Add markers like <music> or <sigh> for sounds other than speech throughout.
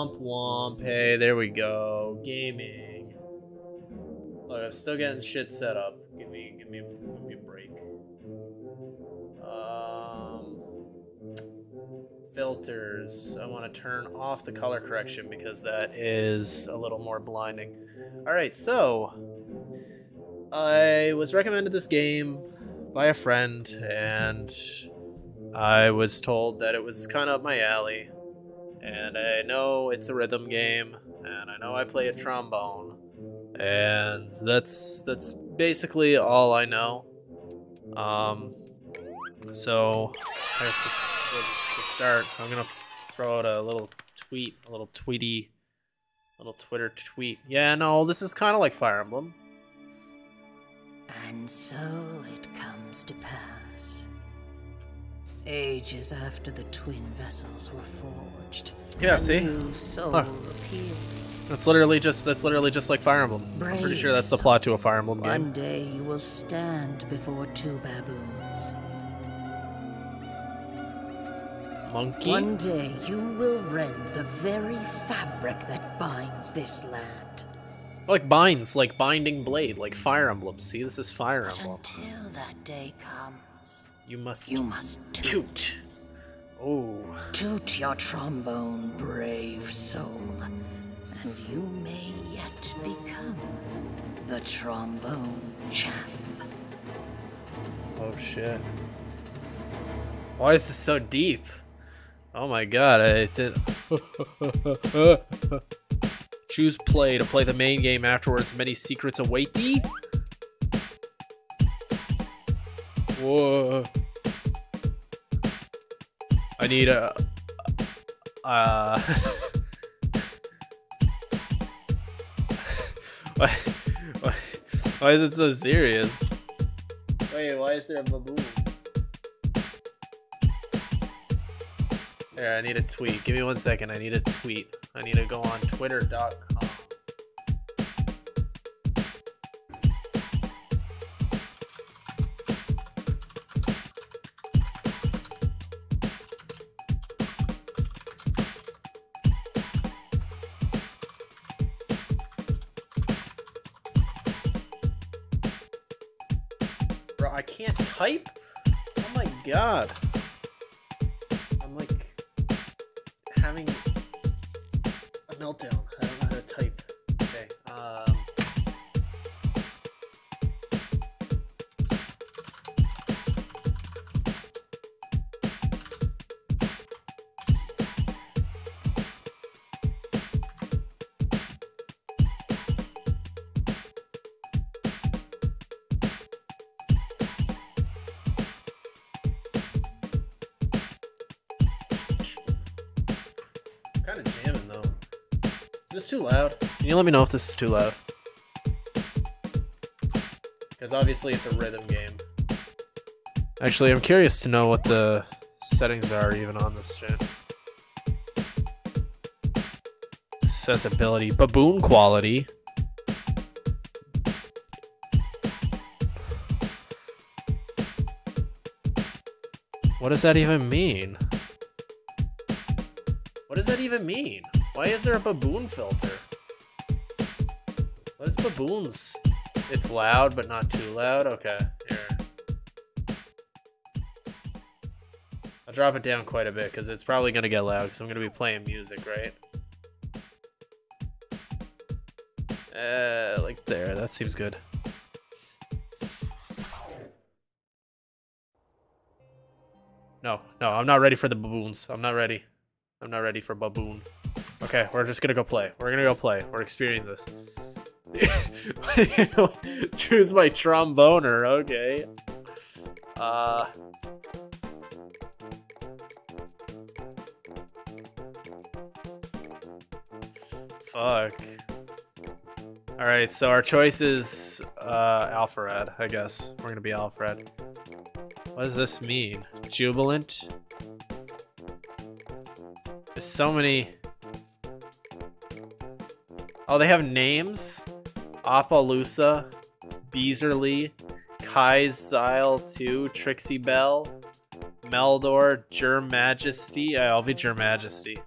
Womp womp. Hey, there we go. Gaming. Look, I'm still getting shit set up. Give me, give me, give me a break. Um, filters. I want to turn off the color correction because that is a little more blinding. All right, so I was recommended this game by a friend, and I was told that it was kind of up my alley. And I know it's a rhythm game, and I know I play a trombone, and that's that's basically all I know. Um, so I guess this, this the start. I'm gonna throw out a little tweet, a little tweety, little Twitter tweet. Yeah, no, this is kind of like Fire Emblem. And so it comes to pass. Ages after the twin vessels were forged, Yeah, see? Huh. That's literally just that's literally just like Fire Emblem. I'm pretty sure that's the plot to a Fire Emblem game. One day you will stand before two baboons. Monkey. One day you will rend the very fabric that binds this land. Like binds, like binding blade, like Fire Emblem. See, this is Fire But Emblem. until that day comes, You must you must toot. toot. Oh, Toot your trombone, brave soul, and you may yet become the trombone champ. oh shit. Why is this so deep? Oh my god, I did. <laughs> Choose play to play the main game afterwards. Many secrets await thee. Whoa. I need a. Uh. <laughs> why, why, why is it so serious? Wait, why is there a baboon? There, I need a tweet. Give me one second. I need a tweet. I need to go on twitter.com. Type? Oh my god. I'm like having a meltdown. Too loud? Can you let me know if this is too loud? Because obviously it's a rhythm game. Actually, I'm curious to know what the settings are even on this shit. Accessibility, baboon quality. What does that even mean? What does that even mean? Why is there a baboon filter? What is baboons? It's loud, but not too loud? Okay, here. I'll drop it down quite a bit because it's probably going to get loud because I'm going to be playing music, right? Uh, like there. That seems good. No, no, I'm not ready for the baboons. I'm not ready. I'm not ready for baboon. Okay, we're just gonna go play. We're gonna go play. We're experiencing this. <laughs> Choose my tromboner. Okay. Uh. Fuck. All right, so our choice is uh, Alfred. I guess we're gonna be Alfred. What does this mean? Jubilant. There's so many. Oh, they have names. Appaloosa, Beezerly, Kaizyle 2, Trixiebelle, Meldor, Jermajesty. Yeah, I'll be Jermajesty.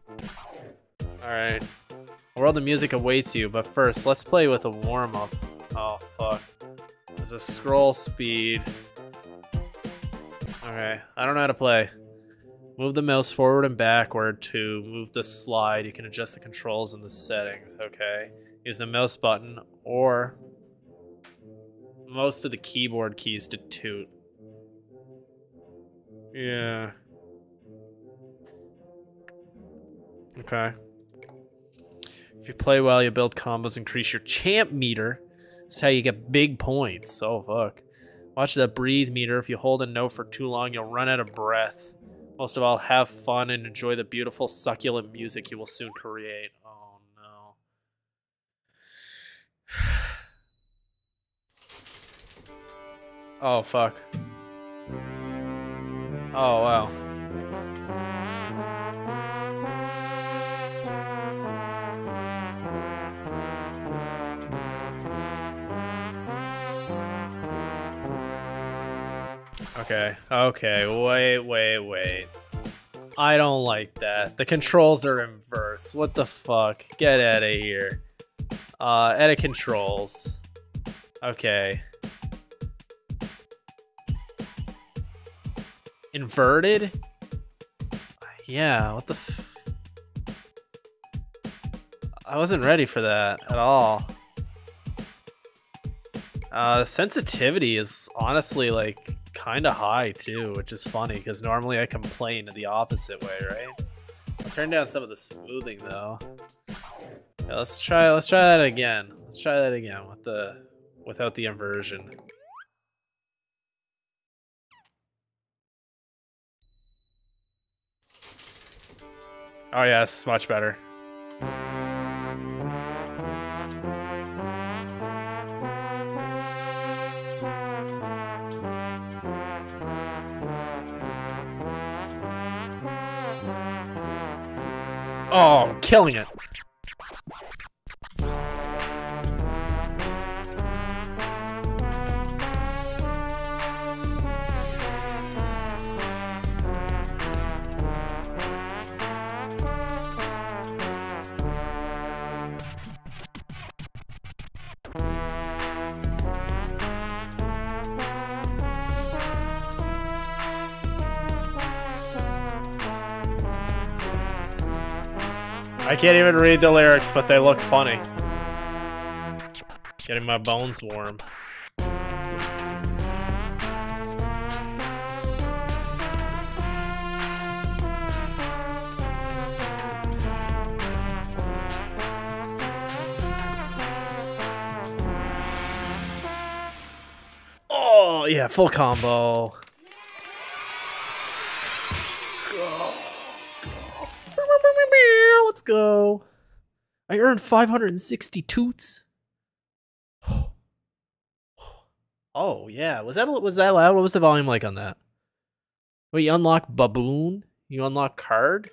Alright. World of Music awaits you, but first, let's play with a warm-up. Oh, fuck. There's a scroll speed. Okay, I don't know how to play. Move the mouse forward and backward to move the slide. You can adjust the controls in the settings, okay? Use the mouse button or most of the keyboard keys to toot. Yeah. Okay. If you play well, you build combos, increase your champ meter. That's how you get big points. Oh, fuck. Watch that breathe meter. If you hold a note for too long, you'll run out of breath. Most of all, have fun and enjoy the beautiful, succulent music you will soon create. Oh, no. <sighs> Oh, fuck. Oh, wow. Okay, okay, wait, wait, wait. I don't like that. The controls are inverse. What the fuck? Get out of here. Uh, edit controls. Okay. Inverted? Yeah, what the f- I wasn't ready for that at all. Uh, sensitivity is honestly like kind of high too, which is funny because normally I complain the opposite way, right? I'll turn down some of the smoothing though. Yeah, let's try. Let's try that again. Let's try that again with the without the inversion. Oh yeah, much better. Oh, killing it. I can't even read the lyrics, but they look funny. Getting my bones warm. Oh, yeah, full combo. Go. I earned 560 toots. <gasps> Oh yeah, was that was that loud? What was the volume like on that? Wait, you unlock baboon? You unlock card?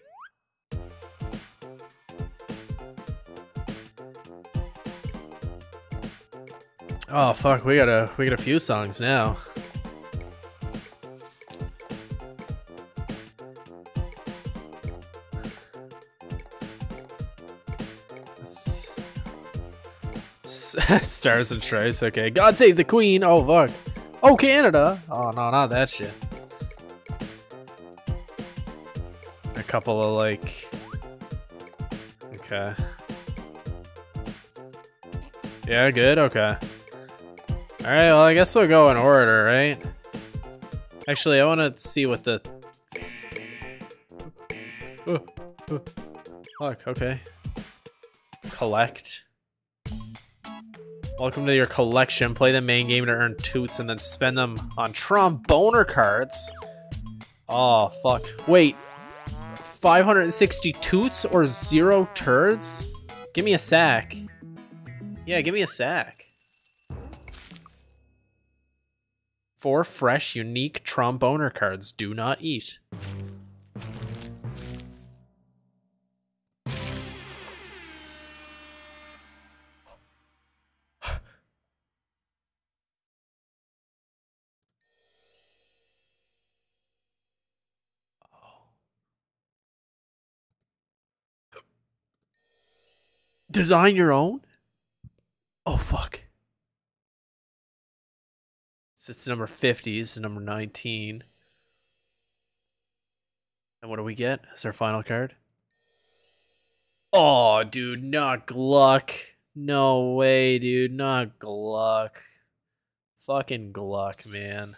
Oh fuck, we got a we got a few songs now. <laughs> Stars and Stripes, okay. God save the Queen! Oh, fuck. Oh, Canada! Oh, no, not that shit. A couple of, like... Okay. Yeah, good? Okay. Alright, well, I guess we'll go in order, right? Actually, I want to see what the... Oh, oh. Fuck, okay. Collect. Welcome to your collection. Play the main game to earn toots and then spend them on tromboner cards. Oh, fuck. Wait. 560 toots or zero turds? Give me a sack. Yeah, give me a sack. Four fresh, unique tromboner cards. Do not eat. Design your own? Oh fuck. So it's number 50, this is number 19. And what do we get as our final card? Oh, dude, not Gluck. No way, dude, not Gluck. Fucking Gluck, man.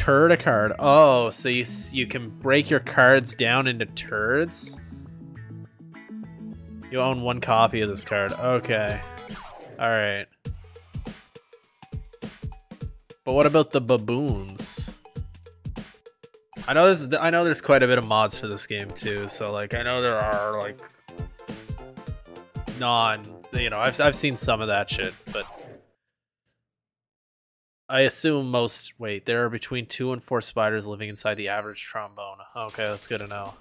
Turd a card. Oh, so you you can break your cards down into turds. You own one copy of this card. Okay. All right. But what about the baboons? I know there's I know there's quite a bit of mods for this game too. So like I know there are like non, you know, I've I've seen some of that shit, but I assume most wait, there are between 2 and 4 spiders living inside the average trombone. Okay, that's good to know.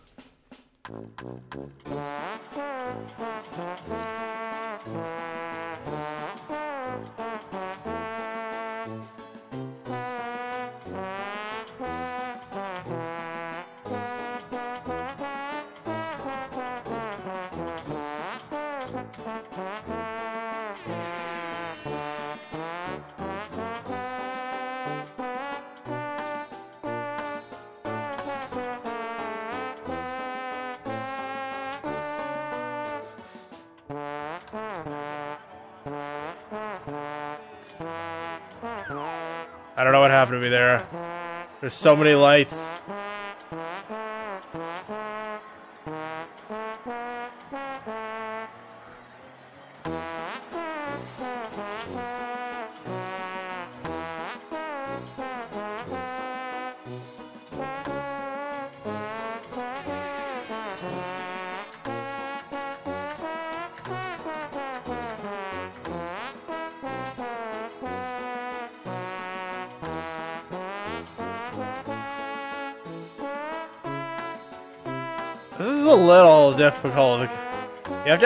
Happened to me there. There's so many lights.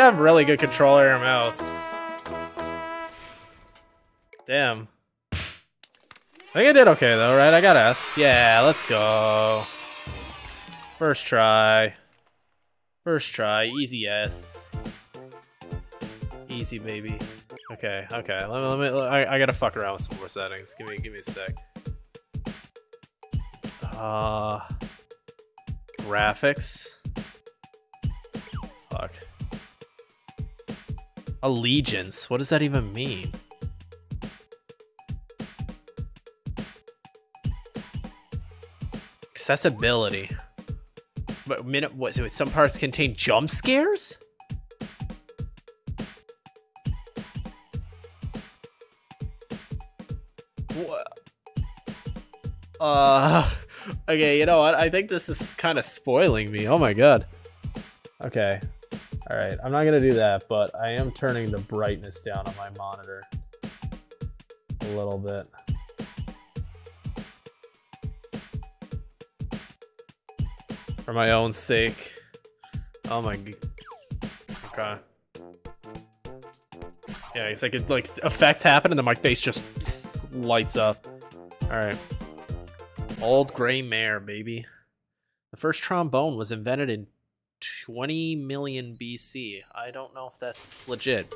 To have really good controller your mouse. Damn. I think I did okay though, right? I got S. Yeah, let's go. First try. First try, easy S. Easy, baby. Okay, okay. Let me, let me. I, I gotta fuck around with some more settings. Give me, give me a sec. Uh, graphics. Allegiance. What does that even mean? Accessibility. But minute what so some parts contain jump scares? What? Uh <laughs> okay, you know what? I think this is kind of spoiling me. Oh my god. Okay. All right, I'm not gonna do that, but I am turning the brightness down on my monitor a little bit. For my own sake. Oh my. Okay. Yeah, it's like it like effects happen and then my face just lights up. All right. Old gray mare, baby. The first trombone was invented in 20 million BC. I don't know if that's legit.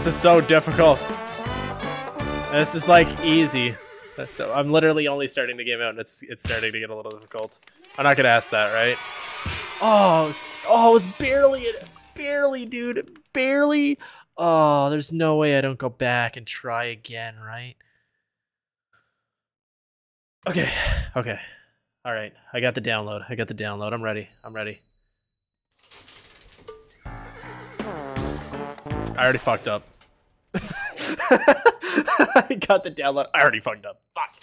This is so difficult. This is like easy. I'm literally only starting the game out and it's it's starting to get a little difficult. I'm not gonna ask that, right? Oh, it was, oh, it was barely, barely, dude, barely. Oh, there's no way I don't go back and try again, right? Okay, okay. All right, I got the download. I got the download. I'm ready. I'm ready. I already fucked up. <laughs> I got the download. I already fucked up. Fuck.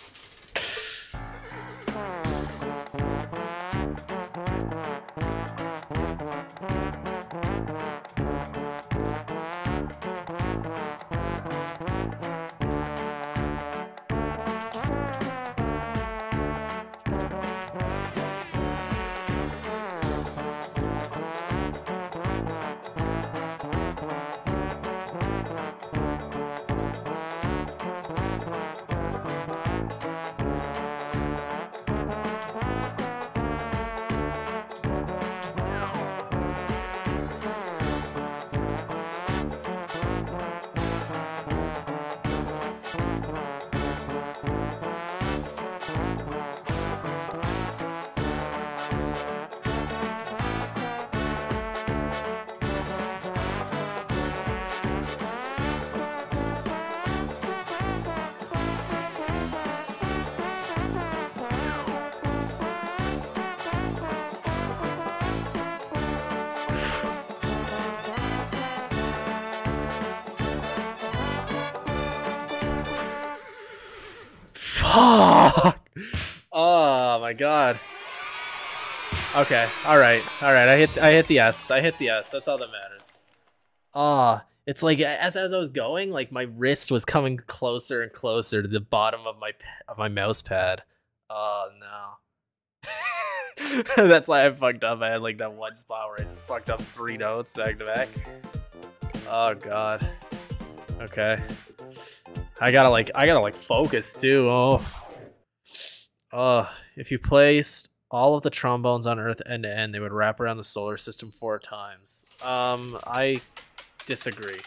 My god. Okay, alright, alright, I hit I hit the S. I hit the S. That's all that matters. Ah, oh, it's like as as I was going, like my wrist was coming closer and closer to the bottom of my of my mouse pad. Oh no. <laughs> That's why I fucked up. I had like that one spot where I just fucked up three notes back to back. Oh god. Okay. I gotta like I gotta like focus too. Oh. Uh, if you placed all of the trombones on Earth end to end, they would wrap around the solar system four times. Um, I disagree.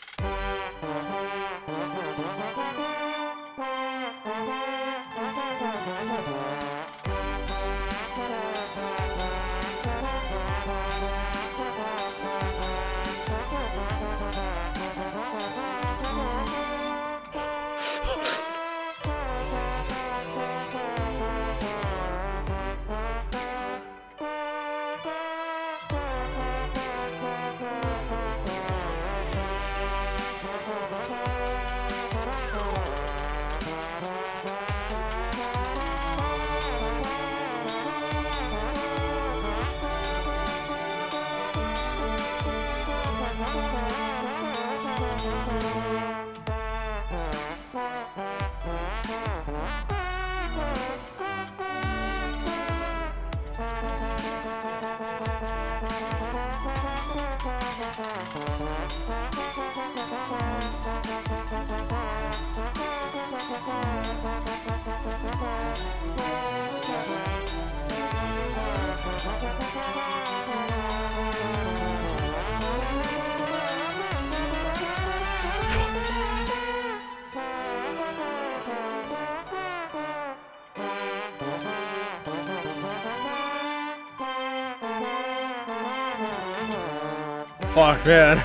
Man.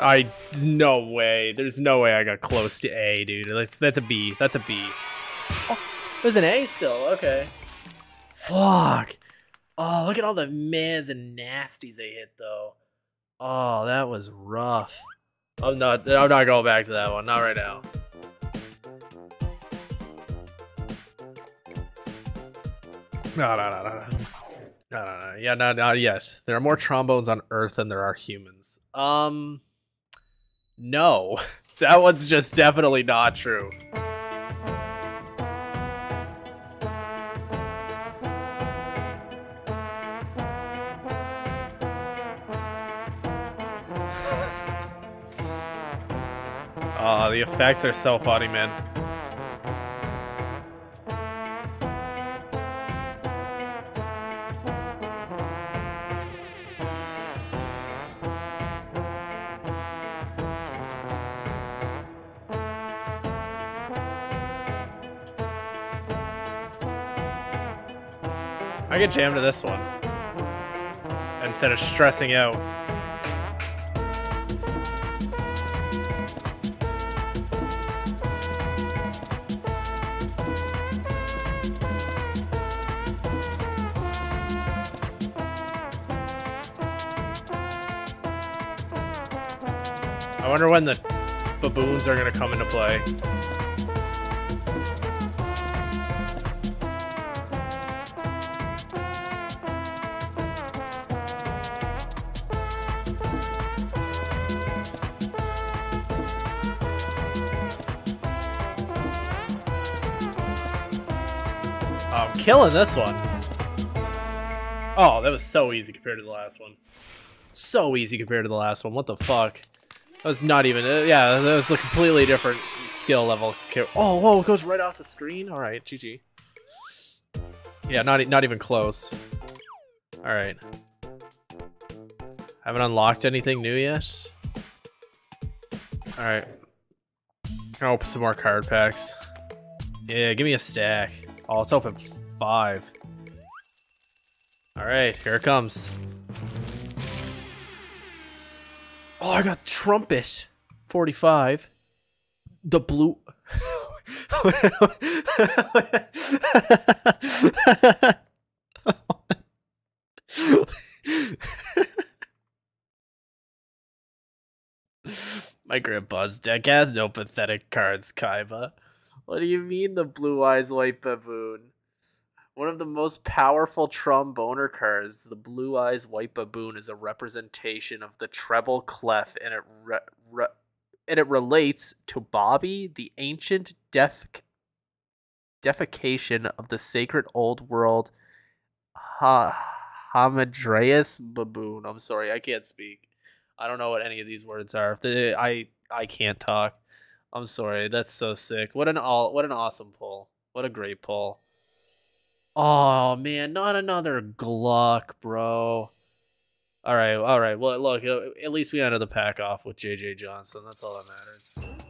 I no way. There's no way I got close to A, dude. That's that's a B. That's a B. Oh, there's an A still. Okay. Fuck. Oh, look at all the miz and nasties they hit though. Oh, that was rough. I'm not. I'm not going back to that one. Not right now. No, no, no, no, no. No, no, no. Yeah, no, no, yes. There are more trombones on Earth than there are humans. Um, no. <laughs> That one's just definitely not true. Oh, the effects are so funny, man. I get jammed to this one instead of stressing out. Wonder when the baboons are gonna come into play. Oh, I'm killing this one. Oh, that was so easy compared to the last one. So easy compared to the last one. What the fuck? That was not even. Uh, yeah, that was a completely different skill level. Okay. Oh, whoa! It goes right off the screen. All right, GG. Yeah, not not even close. All right. Haven't unlocked anything new yet. All right. I'll open some more card packs. Yeah, give me a stack. Oh, let's open five. All right, here it comes. Oh, I got trumpet. 45. The blue. <laughs> My grandpa's deck has no pathetic cards, Kaiba. What do you mean the blue eyes white baboon? One of the most powerful tromboner cards, the Blue Eyes White Baboon, is a representation of the treble clef, and it re- re- and it relates to Bobby, the ancient def- defecation of the sacred old world ha- hamadryas baboon. I'm sorry, I can't speak. I don't know what any of these words are. If they, I I can't talk. I'm sorry. That's so sick. What an all what an awesome pull. What a great pull. Oh man, not another Gluck, bro. All right, all right. Well, look, uh, at least we ended the pack off with JJ Johnson. That's all that matters.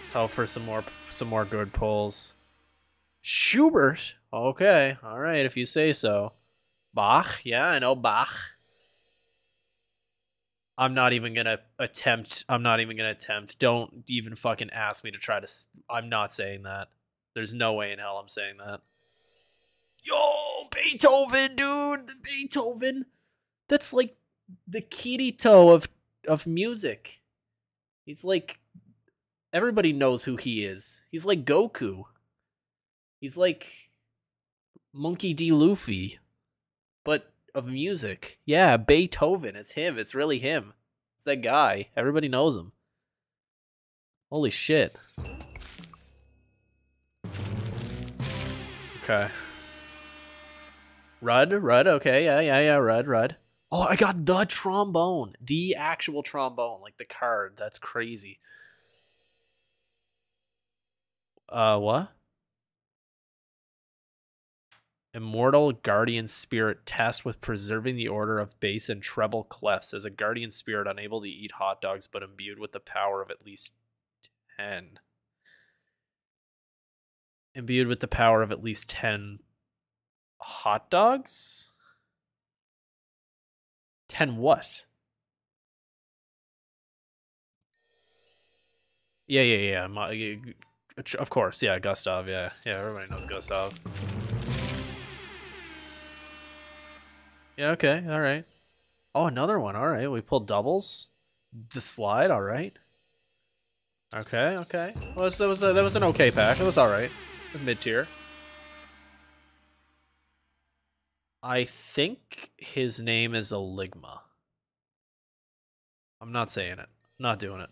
Let's hope for some more some more good pulls. Schubert. Okay, all right, if you say so. Bach. Yeah, I know Bach. I'm not even gonna attempt. I'm not even gonna attempt. Don't even fucking ask me to try to. s- I'm not saying that. There's no way in hell I'm saying that. Yo, Beethoven, dude, Beethoven. That's like the Kirito of of music. He's like everybody knows who he is. He's like Goku. He's like Monkey D. Luffy, but of music. Yeah, Beethoven. It's him. It's really him. It's that guy. Everybody knows him. Holy shit. Okay. Rudd, Rudd, okay, yeah, yeah, yeah, Rudd, Rudd. Oh, I got the trombone. The actual trombone, like the card. That's crazy. Uh, what? Immortal Guardian Spirit test with preserving the order of bass and treble clefs as a guardian spirit unable to eat hot dogs but imbued with the power of at least 10. Imbued with the power of at least 10 hot dogs? 10 what? Yeah, yeah, yeah. my- Of course, yeah, Gustav, yeah. Yeah, everybody knows Gustav. Yeah, okay, alright. Oh, another one, alright. We pulled doubles. The slide, alright. Okay, okay. Well, that was, a, that was an okay pack. It was alright. Mid tier. I think his name is Eligma. I'm not saying it. Not doing it.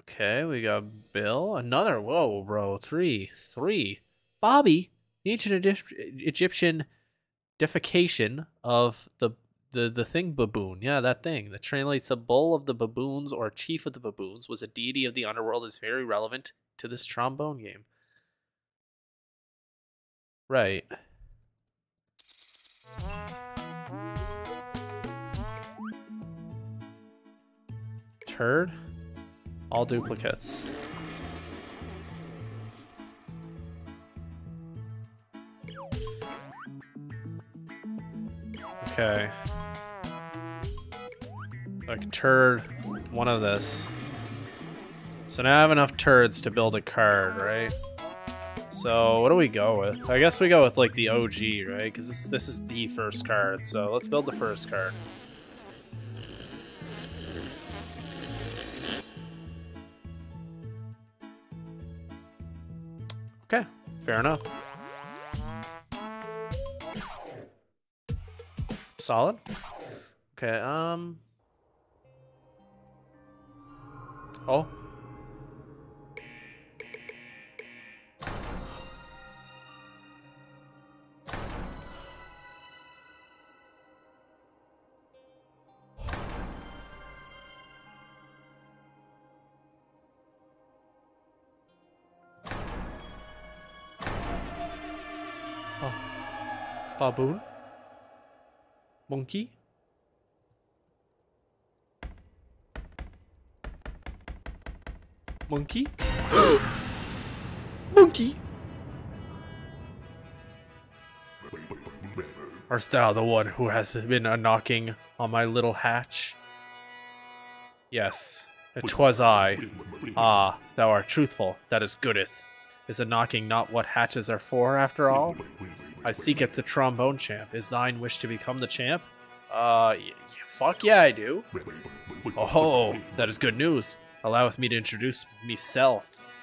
Okay, we got Bill. Another. Whoa, bro. Three. Three. Bobby. The ancient Egypt- Egyptian defecation of the the the thing baboon. Yeah, that thing that translates the bull of the baboons or chief of the baboons was a deity of the underworld is very relevant to this trombone game. Right. Turd. All duplicates. Okay. Like turd, one of this. So now I have enough turds to build a card, right? So what do we go with? I guess we go with like the OG, right? Because this this is the first card. So let's build the first card. Okay, fair enough. Solid. Okay, um. Oh. Oh. Baboon? Monkey? Monkey? <gasps> Monkey? Art thou the one who hath been a knocking on my little hatch? Yes, it was I. Ah, thou art truthful, that is goodeth. Is a knocking not what hatches are for, after all? I seeketh the trombone champ. Is thine wish to become the champ? Uh, fuck yeah, I do. Oh, that is good news. Alloweth me to introduce myself.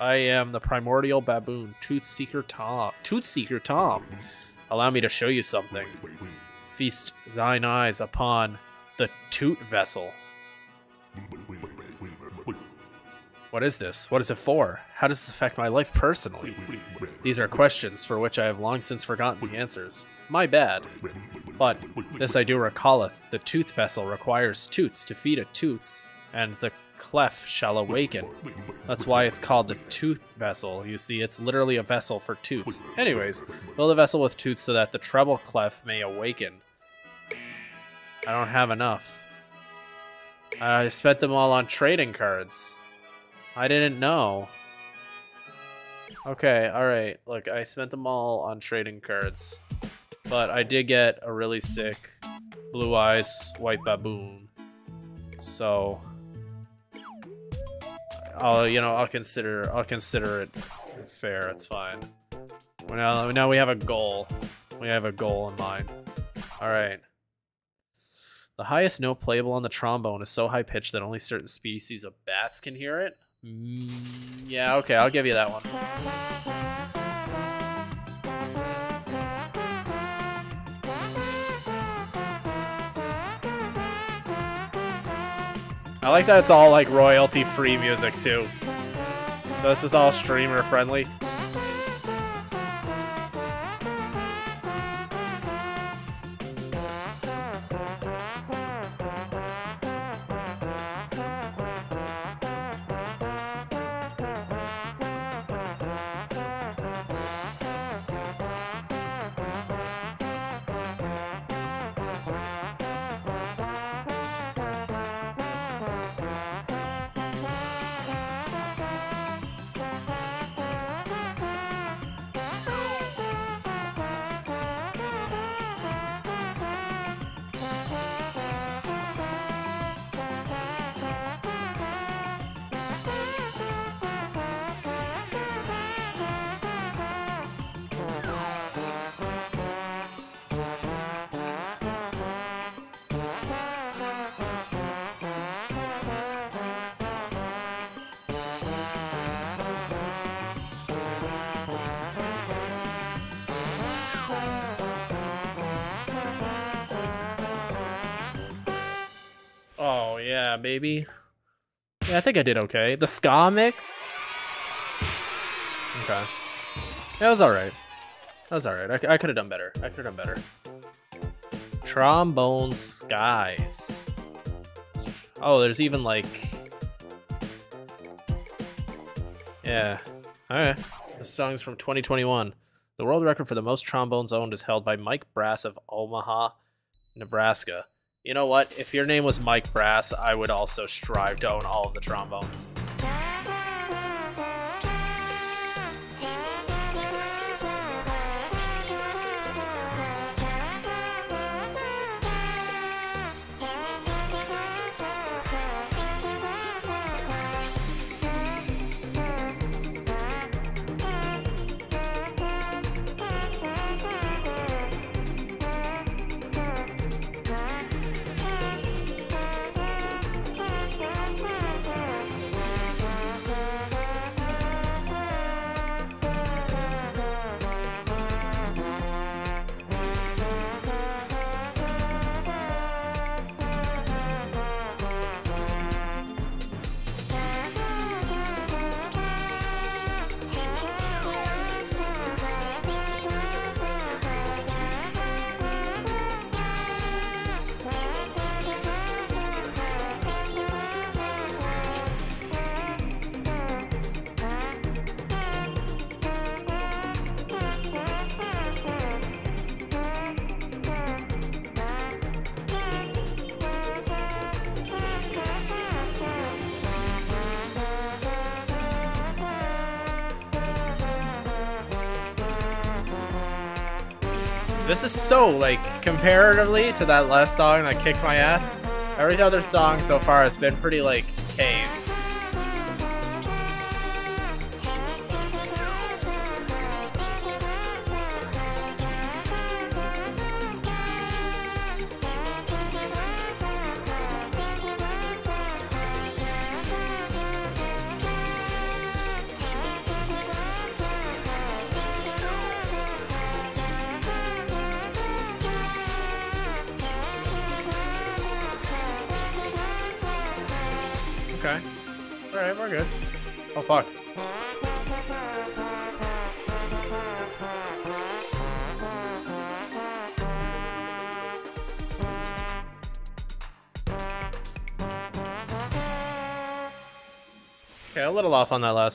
I am the primordial baboon, Tooth Seeker Tom. Tooth Seeker Tom. Allow me to show you something. Feast thine eyes upon the Toot Vessel. What is this? What is it for? How does this affect my life personally? These are questions for which I have long since forgotten the answers. My bad. But this I do recalleth, the toot vessel requires toots to feed it toots, and the clef shall awaken. That's why it's called the toot vessel. You see, it's literally a vessel for toots. Anyways, build a vessel with toots so that the treble clef may awaken. I don't have enough. I spent them all on trading cards. I didn't know. Okay, alright. Look, I spent them all on trading cards. But I did get a really sick blue eyes white baboon. So I'll you know, I'll consider I'll consider it fair. It's fine. Well, Now now we have a goal. We have a goal in mind. All right. The highest note playable on the trombone is so high pitched that only certain species of bats can hear it. Mm, yeah, okay, I'll give you that one. I like that it's all like royalty free music too. So this is all streamer friendly. Think I did okay. The ska mix. Okay. It was all right. That was all right. I, I could have done better. I could have done better. Trombone Skies. Oh, there's even like. Yeah. Alright. This song's from 2021. The world record for the most trombones owned is held by Mike Brass of Omaha, Nebraska. You know what? If your name was Mike Brass, I would also strive to own all of the trombones. So, like, comparatively to that last song that kicked my ass, every other song so far has been pretty, like,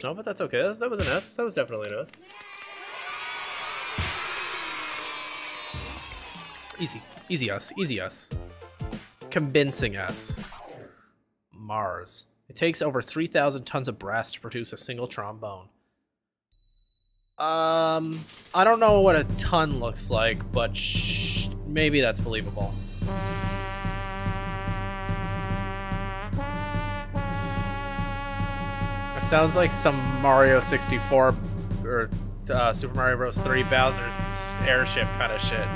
note, but that's okay. That was, an S. That was definitely an S. Easy. Easy S. Easy S. Convincing S. Mars. It takes over 3,000 tons of brass to produce a single trombone. Um, I don't know what a ton looks like, but maybe that's believable. It sounds like some Mario 64 or uh, Super Mario Bros. 3 Bowser's airship kind of shit.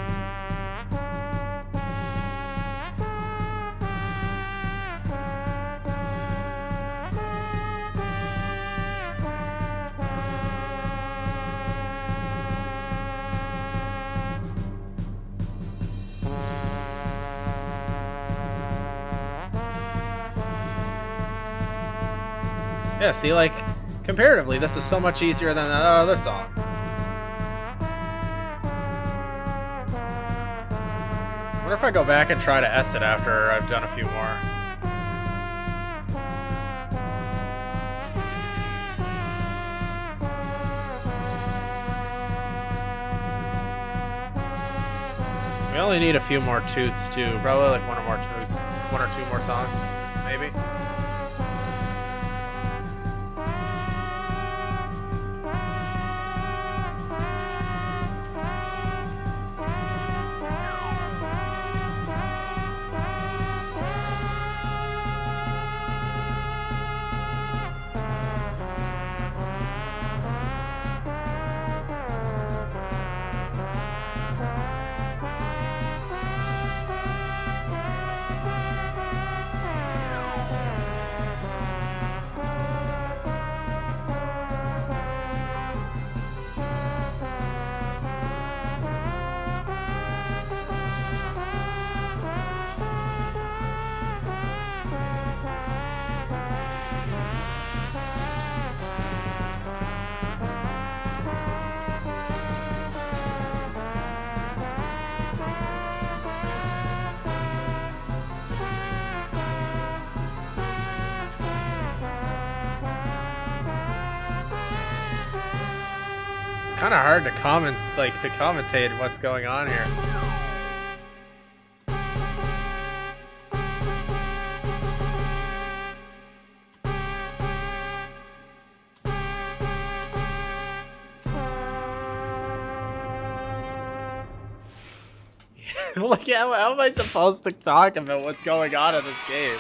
Yeah, see, like, comparatively, this is so much easier than that other song. wonder if I go back and try to S it after I've done a few more. We only need a few more toots too. Probably like one or more toots, one or two more songs, maybe. Hard to comment, like to commentate what's going on here. <laughs> like, how, how am I supposed to talk about what's going on in this game?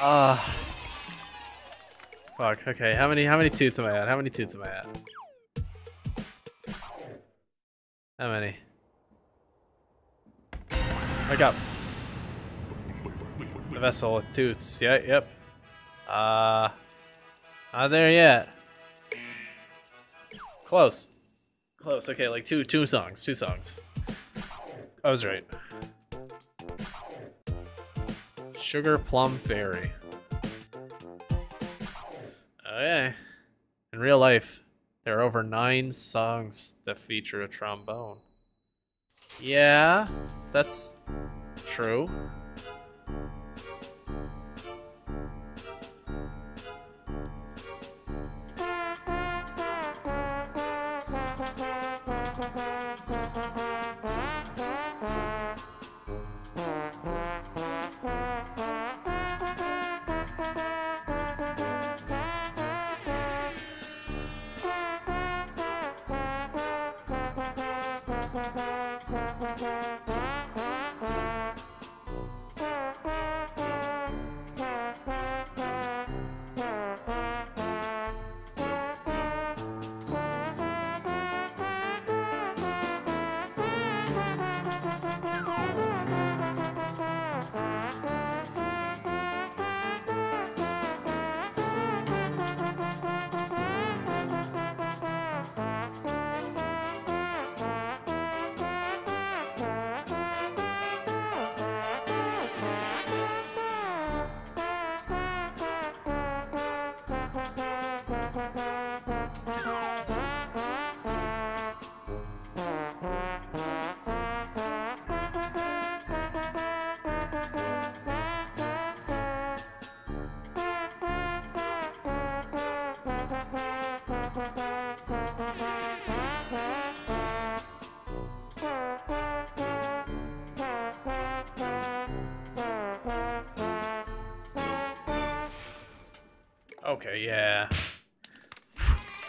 Uh, fuck. Okay, how many how many toots am I at? How many toots am I at? How many? Wake up. The vessel with toots. Yeah, yep. Uh, not there yet. Close. Close. Okay, like two two songs. Two songs. I was right. Sugar Plum Fairy. Okay. In real life, there are over nine songs that feature a trombone. Yeah, that's true.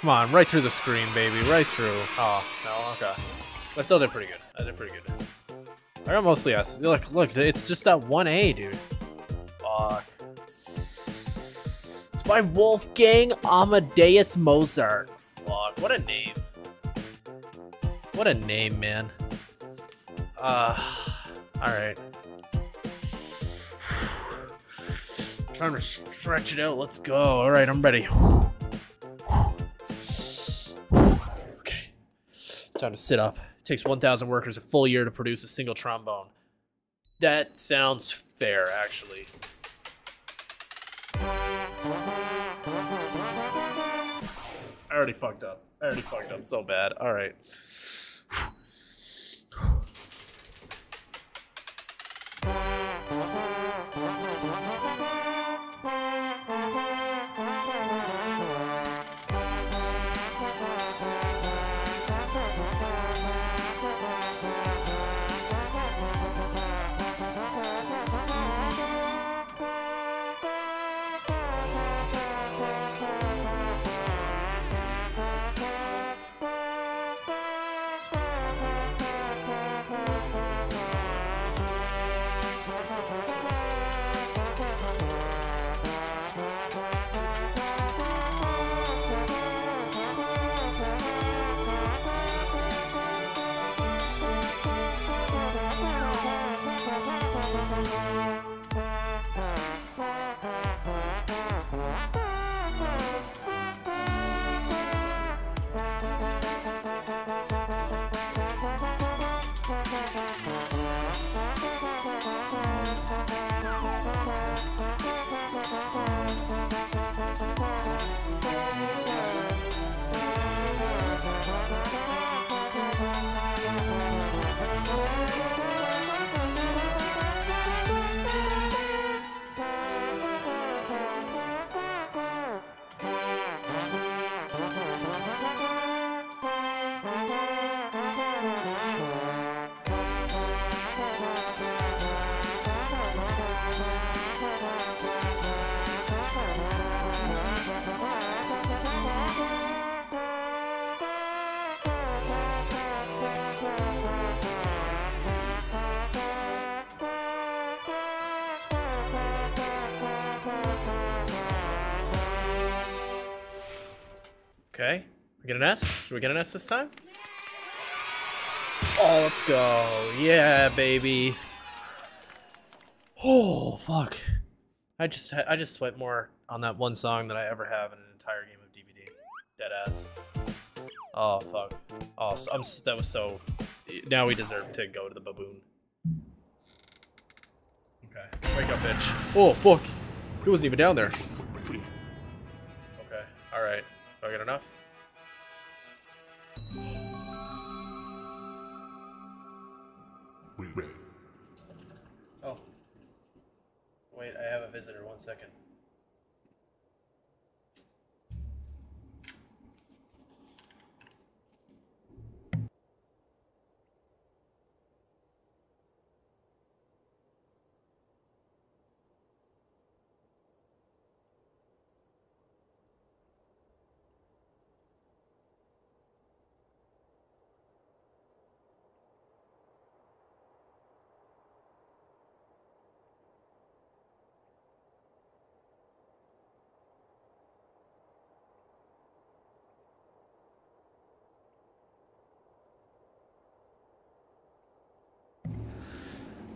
Come on, right through the screen, baby, right through. Oh, no, okay. But still did pretty good. I did pretty good. I got mostly S. Look, look, it's just that one A, dude. Fuck. It's by Wolfgang Amadeus Mozart. Fuck, what a name. What a name, man. Uh, alright. <sighs> Time to stretch it out. Let's go. All right, I'm ready. time to sit up. It takes 1,000 workers a full year to produce a single trombone. That sounds fair, actually. I already fucked up. I already fucked up so bad. All right. An S? Should we get an S this time? Oh, let's go. Yeah, baby. Oh, fuck. I just I just sweat more on that one song than I ever have in an entire game of DBD. Dead ass. Oh, fuck. Oh, so, I'm, that was so... Now we deserve to go to the baboon. Okay. Wake up, bitch. Oh, fuck. He wasn't even down there. <laughs> Okay. Alright. Do I get enough? Oh. Wait, I have a visitor. One second.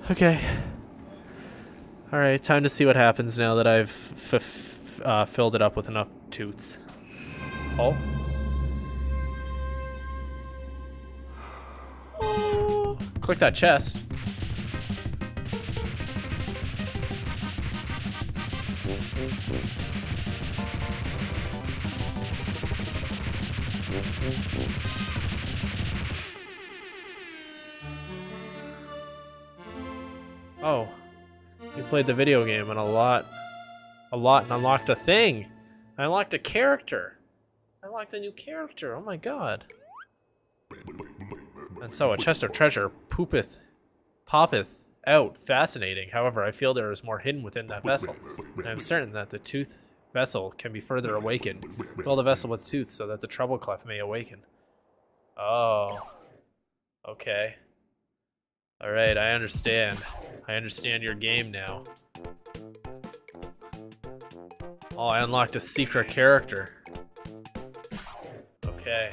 Okay. All right, time to see what happens now that I've uh, filled it up with enough toots. Oh. Oh. Click that chest. Oh. You played the video game and a lot. A lot and unlocked a thing. I unlocked a character. I unlocked a new character. Oh my god. And so a chest of treasure poopeth, poppeth out. Fascinating. However, I feel there is more hidden within that vessel. And I am certain that the toot vessel can be further awakened. Fill the vessel with tooth so that the treble clef may awaken. Oh. Okay. Alright, I understand. I understand your game now. Oh, I unlocked a secret character. Okay.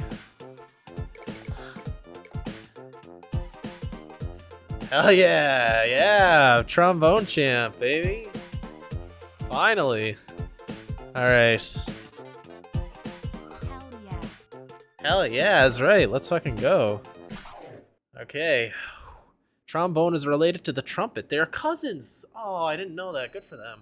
Hell yeah, yeah, trombone champ, baby. Finally. Alright. Hell yeah. Hell yeah, that's right. Let's fucking go. Okay. Trombone is related to the trumpet. They're cousins. Oh, I didn't know that. Good for them.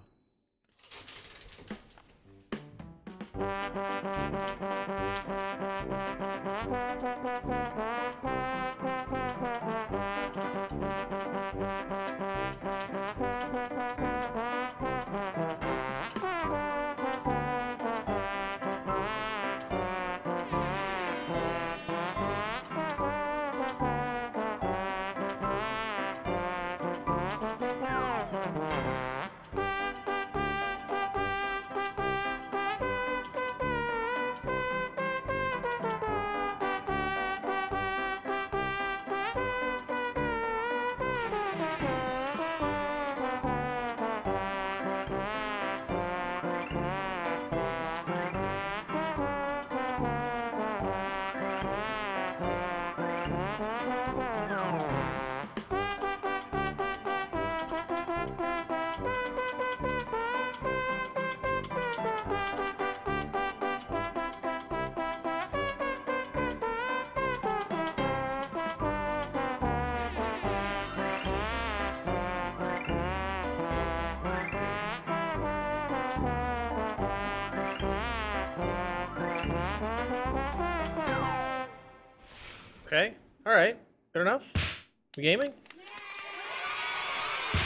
Okay. All right. Good enough. We gaming?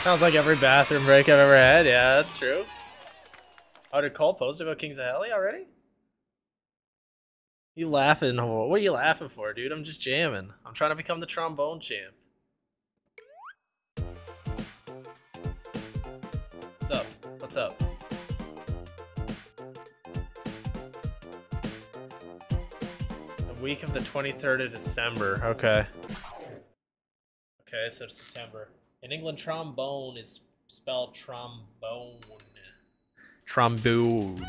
Sounds like every bathroom break I've ever had. Yeah, that's true. Oh, did Cole post about Kings of Heli already? You laughing? What are you laughing for, dude? I'm just jamming. I'm trying to become the trombone champ. What's up? What's up? Week of the 23rd of December. Okay. Okay, so September. In England, trombone is spelled trombone. Trombone.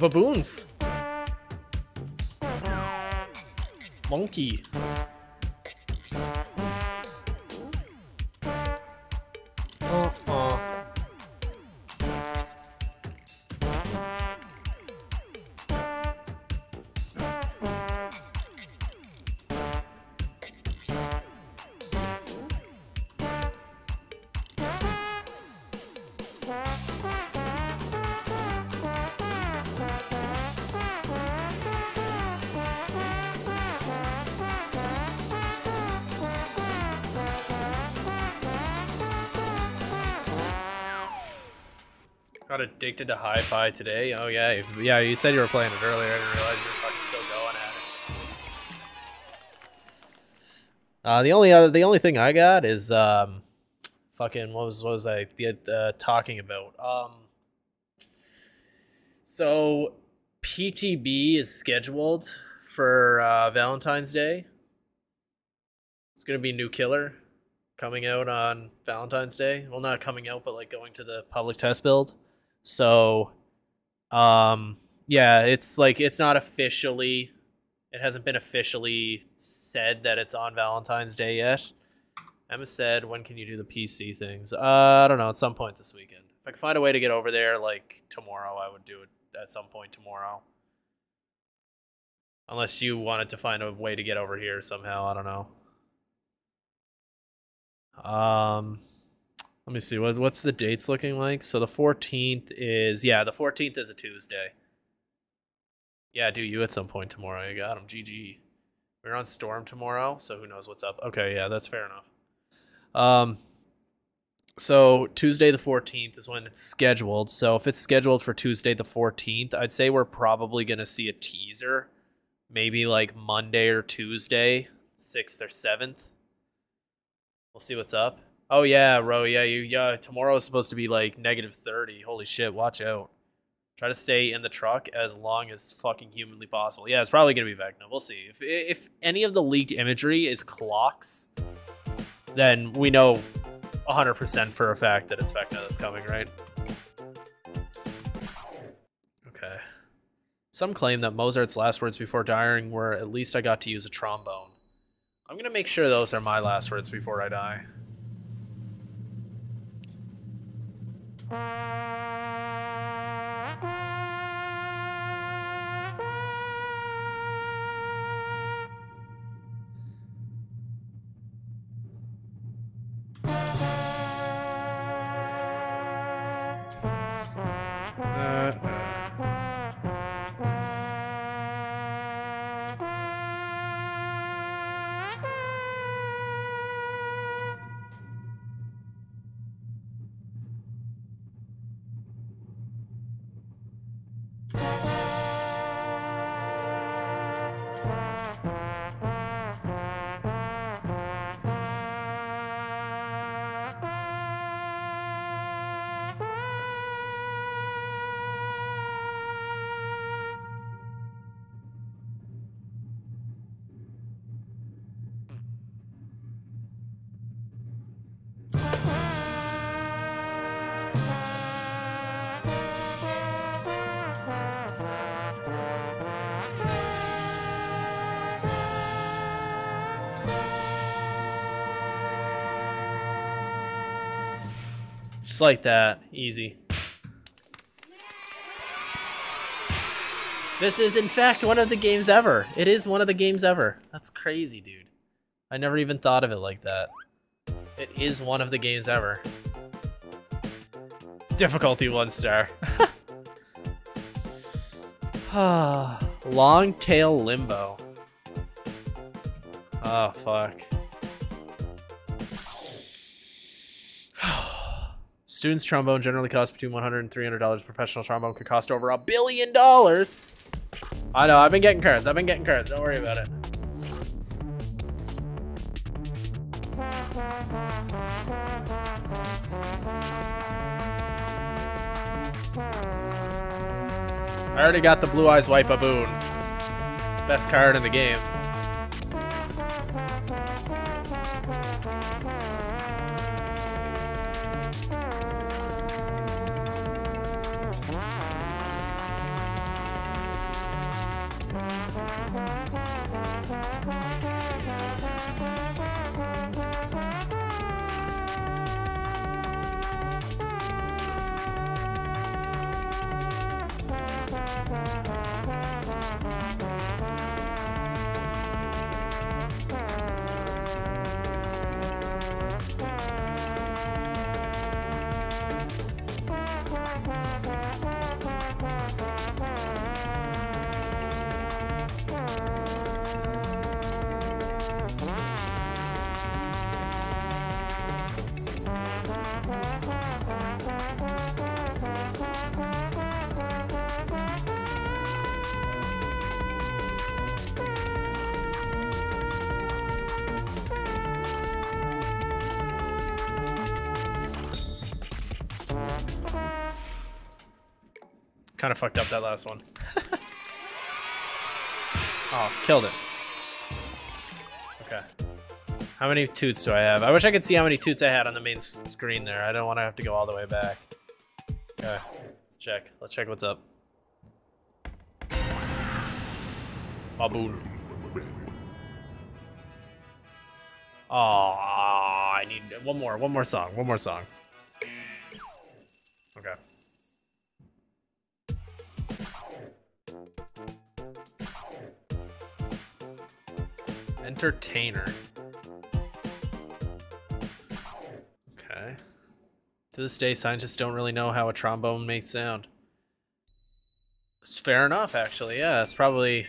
Baboons. Monkey. Addicted to hi-fi today. Oh yeah, yeah. You said you were playing it earlier. I didn't realize you were fucking still going at it. Uh, the only other, the only thing I got is um, fucking what was what was I uh, talking about? Um, so PTB is scheduled for uh, Valentine's Day. It's gonna be new killer coming out on Valentine's Day. Well, not coming out, but like going to the public test build. So, um, yeah, it's like it's not officially, it hasn't been officially said that it's on Valentine's Day yet. Emma said, "When can you do the PC things?" Uh, I don't know. At some point this weekend. If I can find a way to get over there, like tomorrow, I would do it at some point tomorrow. Unless you wanted to find a way to get over here somehow, I don't know. Um, let me see. What, what's the dates looking like? So the 14th is, yeah, the 14th is a Tuesday. Yeah, do you at some point tomorrow. You got him. GG. We're on Storm tomorrow, so who knows what's up. Okay, yeah, that's fair enough. Um, so Tuesday the 14th is when it's scheduled. So if it's scheduled for Tuesday the 14th, I'd say we're probably going to see a teaser maybe like Monday or Tuesday, 6th or 7th. We'll see what's up. Oh yeah, bro. yeah, you yeah, tomorrow is supposed to be like negative 30. Holy shit, watch out. Try to stay in the truck as long as fucking humanly possible. Yeah, it's probably to be Vecna. We'll see. If if any of the leaked imagery is clocks, then we know 100% for a fact that it's Vecna that's coming, right? Okay. Some claim that Mozart's last words before dying were, at least I got to use a trombone. I'm gonna make sure those are my last words before I die. Uh, Like that. Easy. This is, in fact, one of the games ever. It is one of the games ever. That's crazy, dude. I never even thought of it like that. It is one of the games ever. Difficulty one star. <laughs> <sighs> Long tail limbo. Oh, fuck. Students trombone generally costs between 100 and 300 dollars. Professional trombone could cost over a billion dollars. I know. I've been getting cards. I've been getting cards. Don't worry about it. I already got the Blue Eyes White Baboon. Best card in the game. Many toots do I have? I wish I could see how many toots I had on the main screen there. I don't want to have to go all the way back. Okay, let's check. Let's check what's up. Baboon. Oh, I need one more, one more song, one more song. Okay. Entertainer. To this day, scientists don't really know how a trombone makes sound. It's fair enough, actually. Yeah, it's probably...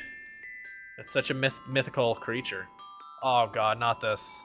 It's such a myth mythical creature. Oh god, not this.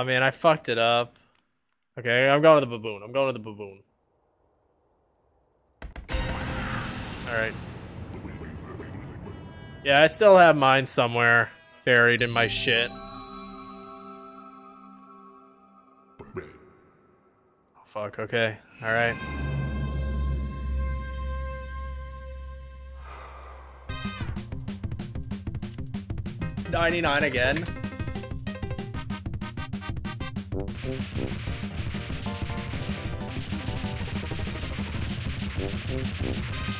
Oh man, I fucked it up. Okay, I'm going to the baboon. I'm going to the baboon. Alright. Yeah, I still have mine somewhere buried in my shit. Oh fuck, okay. Alright. 99 again.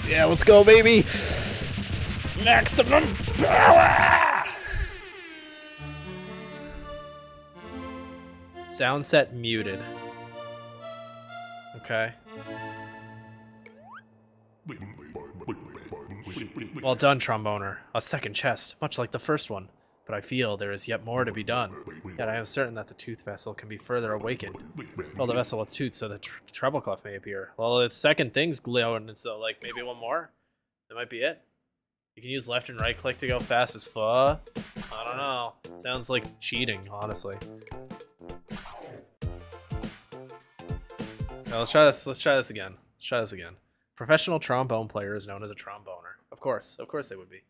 Yeah, let's go, baby. Maximum power. Sound set muted. Okay. Well done, tromboner. A second chest, much like the first one but I feel there is yet more to be done. Yet I am certain that the toot vessel can be further awakened. Fill the vessel with tooth so the tr treble clef may appear. Well, the second thing's glowing, so like maybe one more. That might be it. You can use left and right click to go fast as fuck. I don't know. It sounds like cheating, honestly. Now let's try this. Let's try this again. Let's try this again. Professional trombone player is known as a tromboner. Of course, of course they would be.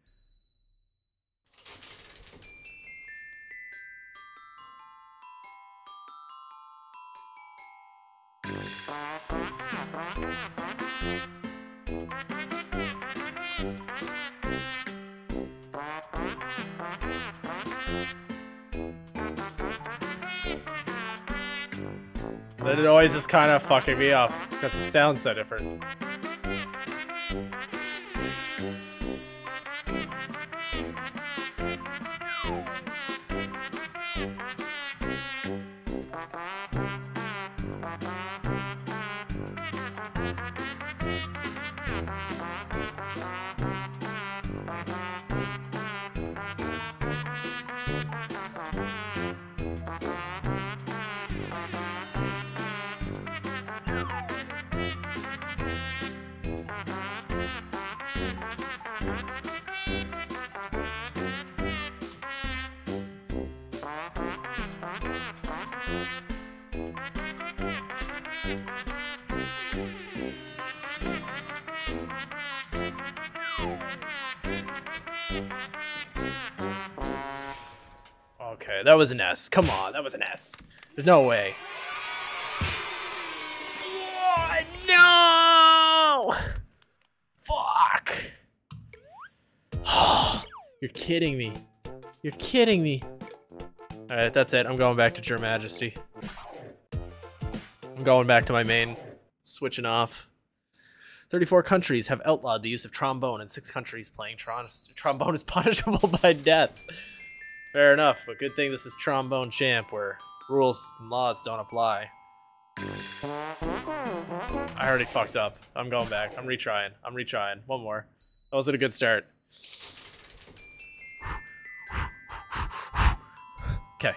The noise is kind of fucking me off because it sounds so different. That was an S. Come on, that was an S. There's no way. What? No! Fuck! <gasps> You're kidding me. You're kidding me. Alright, that's it. I'm going back to Jermajesty. I'm going back to my main. Switching off. 34 countries have outlawed the use of trombone, and six countries playing trombone is <laughs> punishable by death. Fair enough, but good thing this is Trombone Champ, where rules and laws don't apply. I already fucked up. I'm going back. I'm retrying. I'm retrying. One more. That wasn't a good start. Okay.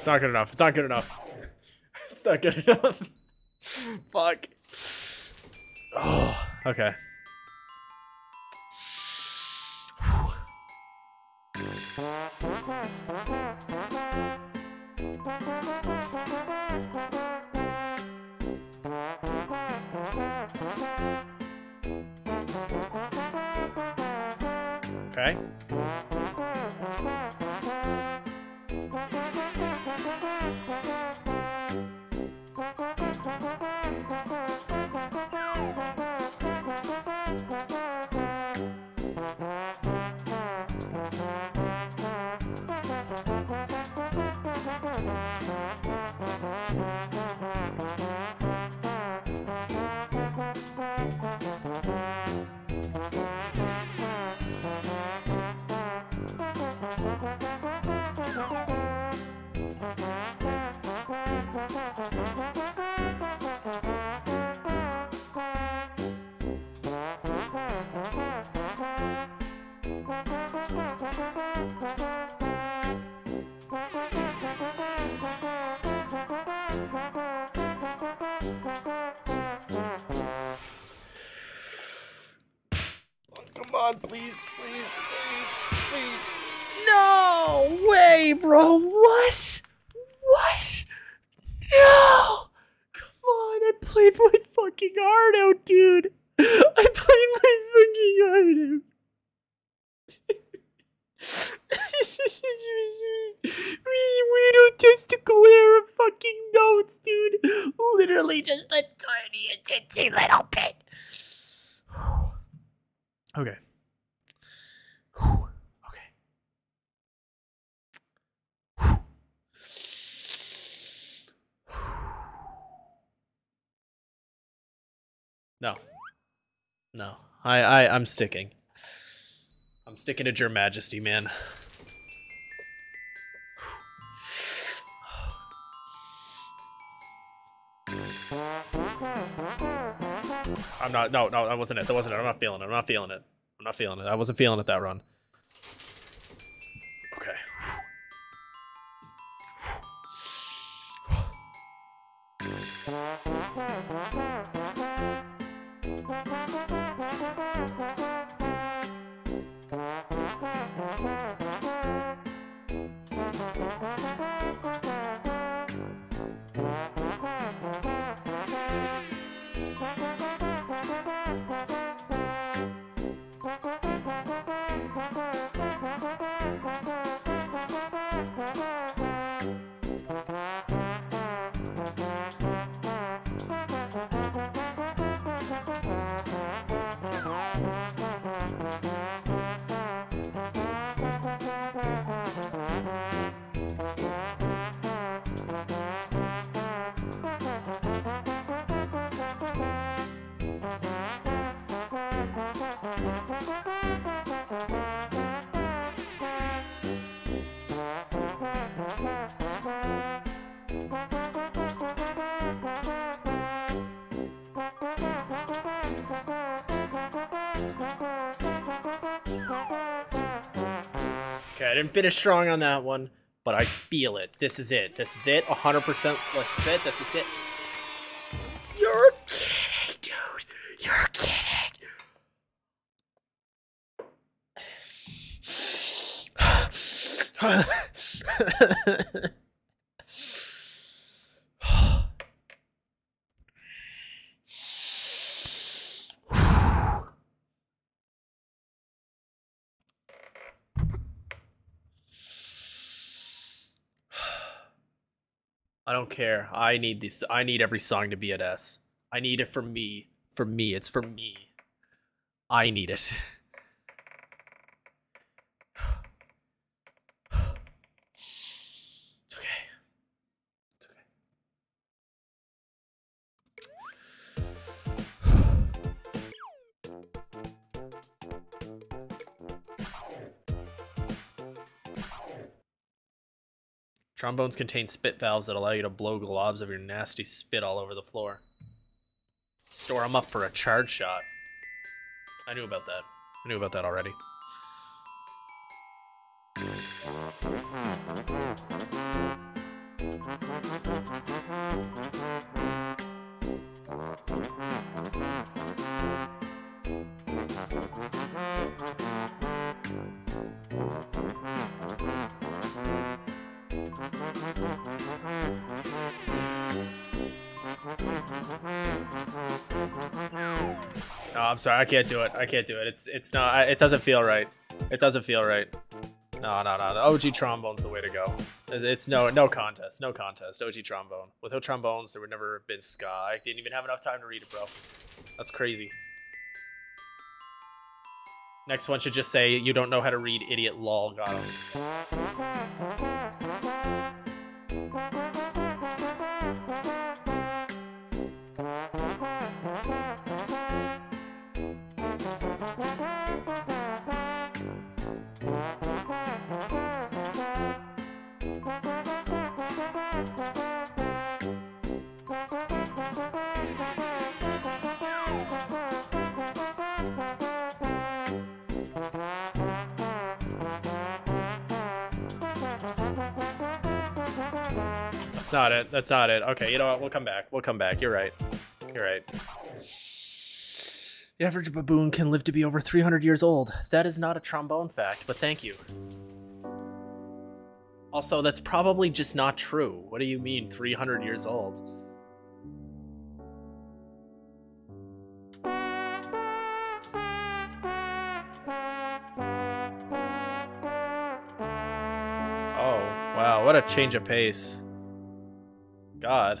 It's not good enough. It's not good enough. <laughs> it's not good enough. <laughs> Fuck. Oh, <sighs> okay. Okay. Bro. What? What? No. Come on, I played my fucking heart out, dude. I played my fucking heart out. Weirdo testicle hair of fucking notes, dude. Literally just a tiny, teensy little bit. <sighs> Okay. Whew. Okay. Whew. No. No. I, I, I'm sticking. I'm sticking to Jermajesty, man. <sighs> I'm not. No, no, that wasn't it. That wasn't it. I'm not feeling it. I'm not feeling it. I'm not feeling it. I wasn't feeling it that run. Didn't finish strong on that one, but I feel it. This is it. This is it. 100%. This is it. This is it. Don't care. I need this. I need every song to be at S. I need it for me. For me. It's for me. I need it. <laughs> Trombones contain spit valves that allow you to blow globs of your nasty spit all over the floor. Store them up for a charge shot. I knew about that. I knew about that already. Sorry. I can't do it. I can't do it. It's it's not. It doesn't feel right. It doesn't feel right. No, no, no. The OG trombone's the way to go. It's no no contest. No contest. OG trombone. Without trombones, there would never have been ska. I didn't even have enough time to read it, bro. That's crazy. Next one should just say, "You don't know how to read, idiot." Lol. Got him. That's not it. That's not it. Okay, you know what? We'll come back. We'll come back. You're right. You're right. The average baboon can live to be over 300 years old. That is not a trombone fact, but thank you. Also, that's probably just not true. What do you mean, 300 years old? Oh, wow, what a change of pace. God.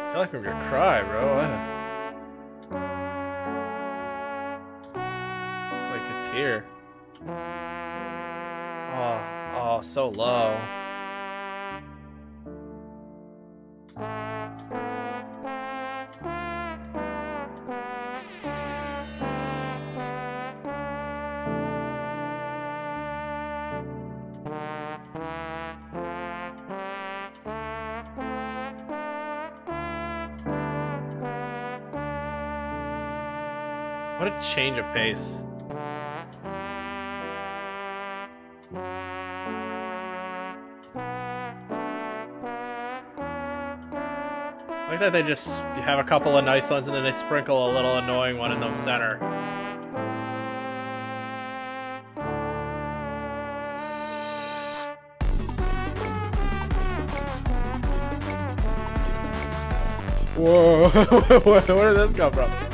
I feel like I'm gonna cry, bro. It's like a tear. Oh, oh, so low. Change of pace. I like that they just have a couple of nice ones and then they sprinkle a little annoying one in the center. Whoa, <laughs> where, did this come from?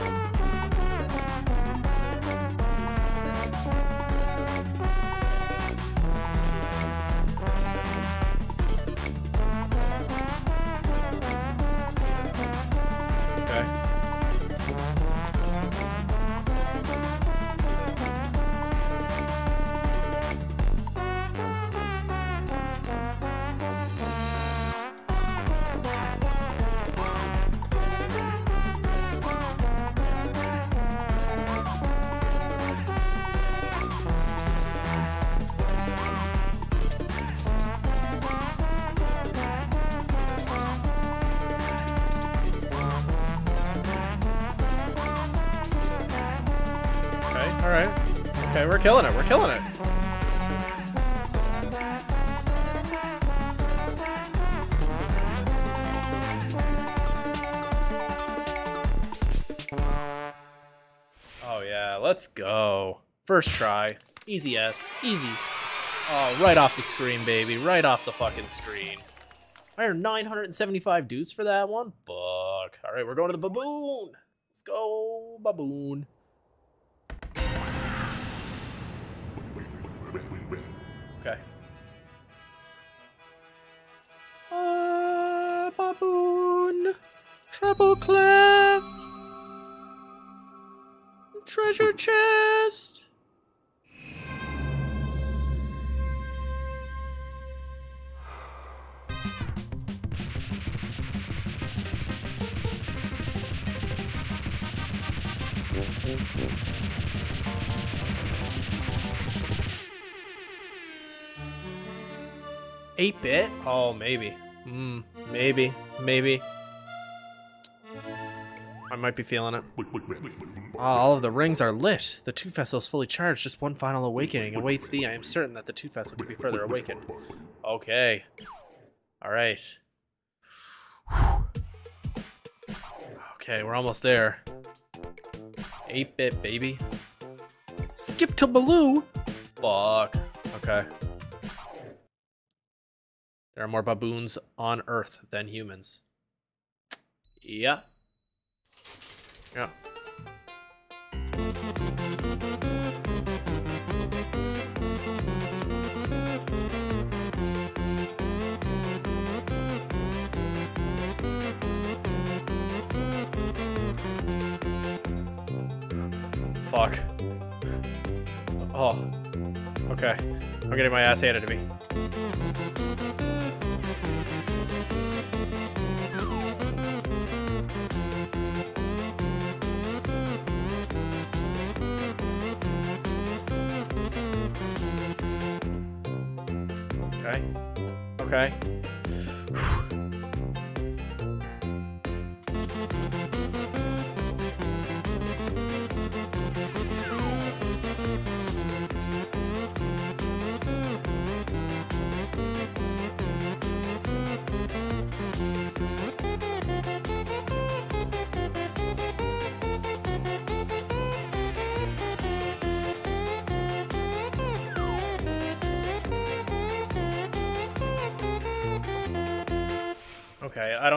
Go. First try. Easy S. Easy. Oh, right off the screen, baby. Right off the fucking screen. I earned 975 dues for that one? Fuck. Alright, we're going to the baboon. Let's go, baboon. Okay. Ah, baboon. Treble clef. Treasure chest. Eight bit? Oh, maybe. Hmm. Maybe. Maybe. I might be feeling it. Ah, all of the rings are lit. The Toot Vessel is fully charged. Just one final awakening awaits thee. I am certain that the Toot Vessel can be further awakened. Okay. All right. Okay, we're almost there. 8-bit, baby. Skip to Baloo? Fuck. Okay. There are more baboons on Earth than humans. Yeah. Yeah. Fuck. Oh. Okay. I'm getting my ass handed to me.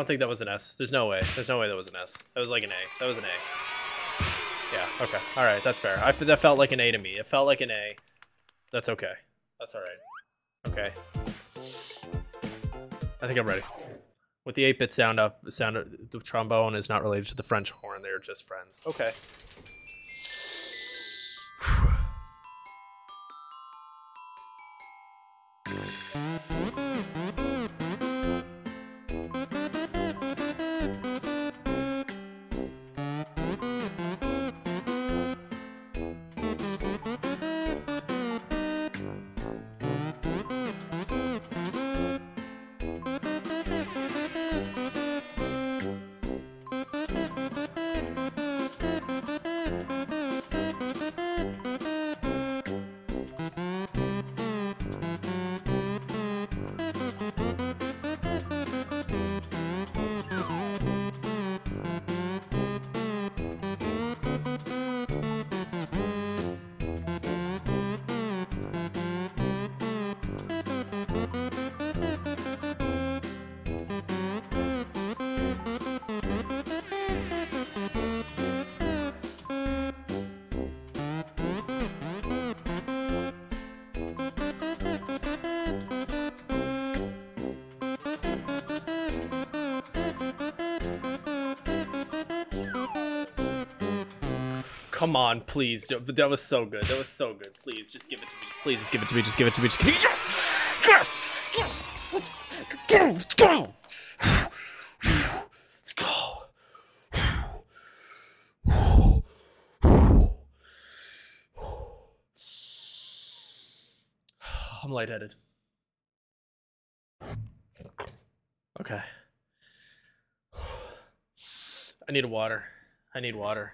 Don't think that was an S. There's no way. There's no way that was an S. That was like an A. That was an A. Yeah, okay. All right, that's fair. I, that felt like an A to me. It felt like an A. That's okay. That's all right. Okay. I think I'm ready. With the 8-bit sound up, sound the trombone is not related to the French horn. They're just friends. Okay. Come on, please. That was so good. That was so good. Please, just give it to me. Just please, just give it to me. Just give it to me. Just give it to me. Yes! Let's go! Let's go! I'm lightheaded. Okay. I need water. I need water.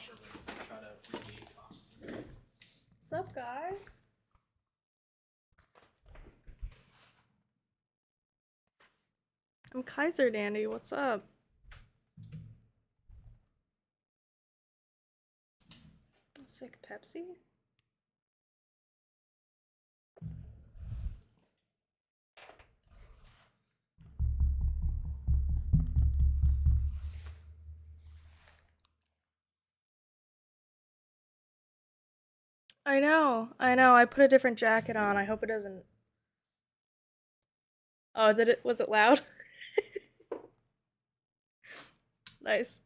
try to regain consciousness. What's up, guys? I'm Kaiser Dandy. What's up? Sick Pepsi? I know, I know. I put a different jacket on. I hope it doesn't. Oh, did it? Was it loud? <laughs> nice.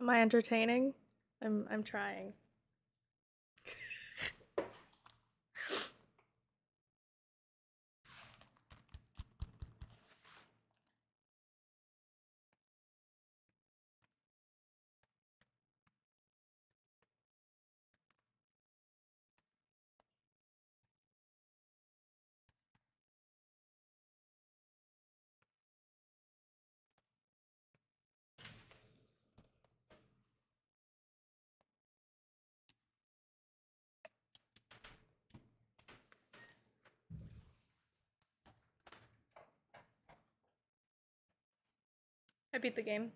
Am I entertaining? I'm I'm trying. Beat the game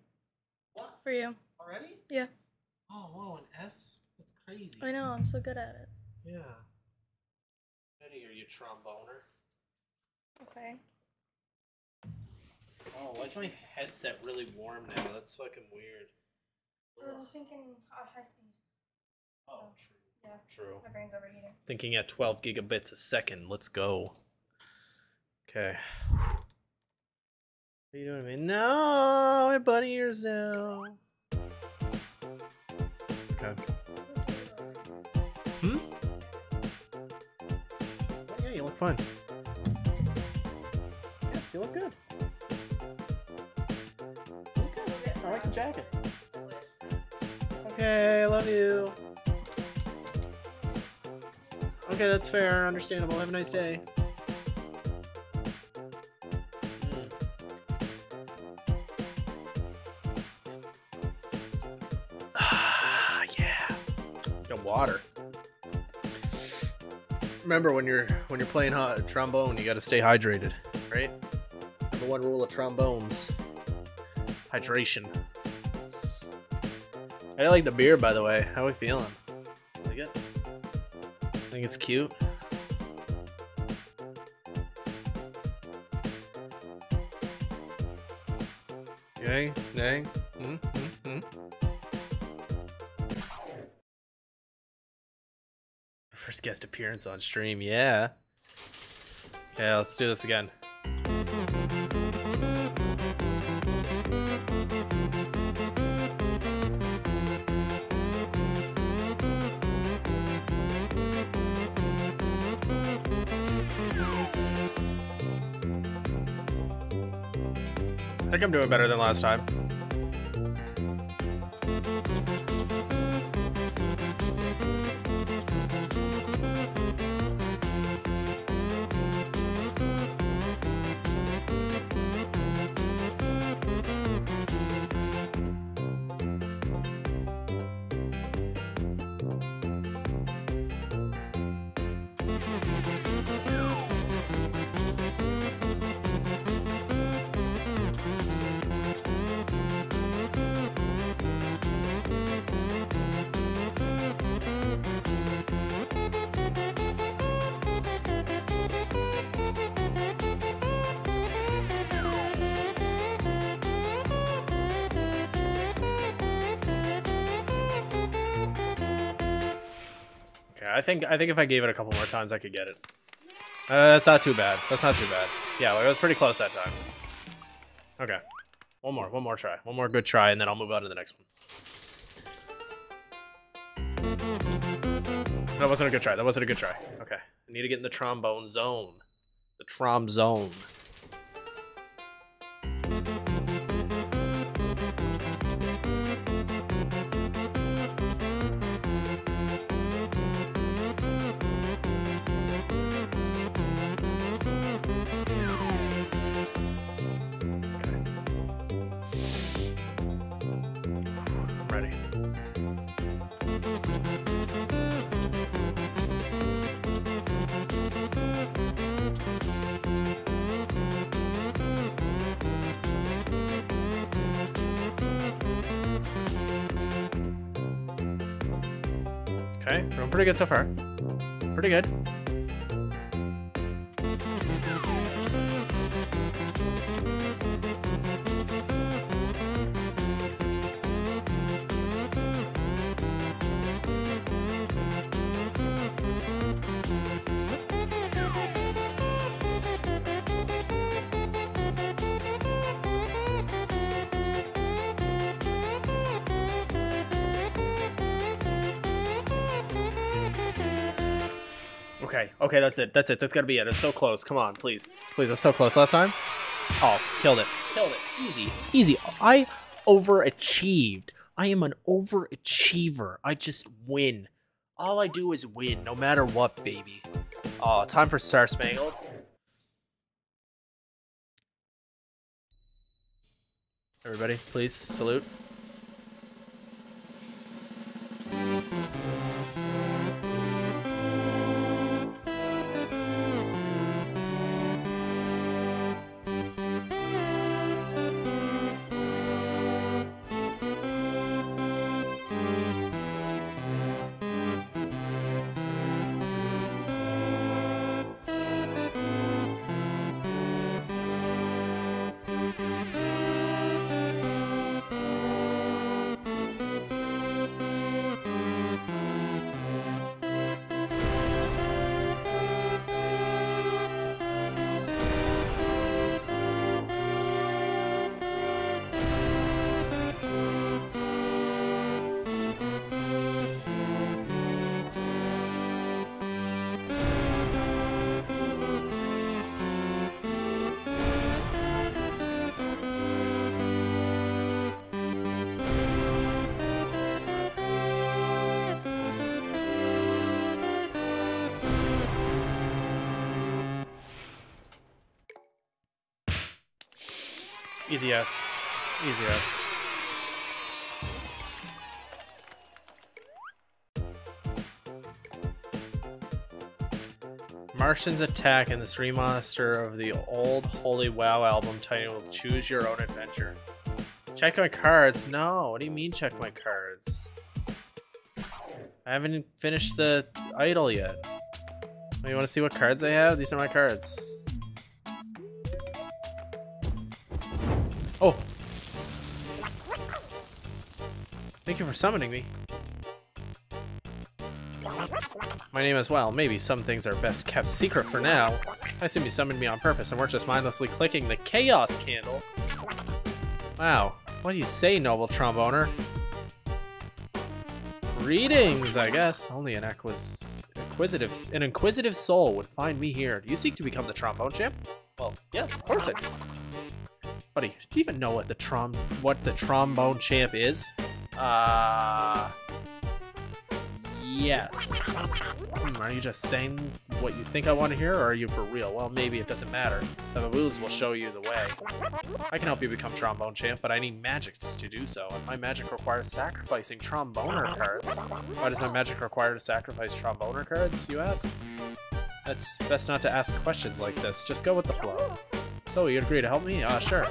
What? for you. Already? Yeah. Oh, whoa, an S? That's crazy. I know, I'm so good at it. Yeah. Out of here, you tromboner. Okay. Oh, why is my headset really warm now? That's fucking weird. Oh, I'm thinking high speed. Oh, true. Yeah, True. my brain's overheating. Thinking at 12 gigabits a second. Let's go. Okay. What are you doing me? No, my bunny ears now. Okay. Hmm? Oh, yeah, you look fine. Yes, you look good. You look good. I like the jacket. Okay, I love you. Okay, that's fair. Understandable. Have a nice day. Remember when you're when you're playing ho- trombone, you got to stay hydrated, right? It's number one rule of trombones. Hydration. I like the beer, by the way. How are we feeling? Like it? think it's cute. Yay, nay, hmm, hmm, First guest appearance on stream, yeah. Okay, let's do this again. I think I'm doing better than last time. Think I think if I gave it a couple more times, I could get it. Uh, that's not too bad. That's not too bad. Yeah, it was pretty close that time. Okay, one more, one more try, one more good try, and then I'll move on to the next one. That wasn't a good try. That wasn't a good try. Okay, I need to get in the trombone zone. The trom zone. Okay, doing pretty good so far. Pretty good. Okay, that's it. That's it. That's gotta be it. It's so close. Come on, please. Please, it's so close last time. Oh, killed it. Killed it. Easy. Easy. I overachieved. I am an overachiever. I just win. All I do is win, no matter what, baby. Oh, time for Star Spangled. Everybody, please salute. Easy S. Easy S. Martians attack in this remaster of the old Holy WoW album titled Choose Your Own Adventure. Check my cards. No, what do you mean check my cards? I haven't finished the idol yet. You want to see what cards I have? These are my cards. Oh! Thank you for summoning me. My name as well. Maybe some things are best kept secret for now. I assume you summoned me on purpose and weren't just mindlessly clicking the Chaos Candle. Wow. What do you say, noble tromboner? Greetings, I guess. Only an inquisitive, an inquisitive soul would find me here. Do you seek to become the trombone champ? Well, yes, of course I do. Buddy, do you even know what the trom what the trombone champ is? Uh Yes. Hmm, are you just saying what you think I want to hear, or are you for real? Well, maybe it doesn't matter. The baboons will show you the way. I can help you become trombone champ, but I need magics to do so, and my magic requires sacrificing tromboner cards. Why does my magic require to sacrifice tromboner cards, you ask? It's best not to ask questions like this. Just go with the flow. So, you'd agree to help me? Uh, sure.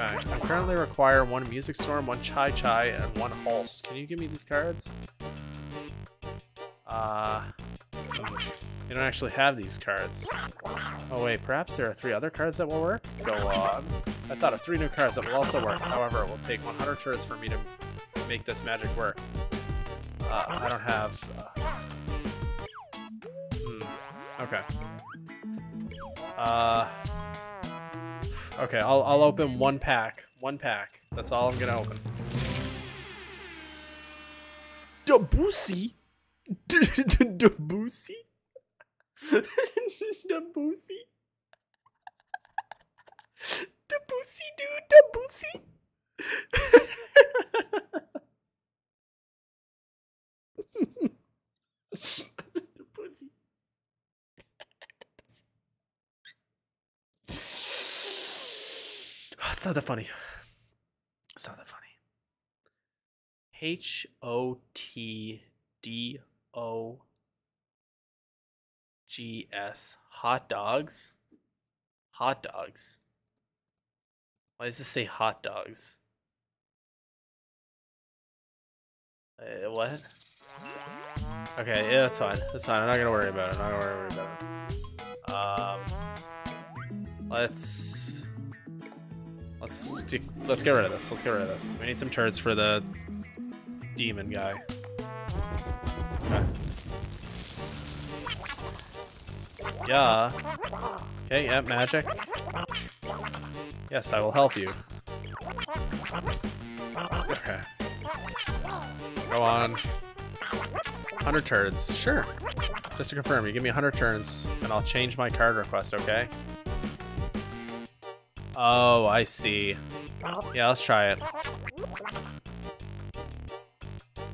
Okay, I currently require one Music Storm, one Chai Chai, and one Holst. Can you give me these cards? Uh, you don't actually have these cards. Oh wait, perhaps there are three other cards that will work? Go on. I thought of three new cards that will also work. However, it will take 100 turns for me to make this magic work. Uh, I don't have... Uh, hmm, okay. Uh... Okay, I'll, I'll open one pack. One pack. That's all I'm gonna open. Debussy? Debussy? <laughs> Debussy? Debussy, dude, Debussy? <laughs> It's not that funny. It's not that funny. H O T D O G S. Hot dogs? Hot dogs. Why does this say hot dogs? Uh, what? Okay, yeah, that's fine. That's fine. I'm not gonna worry about it. I'm not gonna worry about it. Um, let's let's let's get rid of this. Let's get rid of this. We need some turds for the demon guy. Okay. Yeah. Okay. Yeah. Magic. Yes, I will help you. Okay. Go on. 100 turns. Sure. Just to confirm, you give me 100 turns, and I'll change my card request, okay? Oh, I see. Yeah, let's try it.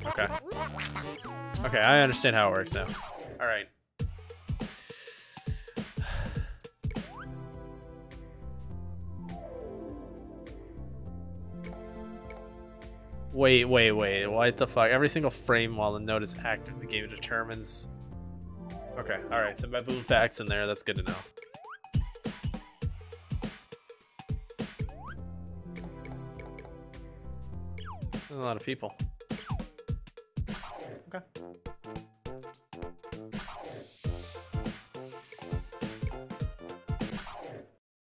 Okay. Okay, I understand how it works now. Alright. Wait, wait, wait. What the fuck? Every single frame while the note is active, the game determines. Okay, alright, some baboon facts in there. That's good to know. There's a lot of people. Okay.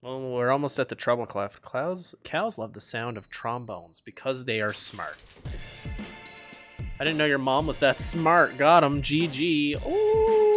Well, we're almost at the treble clef. Cows, cows love the sound of trombones because they are smart. I didn't know your mom was that smart. Got him. GG. Ooh.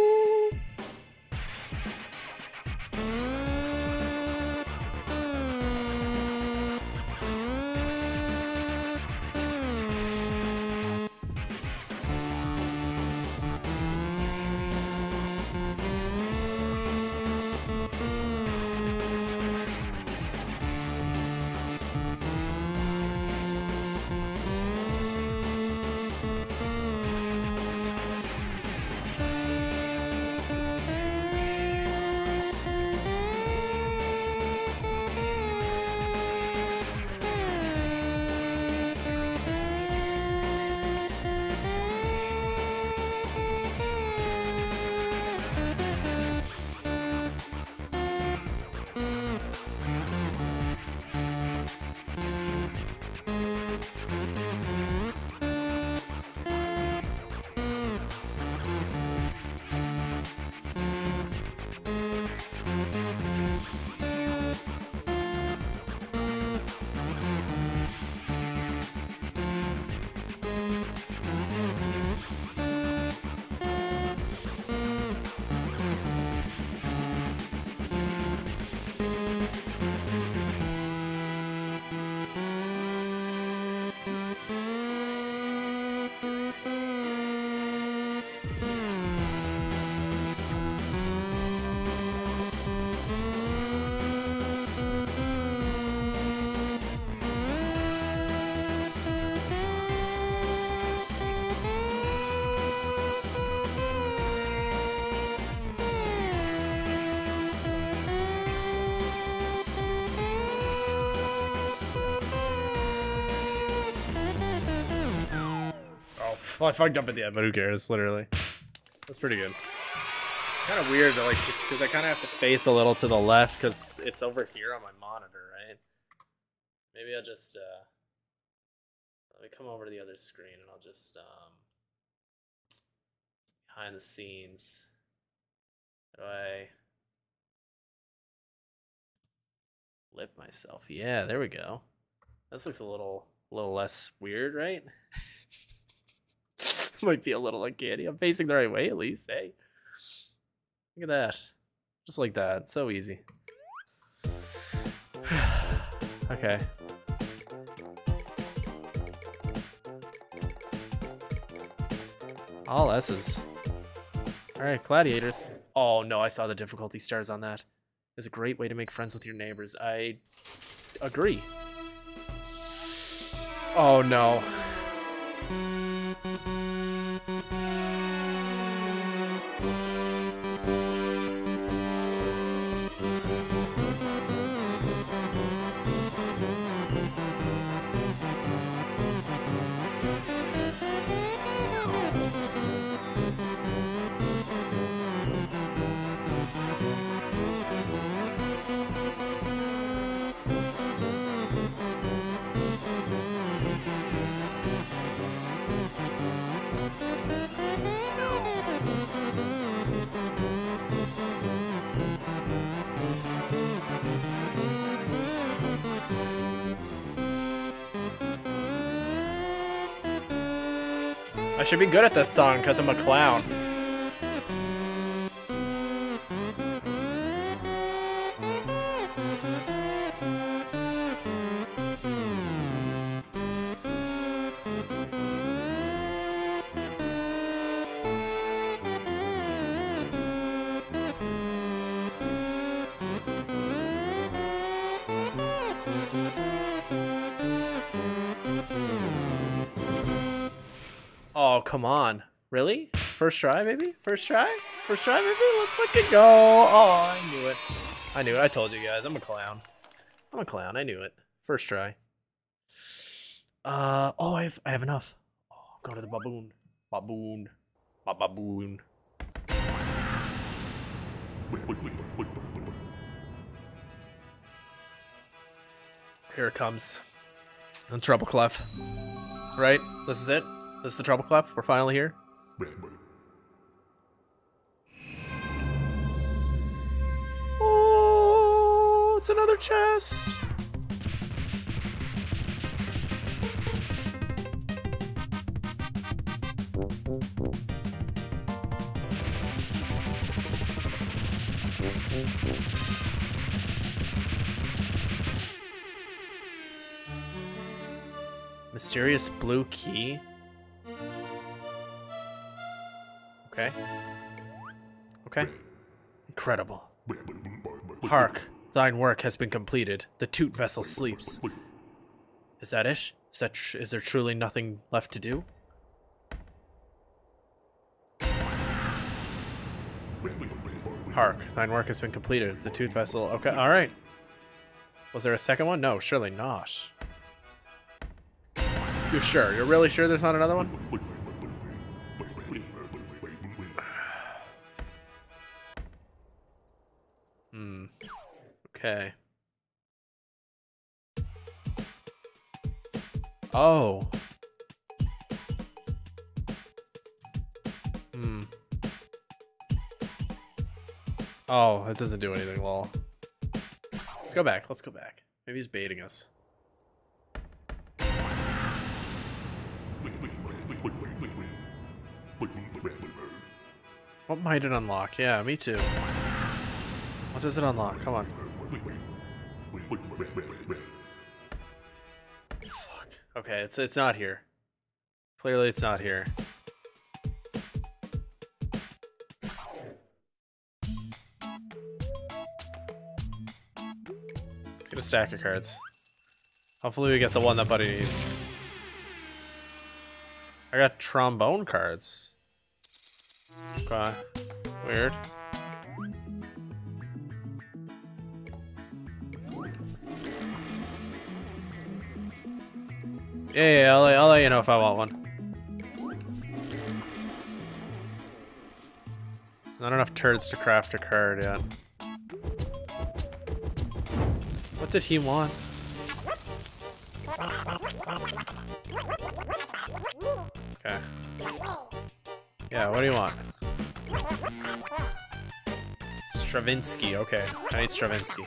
Oh, I fucked up at the end, but who cares? Literally, that's pretty good. Kind of weird, though, like, because I kind of have to face a little to the left because it's over here on my monitor, right? Maybe I'll just uh, let me come over to the other screen and I'll just um, behind the scenes. How do I flip myself? Yeah, there we go. This looks a little, a little less weird, right? <laughs> <laughs> Might be a little uncanny. I'm facing the right way at least. Hey, look at that. Just like that. So easy. <sighs> okay. All S's. Alright, gladiators. Oh no, I saw the difficulty stars on that. It's a great way to make friends with your neighbors. I agree. Oh no. Should be good at this song because I'm a clown. First try, maybe? First try? First try, maybe? Let's it go. Oh, I knew it. I knew it. I told you guys. I'm a clown. I'm a clown. I knew it. First try. Uh, oh, I have, I have enough. Oh, go to the baboon. Baboon. Ba baboon. Here it comes. The treble Clef. Right? This is it? This is the treble Clef? We're finally here? Another chest. Mysterious blue key. Okay. Okay. Incredible. Hark, thine work has been completed. The toot vessel sleeps. Is that it? Is that is there truly nothing left to do? Hark, thine work has been completed. The toot vessel. Okay, all right. Was there a second one? No, surely not. You're sure? You're really sure there's not another one? Okay. Oh. Hmm. Oh, it doesn't do anything, lol. Let's go back. Let's go back. Maybe he's baiting us. What might it unlock? Yeah, me too. What does it unlock? Come on. Fuck. Okay, it's it's not here. Clearly it's not here. Let's get a stack of cards. Hopefully we get the one that Buddy needs. I got trombone cards. Okay. Weird. Yeah, yeah, I'll, let- I'll let you know if I want one. It's not enough turds to craft a card yet. What did he want? Okay. Yeah, what do you want? Stravinsky, okay. I need Stravinsky.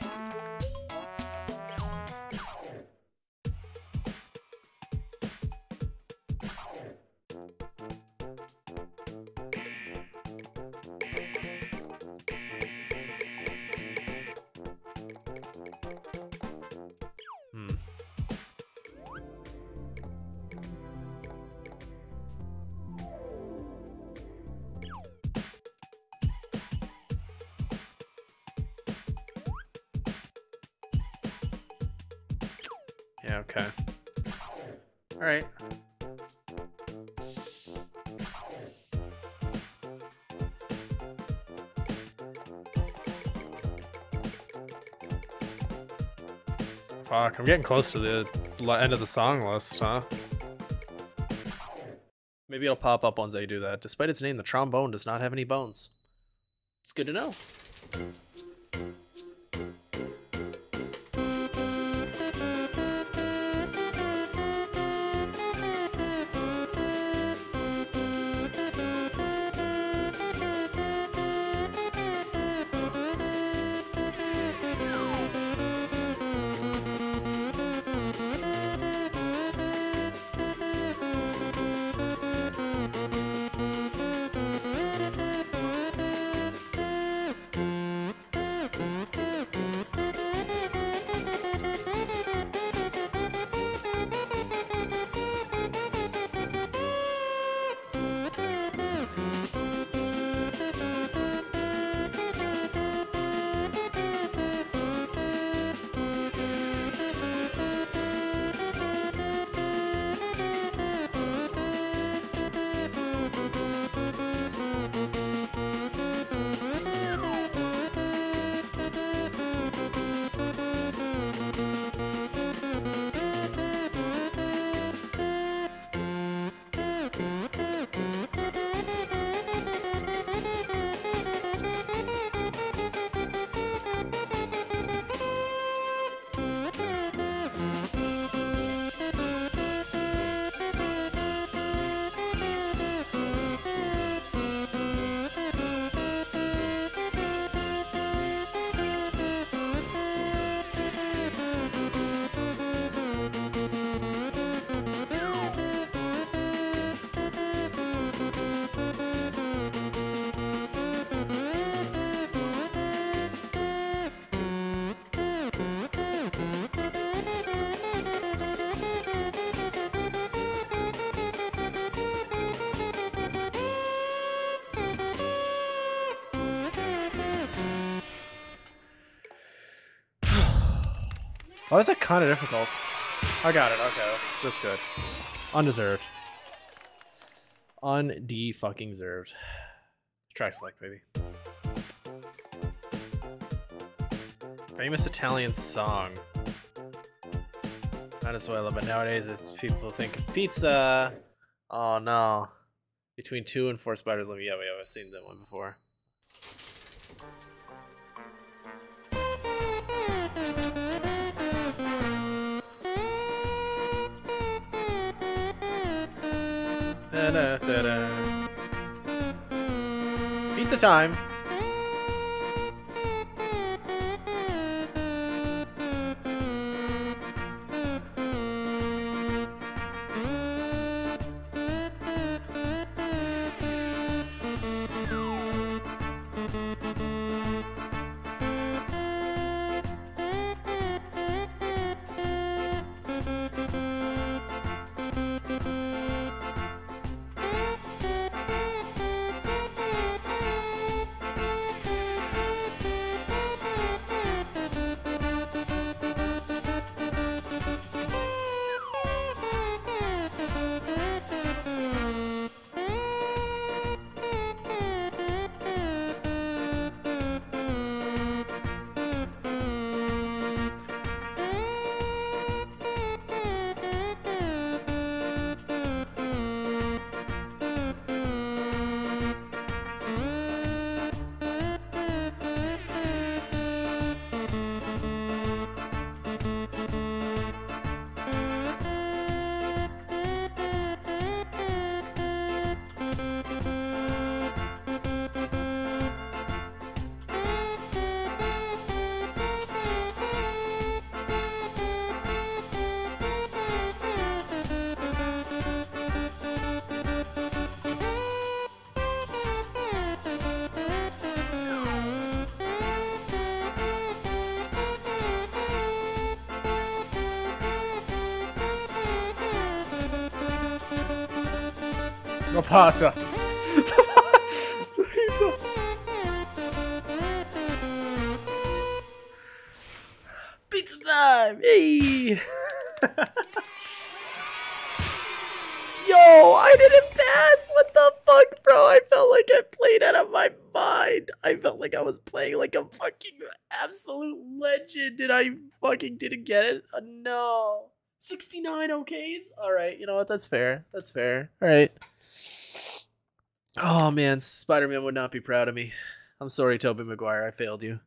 Fuck, I'm getting close to the end of the song list, huh? Maybe it'll pop up once I do that. Despite its name, the trombone does not have any bones. It's good to know. Oh, Why was that kind of difficult? I got it. Okay, that's that's good. Undeserved. Unde fucking deserved. Track select, baby. Famous Italian song. Venezuela, but nowadays it's people think of pizza. Oh no. Between two and four spiders. Let me. Yeah, we have seen that one before. Time. No passa. Pizza. Pizza time! Hey! Yo, I didn't pass! What the fuck, bro? I felt like I played out of my mind. I felt like I was playing like a fucking absolute legend and I fucking didn't get it. Uh, no. 69 OKs? Alright, you know what? That's fair. That's fair. Alright. Oh man, Spider Man would not be proud of me. I'm sorry, Tobey Maguire. I failed you.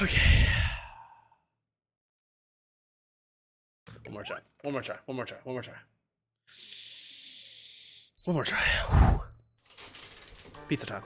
Okay. One more try. One more try. One more try. One more try. One more try. Whew. Pizza time.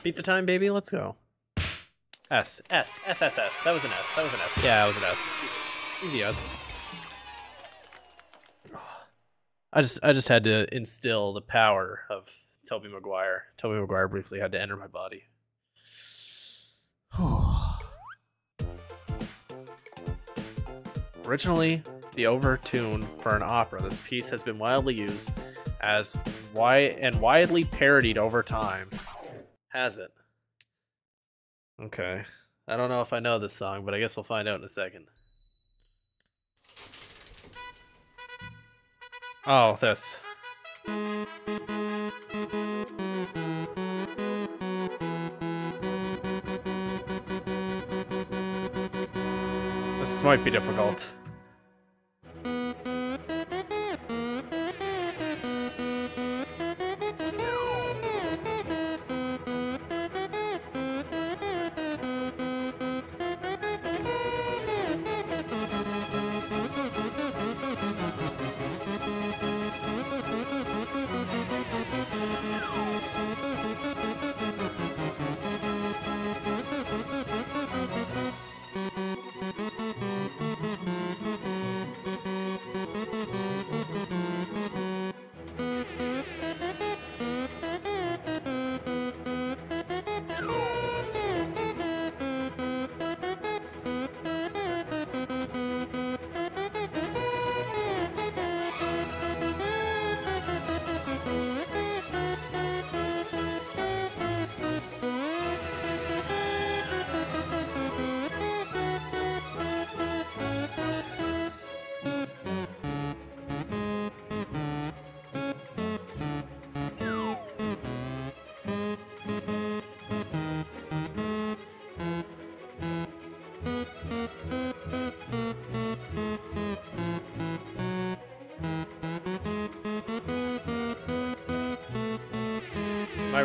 On, pizza time, baby. Let's go. S S S S S. That was an S. That was an S. Yeah, that was an S. Easy S. I just I just had to instill the power of Tobey Maguire. Tobey Maguire briefly had to enter my body. <sighs> Originally, the overtune for an opera, this piece has been widely used as wide and widely parodied over time. Has it? Okay. I don't know if I know this song, but I guess we'll find out in a second. Oh, this. This might be difficult.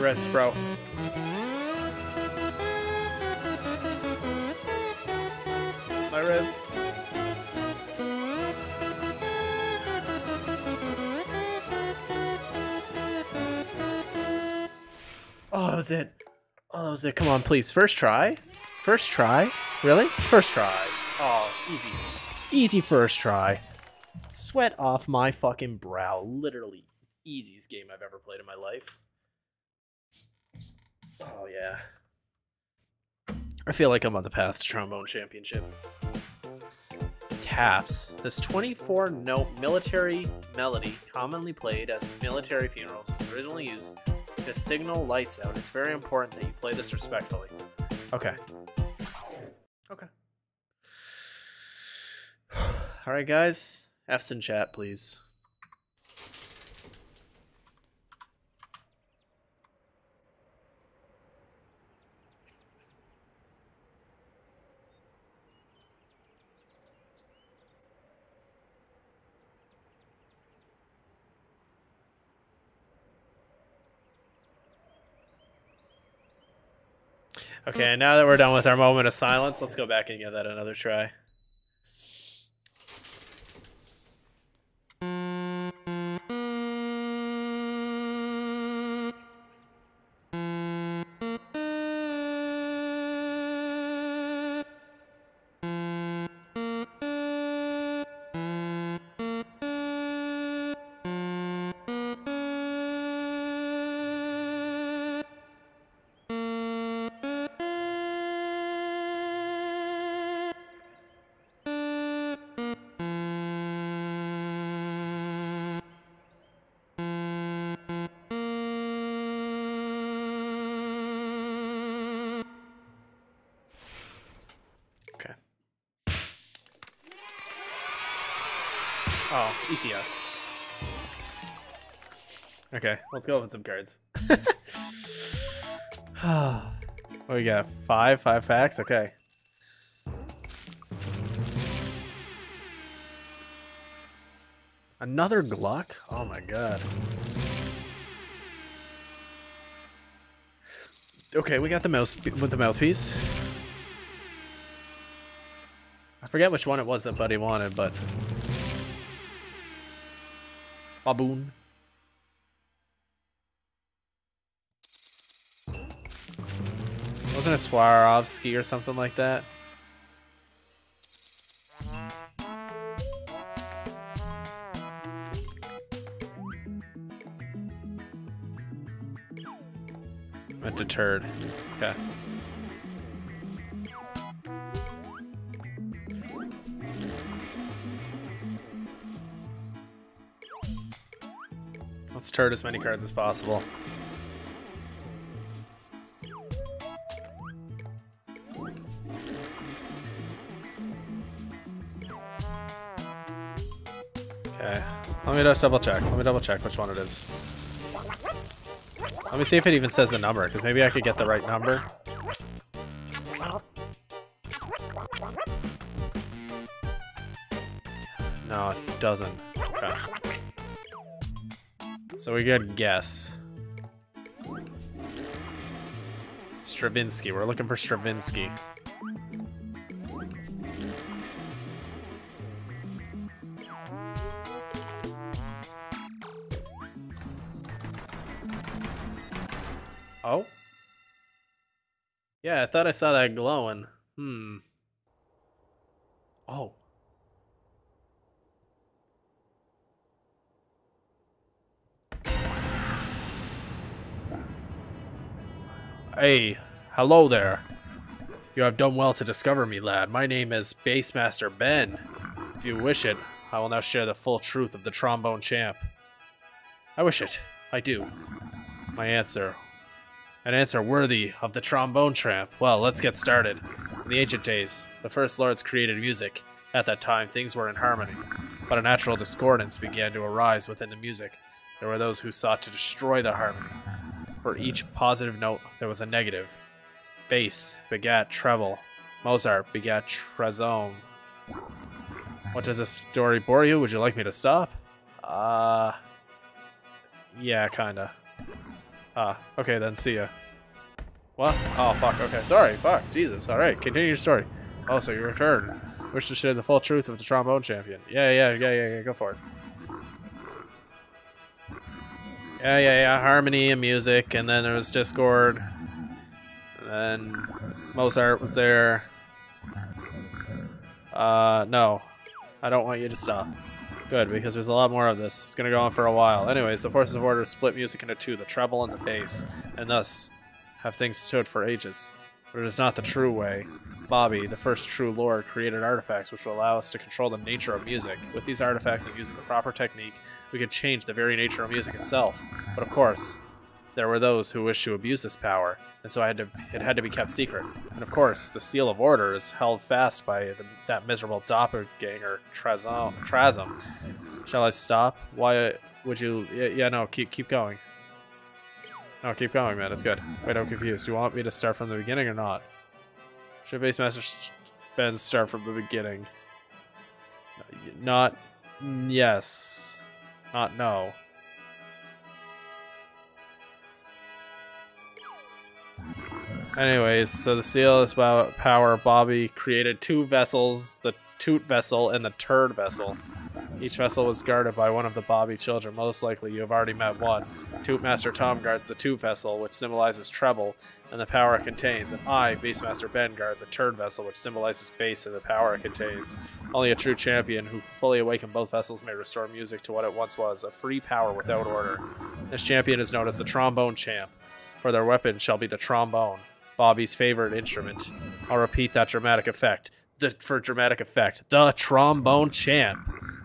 My wrist, bro. My wrist. Oh, that was it. Oh, that was it. Come on, please. First try. First try. Really? First try. Oh, easy. Easy first try. Sweat off my fucking brow. Literally easiest game I've ever played in my life. Oh yeah. I feel like I'm on the path to trombone championship. Taps. This 24 note military melody, commonly played as military funerals, originally used to signal lights out. It's very important that you play this respectfully. Okay. Okay. <sighs> Alright, guys. F's in chat, please. Okay, now that we're done with our moment of silence, let's go back and give that another try. ECS. Okay, let's go open some cards. <sighs> what we got? Five? Five packs? Okay. Another Gluck? Oh my god. Okay, we got the mouse with the mouthpiece. I forget which one it was that Buddy wanted, but baboon. Wasn't it Swarovski or something like that? To turd. Okay. Let's as many cards as possible. Okay. Let me just double check. Let me double check which one it is. Let me see if it even says the number, because maybe I could get the right number. No, it doesn't. So we could guess. Stravinsky. We're looking for Stravinsky. Oh? Yeah, I thought I saw that glowing. Hmm. Hey, hello there. You have done well to discover me, lad. My name is Bassmaster Ben. If you wish it, I will now share the full truth of the trombone champ. I wish it. I do. My answer. An answer worthy of the trombone champ. Well, let's get started. In the ancient days, the first lords created music. At that time, things were in harmony, but a natural discordance began to arise within the music. There were those who sought to destroy the harmony. For each positive note, there was a negative. Bass begat treble. Mozart begat Trazom. What does this story bore you? Would you like me to stop? Uh. Yeah, kinda. Ah, okay then, see ya. What? Oh, fuck, okay, sorry, fuck, Jesus, alright, continue your story. Oh, so you returned. Wish to share the full truth with the trombone champion. Yeah, yeah, yeah, yeah, yeah, go for it. Yeah, yeah, yeah, harmony and music, and then there was Discord. And then Mozart was there. Uh, no. I don't want you to stop. Good, because there's a lot more of this. It's gonna go on for a while. Anyways, the Forces of Order split music into two, the treble and the bass, and thus have things stood for ages. But it is not the true way. Bobby, the first true lord, created artifacts which will allow us to control the nature of music. With these artifacts and using the proper technique, we can change the very nature of music itself. But of course, there were those who wished to abuse this power, and so I had to, it had to be kept secret. And of course, the seal of order is held fast by the, that miserable doppelganger Trazom. Shall I stop? Why would you? Yeah, yeah, no, keep keep going. No, keep going, man. It's good. Wait, I'm confused. Do you want me to start from the beginning or not? Should Bassmaster Ben start from the beginning? Not yes. Not no. Anyways, so the seal is about power. Bobby created two vessels, the Toot vessel and the Turd vessel. Each vessel was guarded by one of the Bobby children. Most likely, you have already met one. Toot Master Tom guards the Toot vessel, which symbolizes treble and the power it contains, and I, Bassmaster Ben, guard the Turd vessel, which symbolizes bass and the power it contains. Only a true champion who fully awaken both vessels may restore music to what it once was, a free power without order. This champion is known as the Trombone Champ, for their weapon shall be the trombone. Bobby's favorite instrument. I'll repeat that dramatic effect. The for dramatic effect, the trombone champ.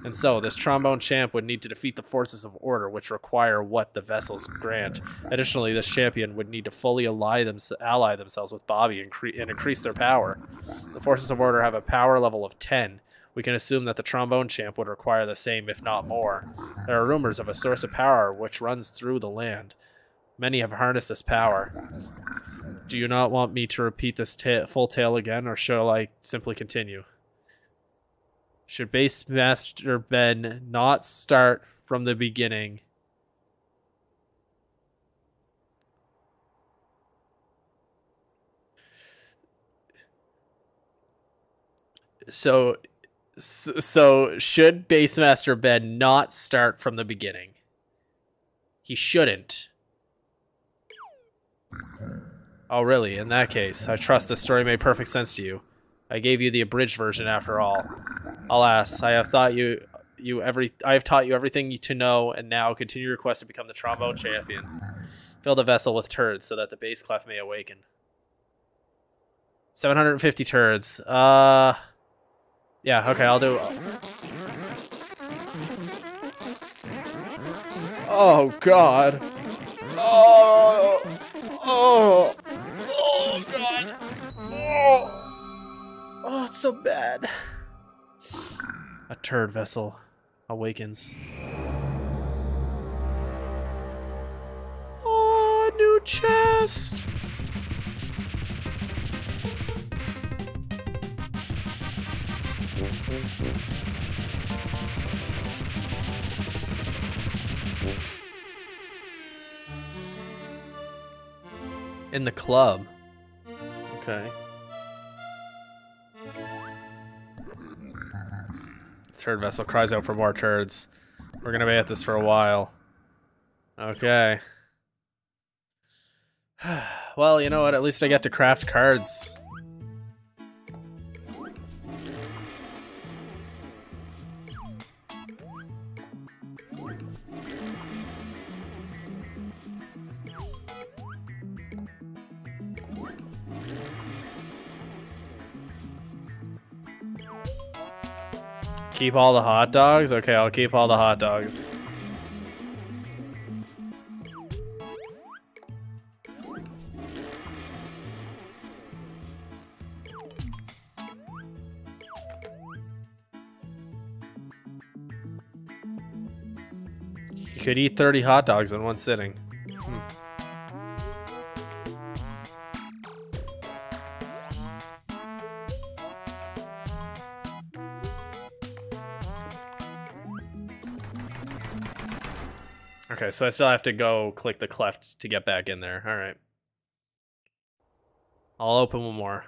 And so, this trombone champ would need to defeat the forces of order, which require what the vessels grant. Additionally, this champion would need to fully ally, them, ally themselves with Bobby and, and increase their power. The forces of order have a power level of 10. We can assume that the trombone champ would require the same, if not more. There are rumors of a source of power which runs through the land. Many have harnessed this power. Do you not want me to repeat this ta full tale again, or shall I simply continue? Should Bassmaster Ben not start from the beginning? So, so should Bassmaster Ben not start from the beginning? He shouldn't. Oh, really? In that case, I trust the story made perfect sense to you. I gave you the abridged version after all. Alas, I have thought you you every I have taught you everything to know, and now continue your quest to become the trombone champion. Fill the vessel with turds so that the bass clef may awaken. 750 turds. Uh, yeah. Okay, I'll do. Oh God. Oh. Oh. Oh God. Oh. Oh, it's so bad. A turd vessel awakens. Oh, new chest. In the club. Okay. Turd vessel cries out for more turds. We're gonna be at this for a while. Okay. <sighs> well, you know what? At least I get to craft cards. Keep all the hot dogs? Okay, I'll keep all the hot dogs. You could eat 30 hot dogs in one sitting. Okay, so I still have to go click the cleft to get back in there. All right. I'll open one more.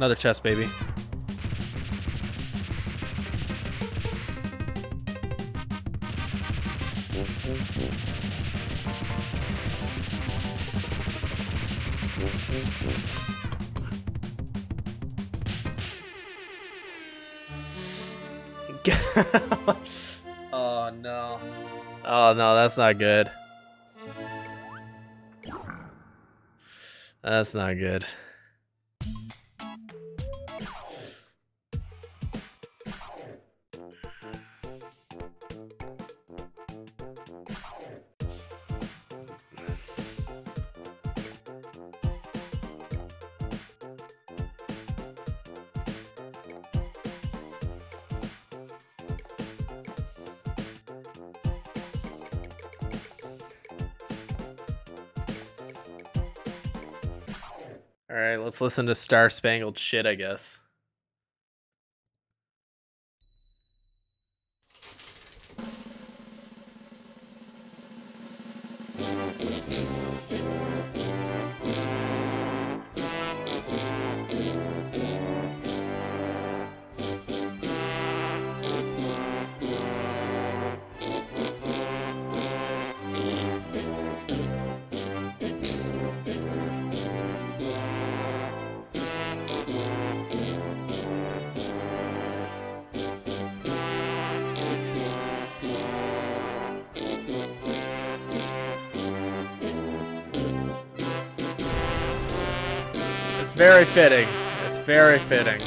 Another chest, baby. <laughs> oh no. Oh no, that's not good. That's not good. Let's listen to Star Spangled Shit, I guess. Very fitting. It's very fitting.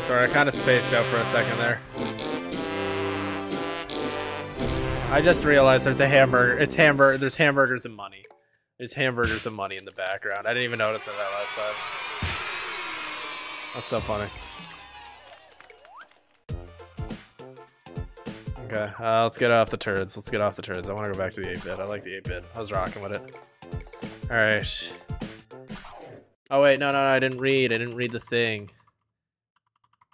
Sorry, I kind of spaced out for a second there. I just realized there's a hamburger. It's hamburger. There's hamburgers and money. There's hamburgers and money in the background. I didn't even notice that last time. That's so funny. Okay, uh, let's get off the turds. Let's get off the turds. I want to go back to the 8-bit. I like the 8-bit. I was rocking with it. All right. Oh wait, no, no, no. I didn't read. I didn't read the thing.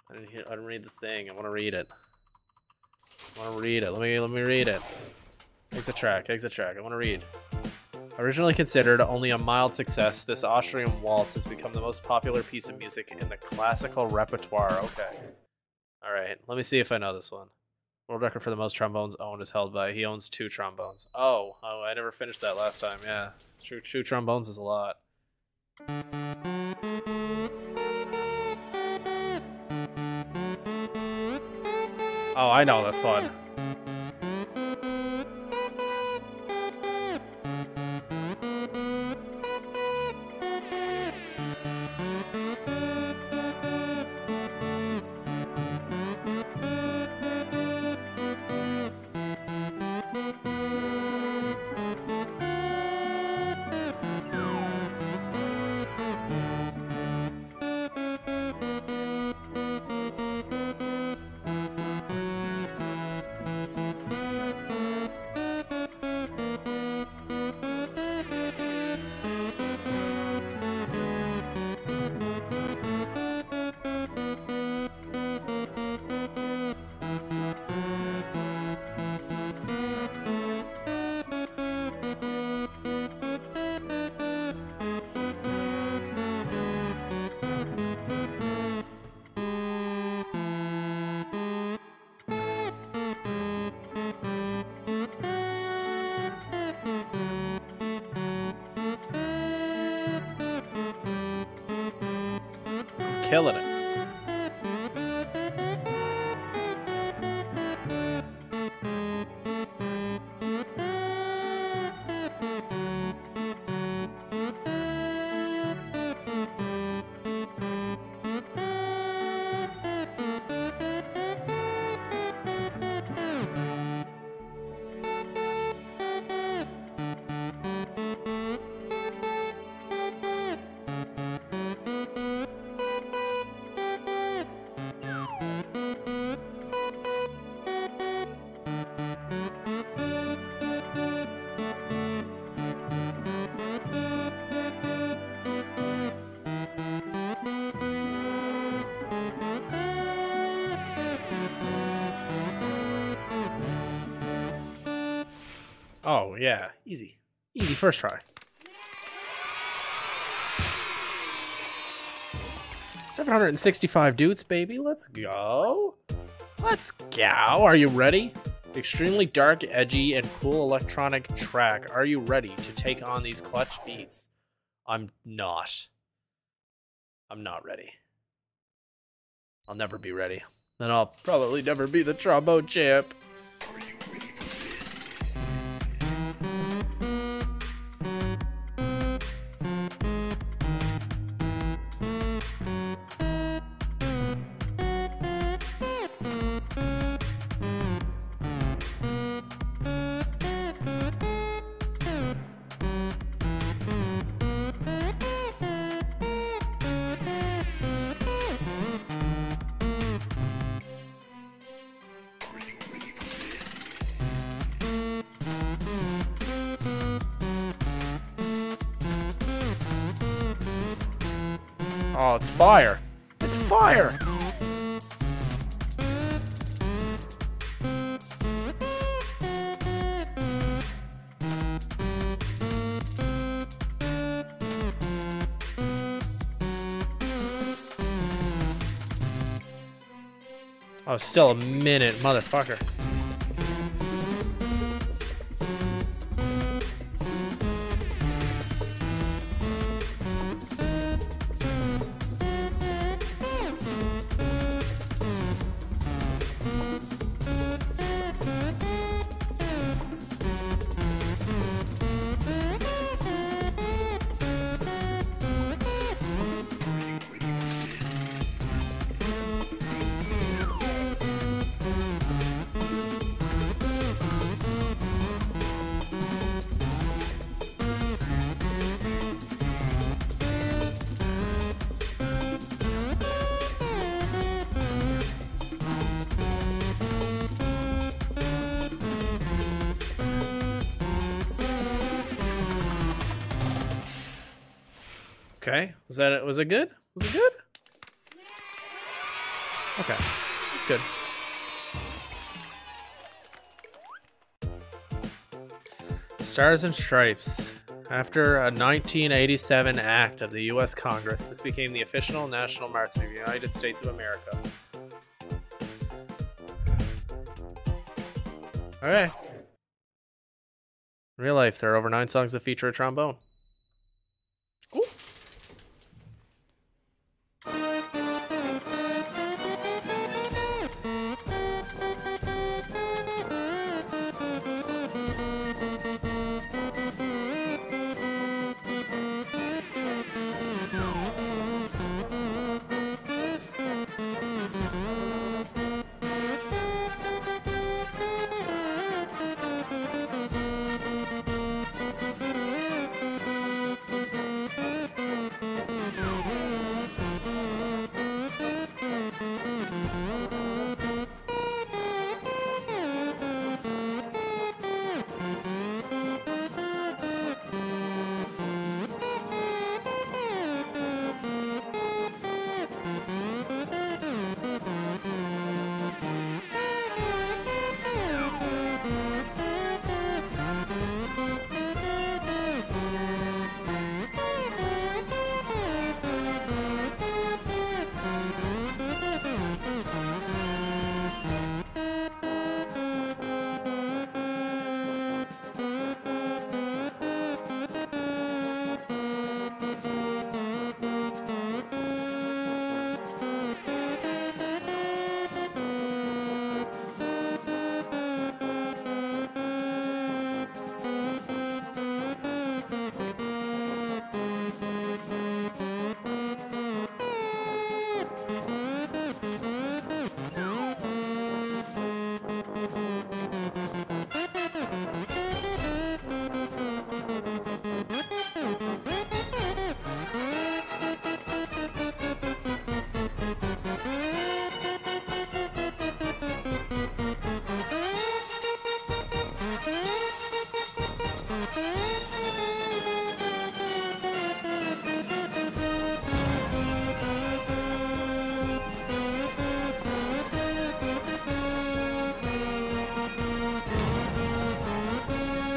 I didn't. I didn't read the thing. I want to read it. I want to read it. Let me. Let me read it. Exit track. Exit track. I want to read. Originally considered only a mild success, this Austrian waltz has become the most popular piece of music in the classical repertoire. Okay. All right. Let me see if I know this one. World record for the most trombones owned is held by. He owns two trombones. Oh, oh, I never finished that last time. Yeah, two, two trombones is a lot. Oh, I know this one. Easy first try. Seven hundred and sixty-five dudes, baby. Let's go. Let's go. Are you ready? Extremely dark, edgy, and cool electronic track. Are you ready to take on these clutch beats? I'm not. I'm not ready. I'll never be ready. Then I'll probably never be the trombone champ. Oh, still a minute, motherfucker. Was that it? was it good? Was it good? Okay. It's good. Stars and Stripes. After a 1987 act of the U.S. Congress, this became the official national march of the United States of America. Okay. In real life, there are over nine songs that feature a trombone.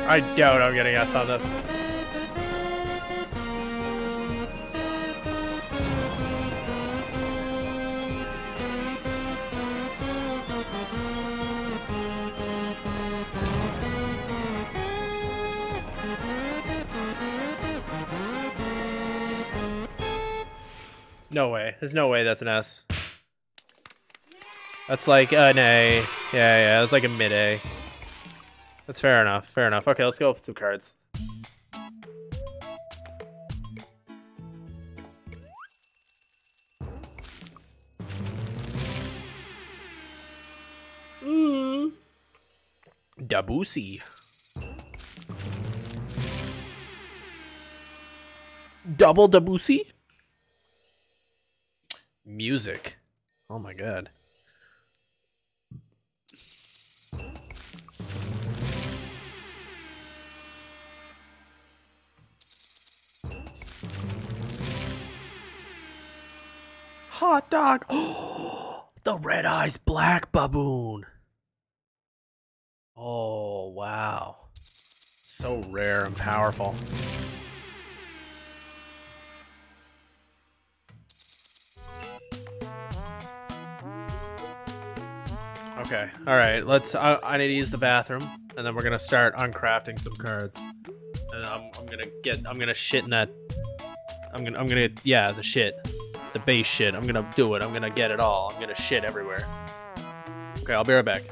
I doubt I'm getting S on this. No way. There's no way that's an S. That's like an A. Yeah, yeah, it's like a mid A. That's fair enough. Fair enough. Okay, let's go open some cards. Mm. Debussy. Double Debussy? Music. Oh my god. Hot dog. <gasps> the red eyes black baboon. Oh, wow. So rare and powerful. Okay, all right. Let's. I, I need to use the bathroom, and then we're gonna start uncrafting some cards. And I'm, I'm gonna get. I'm gonna shit in that. I'm gonna. I'm gonna. Yeah, the shit the base shit. I'm gonna do it. I'm gonna get it all. I'm gonna shit everywhere. Okay, I'll be right back.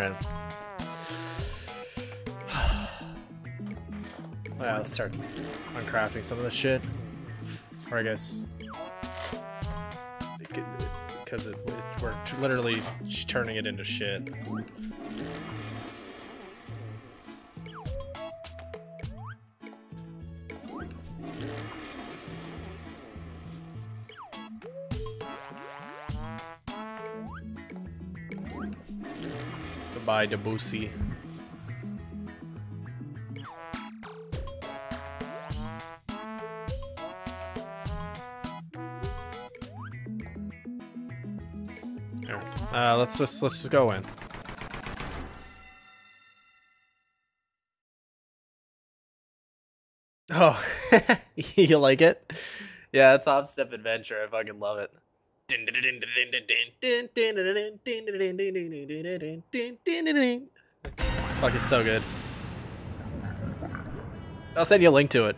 All right. Yeah, <sighs> let's start uncrafting some of the shit. Or I guess because it, it, we're literally turning it into shit. Goodbye, Debussy. Uh, let's just let's just go in. Oh, <laughs> you like it? Yeah, it's Hop Step Adventure. I fucking love it. Fuck, it's so good. I'll send you a link to it.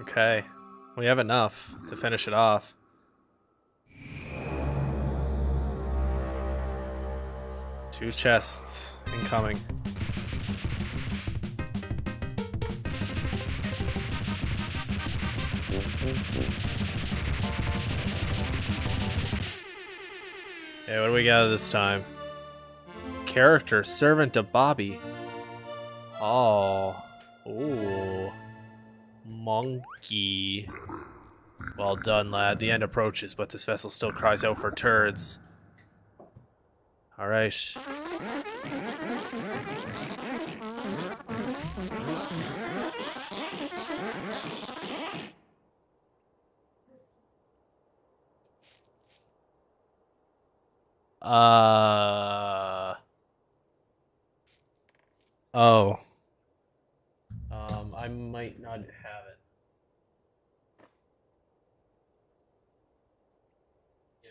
Okay. We have enough to finish it off. Two chests incoming. Hey, what do we got this time? Character, servant of Bobby. Oh. Ooh. Monkey. Well done, lad. The end approaches, but this vessel still cries out for turds. Alright. Uh. Oh. Um, I might not have it. Yeah,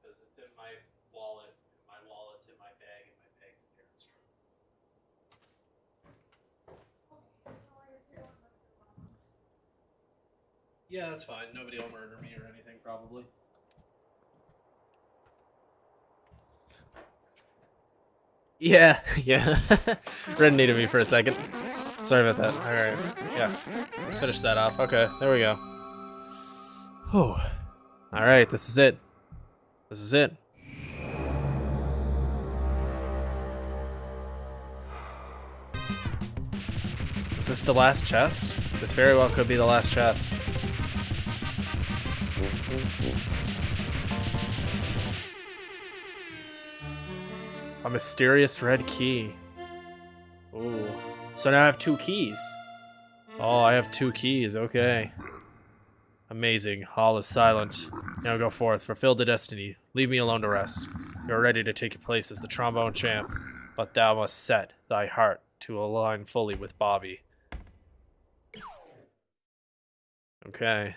because it's in my wallet. My wallet's in my bag, and my bag's in Karen's room. Yeah, that's fine. Nobody will murder me or anything, probably. Yeah, <laughs> yeah. Red needed me for a second. Sorry about that. Alright. Yeah. Let's finish that off. Okay, there we go. Whew. Alright, this is it. This is it. Is this the last chest? This very well could be the last chest. A mysterious red key. Ooh. So now I have two keys. Oh, I have two keys. Okay. Amazing. All is silent. Now go forth, fulfill the destiny. Leave me alone to rest. You are ready to take your place as the trombone champ, but thou must set thy heart to align fully with Bobby. Okay.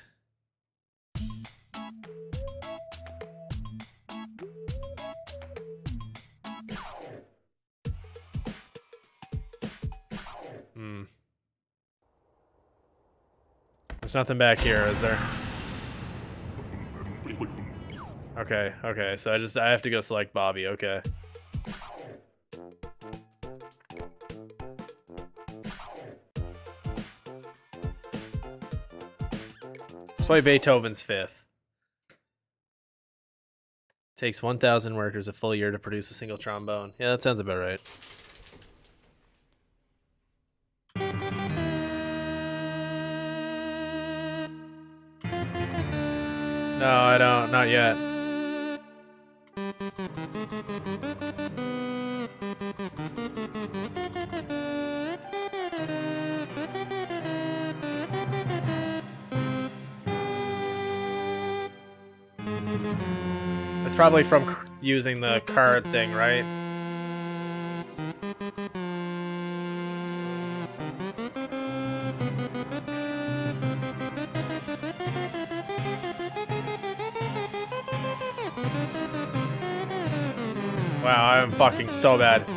There's nothing back here, is there? Okay, okay, so I just, I have to go select Bobby, okay. Let's play Beethoven's Fifth. Takes 1,000 workers a full year to produce a single trombone. Yeah, that sounds about right. No, I don't. Not yet. It's probably from using the card thing, right? Wow, I am fucking so bad.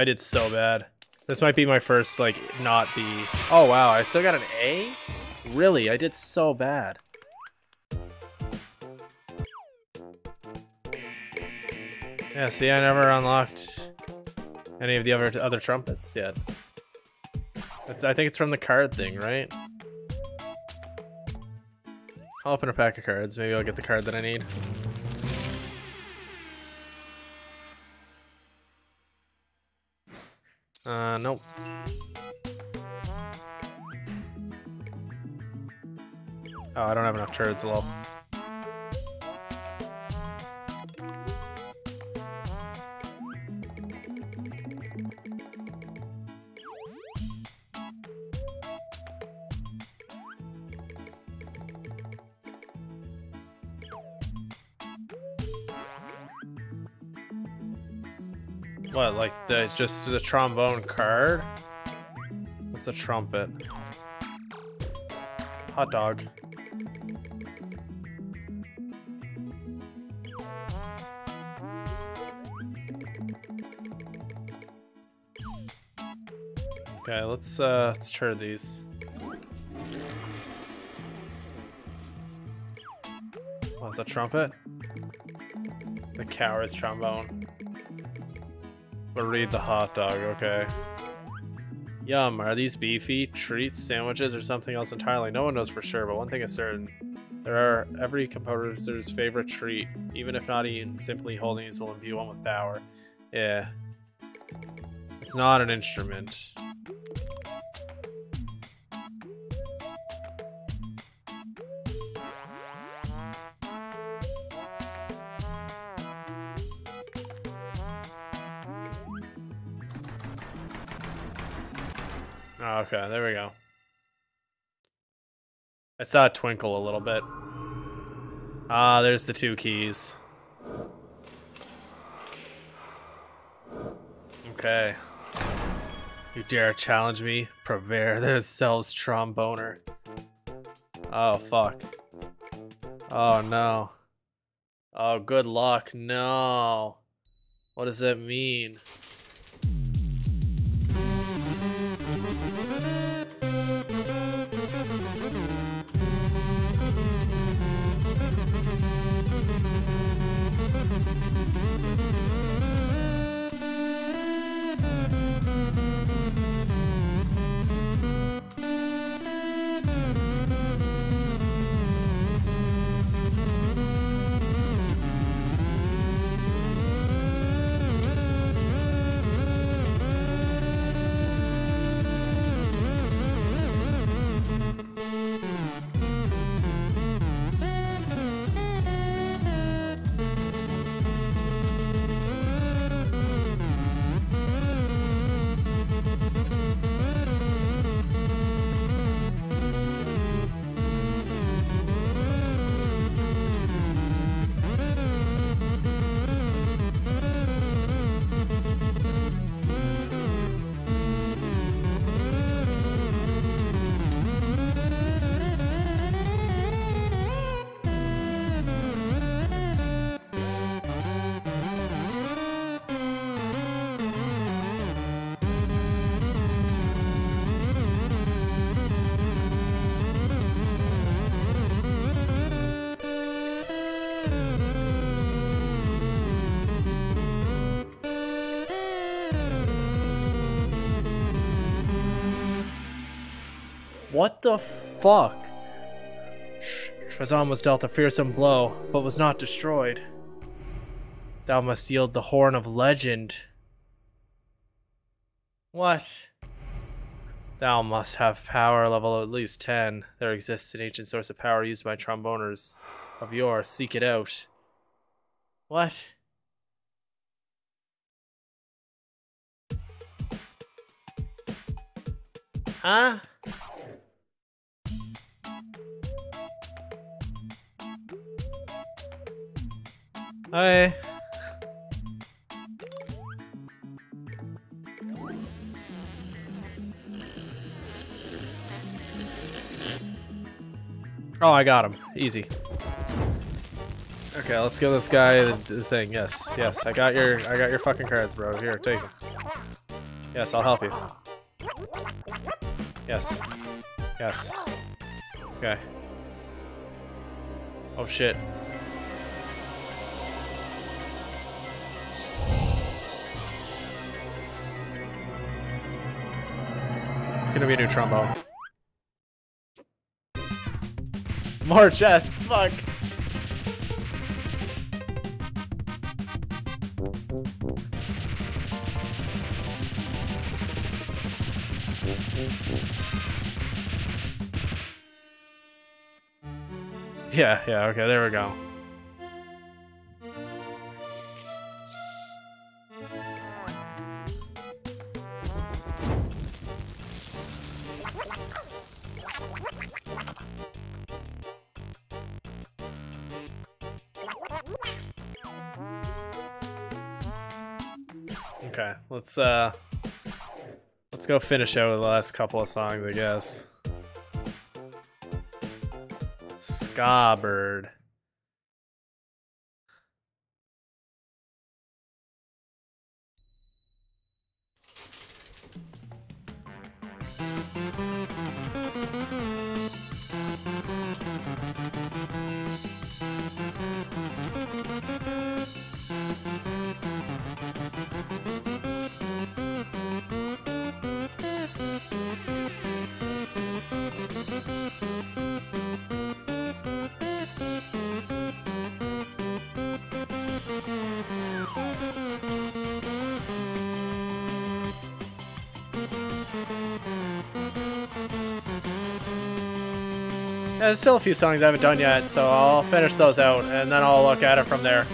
I did so bad. This might be my first, like, not B. Oh, wow, I still got an A? Really? I did so bad. Yeah, see, I never unlocked any of the other other trumpets yet. It's, I think it's from the card thing, right? I'll open a pack of cards. Maybe I'll get the card that I need. Turrets, lol. What, like the just the trombone card? What's the trumpet? Hot dog. Let's uh let's try these. What the trumpet? The coward's trombone. But read the hot dog, okay. Yum, are these beefy treats, sandwiches, or something else entirely? No one knows for sure, but one thing is certain. There are every composer's favorite treat, even if not eaten, simply holding these will imbue one with power. Yeah. It's not an instrument. Okay, there we go. I saw it twinkle a little bit. Ah, there's the two keys. Okay. You dare challenge me? Prepare <laughs> themselves, tromboner. Oh, fuck. Oh, no. Oh, good luck. No. What does that mean? The fuck? Shazam was dealt a fearsome blow, but was not destroyed. Thou must yield the horn of legend. What? Thou must have power level at least 10. There exists an ancient source of power used by tromboners of yore. Seek it out. What? Huh? Hi. Oh, I got him. Easy. Okay, let's give this guy the, the thing. Yes, yes. I got your I got your fucking cards, bro. Here, take them. Yes, I'll help you. Yes. Yes. Okay. Oh shit. It's gonna be a new trombone. More chests, fuck. Yeah, yeah, okay, there we go. Let's uh let's go finish out with the last couple of songs, I guess. Ska. There's still a few songs I haven't done yet, so I'll finish those out and then I'll look at it from there.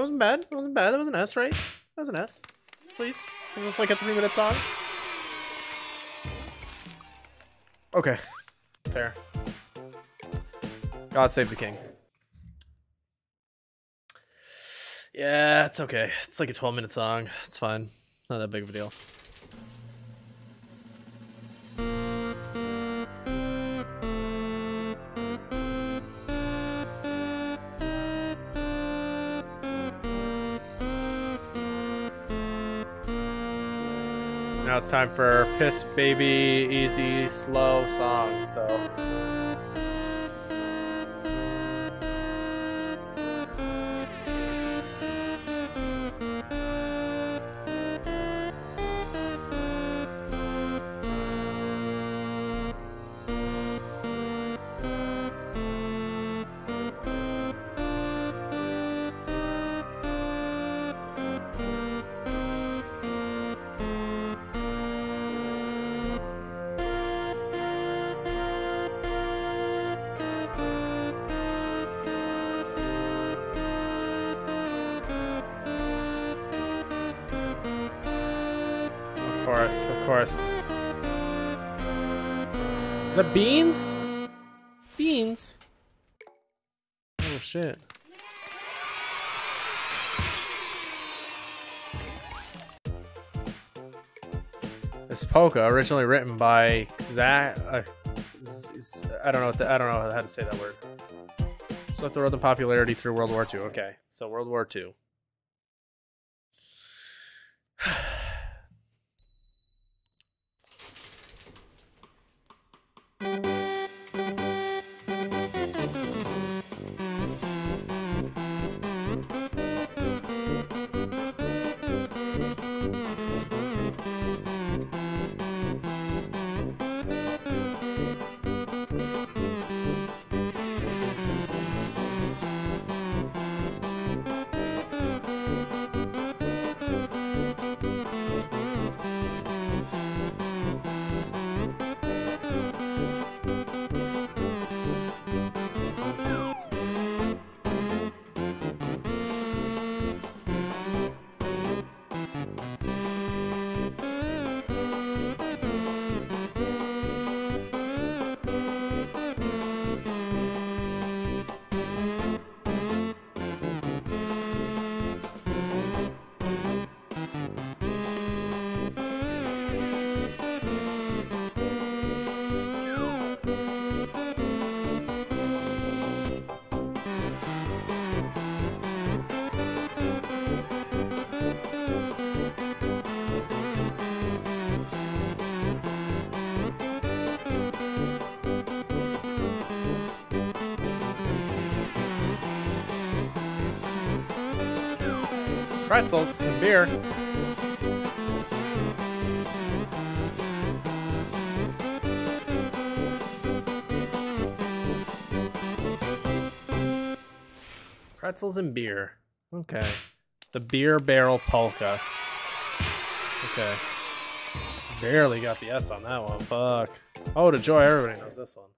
That wasn't bad. That wasn't bad. That was an S, right? That was an S. Please. Is this like a three minute song? Okay. Fair. God save the king. Yeah, it's okay. It's like a 12 minute song. It's fine. It's not that big of a deal. It's time for Piss Baby Easy Slow song, so. That beans? Beans? Oh shit. This polka, originally written by Zach. Uh, I don't know. The, I don't know how to say that word. Swept the world in popularity through World War II. Okay, so World War II. Pretzels and beer. Pretzels and beer. Okay. The beer barrel polka. Okay. Barely got the S on that one. Fuck. Oh, to joy, everybody knows this one.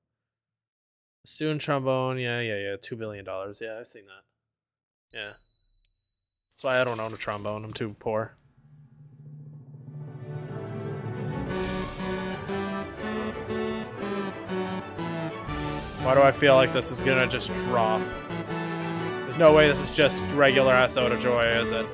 Bassoon trombone. Yeah, yeah, yeah. Two billion dollars. Yeah, I've seen that. Yeah. That's why I don't own a trombone. I'm too poor. Why do I feel like this is gonna just drop? There's no way this is just regular ass Ode to Joy, is it?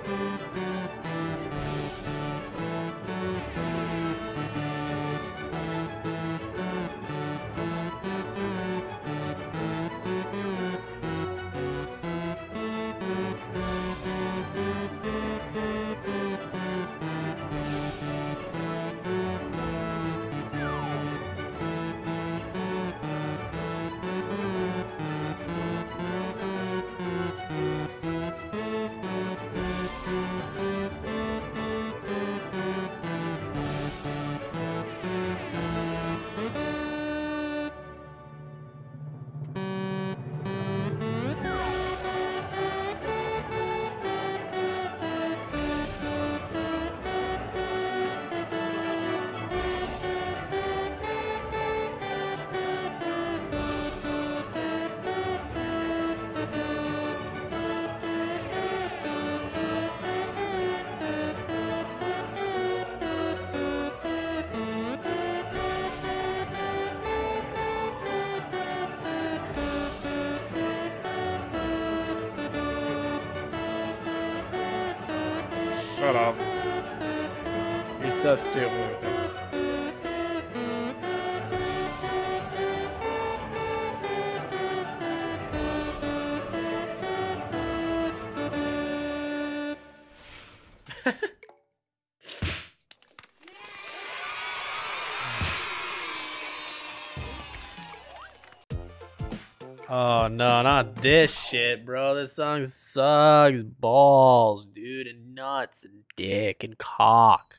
You're so stupid. Oh no, not this shit, bro. This song sucks balls, dude, and nuts and dick and cock.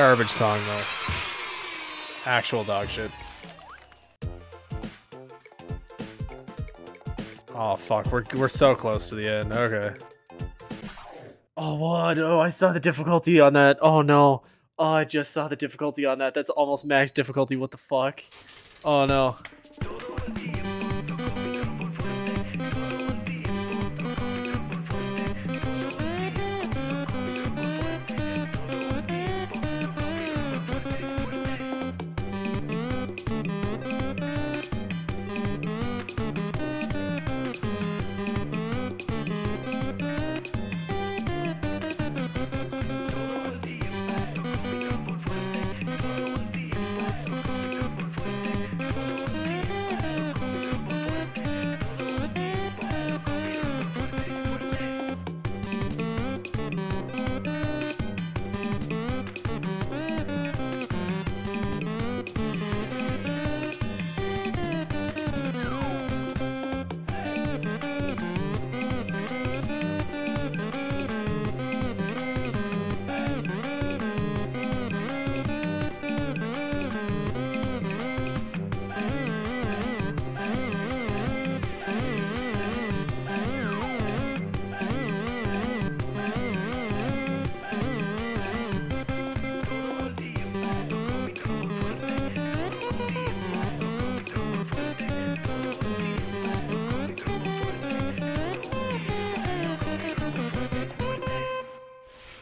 Garbage song though. Actual dog shit. Oh fuck, we're we're so close to the end. Okay. Oh what? Oh, I saw the difficulty on that. Oh no. Oh, I just saw the difficulty on that. That's almost max difficulty. What the fuck? Oh no.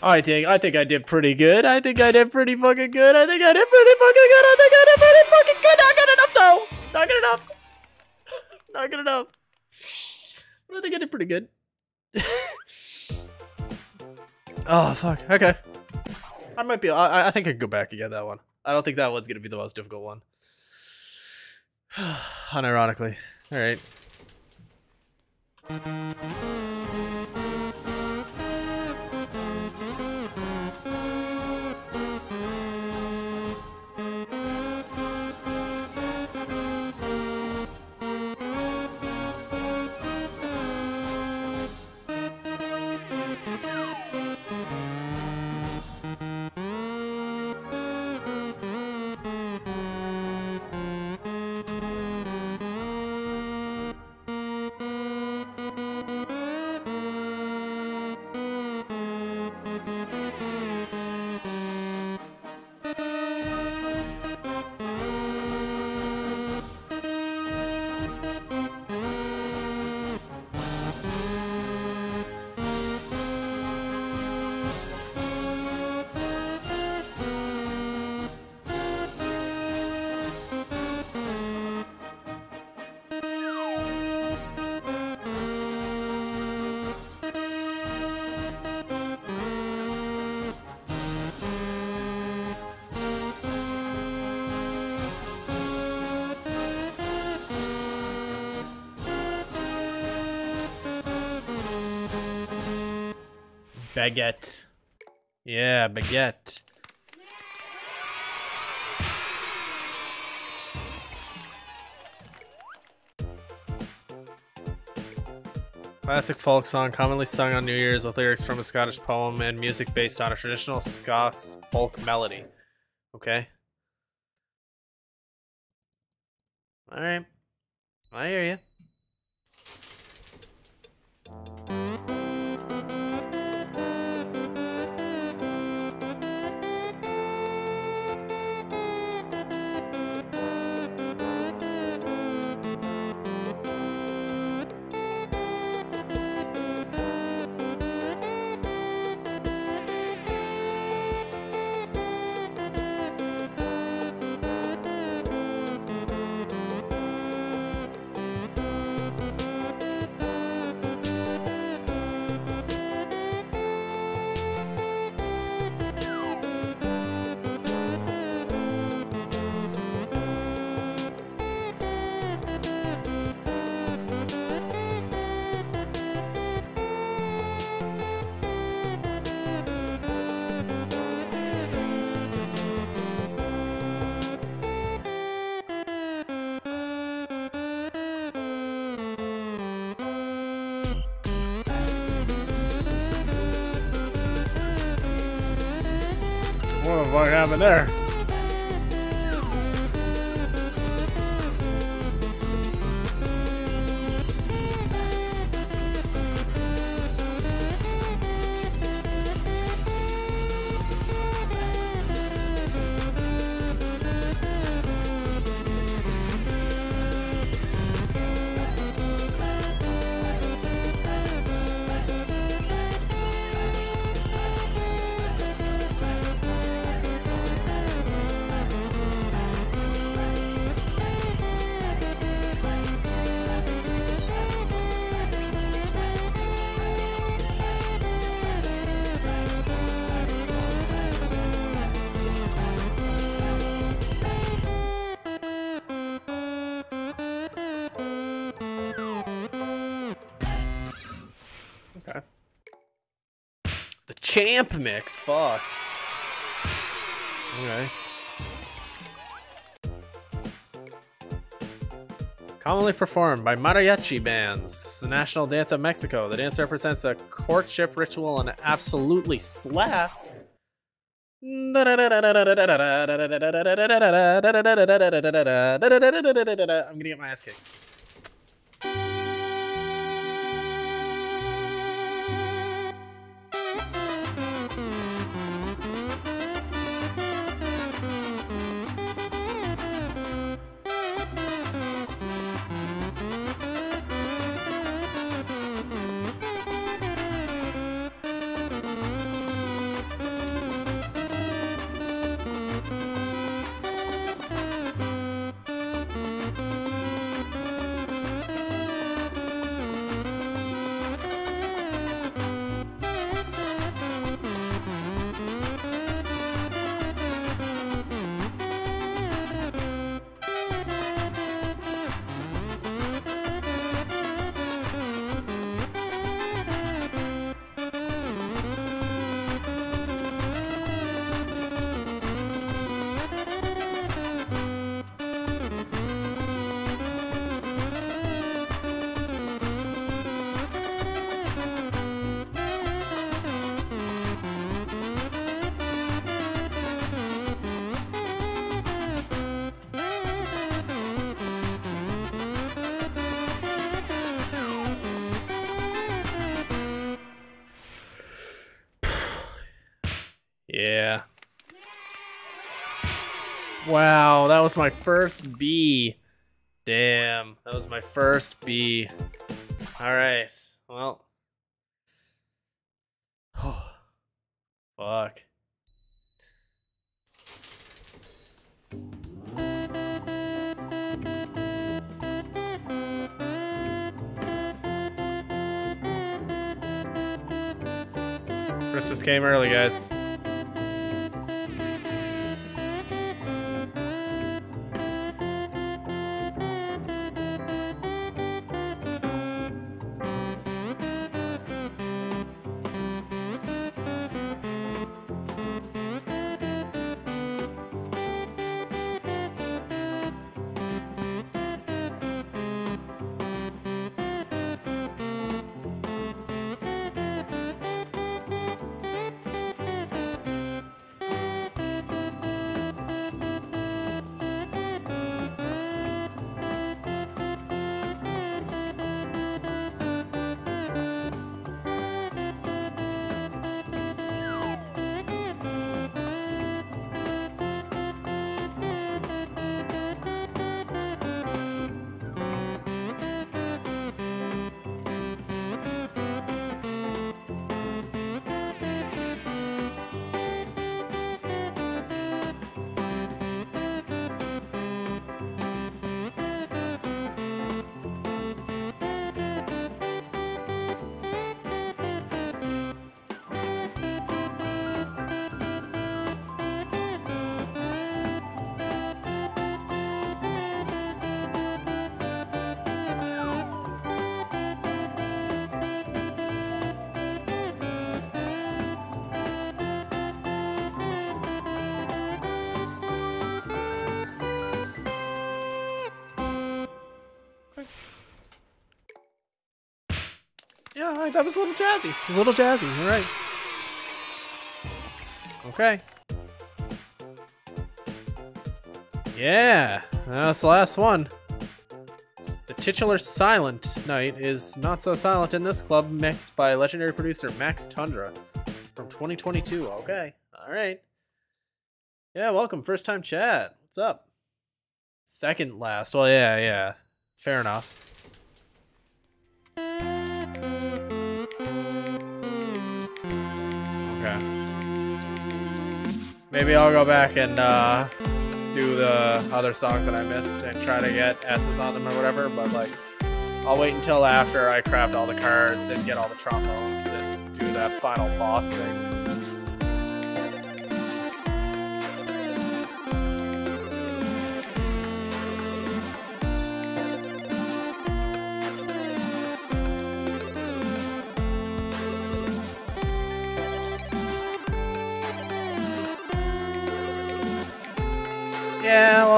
I think I think I did pretty good. I think I did pretty fucking good. I think I did pretty fucking good. I think I did pretty fucking good. Not good enough though. Not good enough. <laughs> Not good enough. But I think I did pretty good. <laughs> oh fuck. Okay. I might be. I I think I could go back get that one. I don't think that one's gonna be the most difficult one. <sighs> Unironically. All right. Baguette. Yeah, baguette. Classic folk song commonly sung on New Year's with lyrics from a Scottish poem and music based on a traditional Scots folk melody. Okay. Happened there? Champ mix, fuck. Okay. Commonly performed by mariachi bands. This is the national dance of Mexico. The dance represents a courtship ritual and absolutely slaps. I'm gonna get my ass kicked. Wow, that was my first B. Damn, that was my first B. Alright, well. <sighs> Fuck. Christmas came early, guys. That was a little jazzy. A little jazzy, alright. Okay. Yeah, that's the last one. The titular Silent Night is not so silent in this club, mixed by legendary producer Max Tundra from 2022. Okay, all right. Yeah, welcome, first time chat. What's up? Second last. Well, yeah, yeah. Fair enough. Maybe I'll go back and uh, do the other songs that I missed and try to get S's on them or whatever, but like, I'll wait until after I craft all the cards and get all the trombones and do that final boss thing.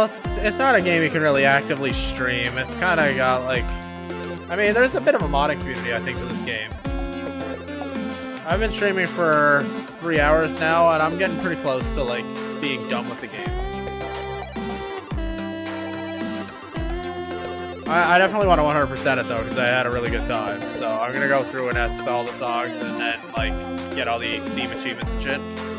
Well, it's it's not a game you can really actively stream. It's kind of got like, I mean, there's a bit of a modding community I think for this game. I've been streaming for three hours now, and I'm getting pretty close to like being done with the game. I, I definitely want to 100% it though, because I had a really good time. So I'm gonna go through and ask all the songs, and then like get all the Steam achievements and shit.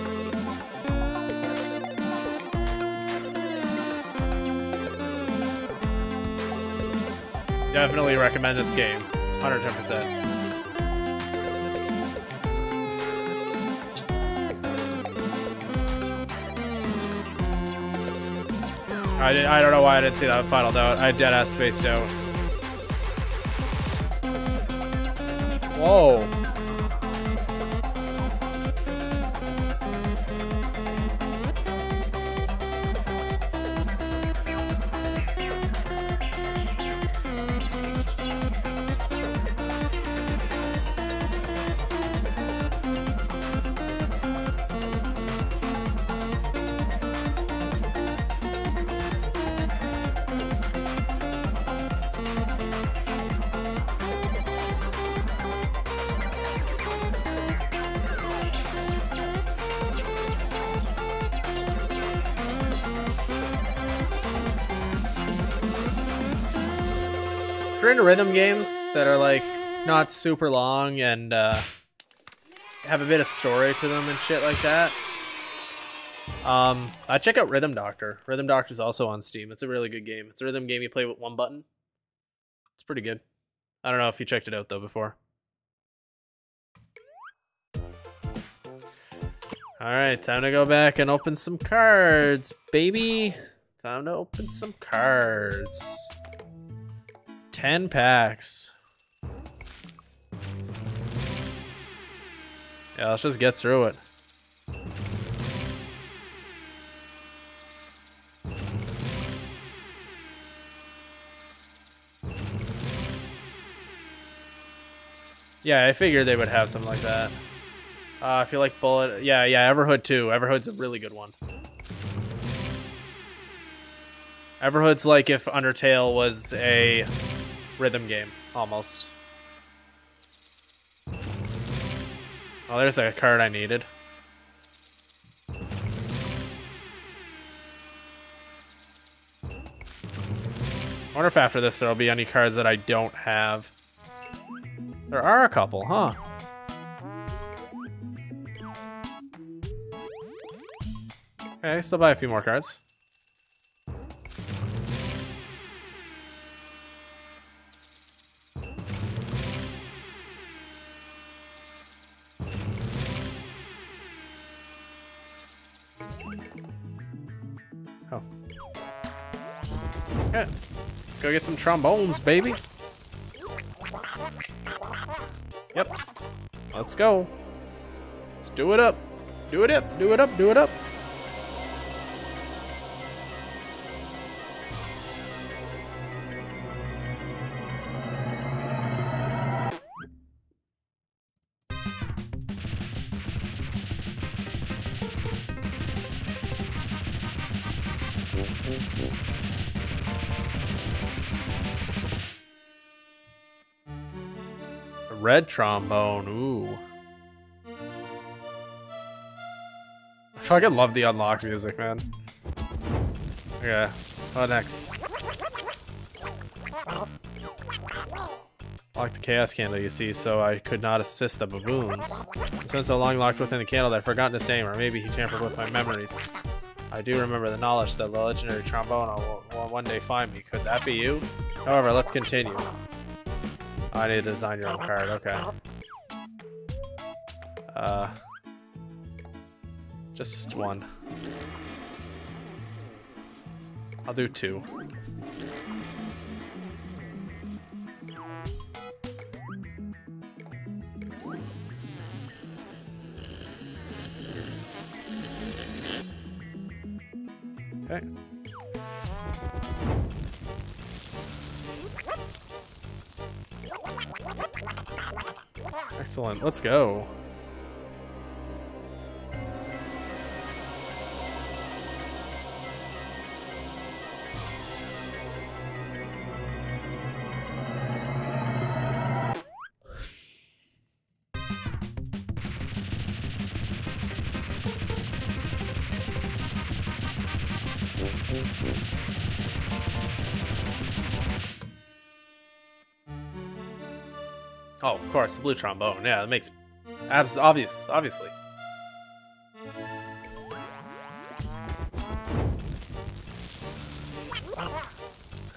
Definitely recommend this game. 110%. I, did, I don't know why I didn't see that final note. I dead ass spaced out. Whoa. That are like not super long and uh, have a bit of story to them and shit like that, um, I check out Rhythm Doctor. Rhythm Doctor is also on Steam. It's a really good game. It's a rhythm game you play with one button. It's pretty good. I don't know if you checked it out though before. All right, time to go back and open some cards, baby. Time to open some cards. 10 packs. Yeah, let's just get through it. Yeah, I figured they would have something like that. Uh, I feel like Bullet. Yeah, yeah, Everhood too. Everhood's a really good one. Everhood's like if Undertale was a rhythm game, almost. Oh, there's a card I needed. I wonder if after this there'll be any cards that I don't have. There are a couple, huh? Okay, still buy a few more cards. Get some trombones, baby. Yep. Let's go. Let's do it up. Do it up. Do it up. Do it up. Red trombone. Ooh. I fucking love the unlock music, man. Okay. What next? Locked the chaos candle, you see, so I could not assist the baboons. It's been so long locked within the candle that I've forgotten his name, or maybe he tampered with my memories. I do remember the knowledge that the legendary trombone will one day find me. Could that be you? However, let's continue. I need to design your own card, okay. Uh, just one. I'll do two. Okay. Excellent. Let's go. Course, the blue trombone. Yeah, that makes abs obvious, obviously.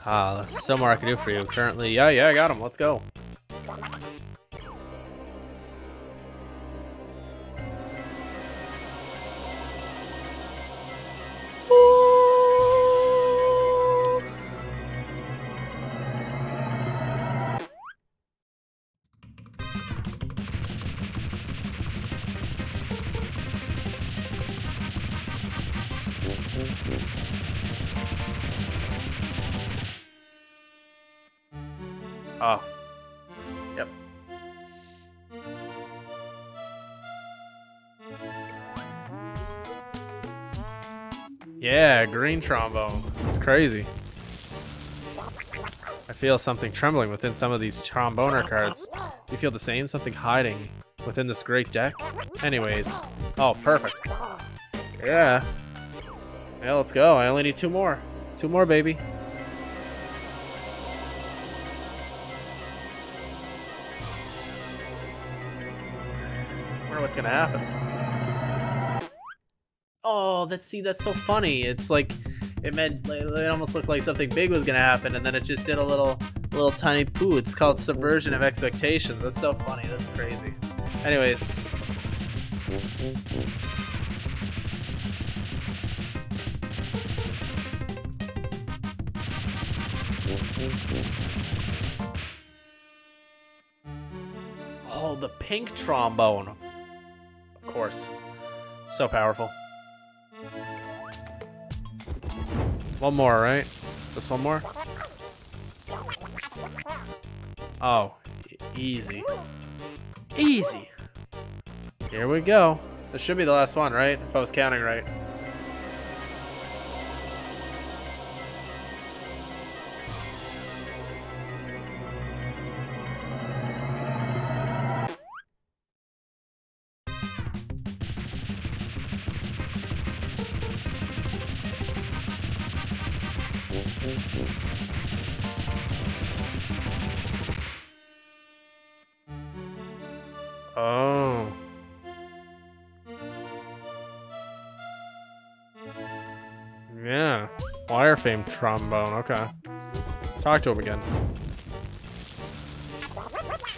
Ah, still more I can do for you. Currently, yeah, yeah, I got him. Let's go. Trombone. It's crazy. I feel something trembling within some of these tromboner cards. You feel the same? Something hiding within this great deck? Anyways. Oh, perfect. Yeah. Yeah, let's go. I only need two more. Two more, baby. I wonder what's gonna happen. Oh, that's see, that's so funny. It's like it meant it almost looked like something big was gonna happen, and then it just did a little, little tiny poo. It's called subversion of expectations. That's so funny. That's crazy. Anyways. Oh, the pink trombone. Of course. So powerful. One more, right? Just one more? Oh, easy. Easy. Here we go. This should be the last one, right? If I was counting right. Wire fame trombone. Okay. Let's talk to him again.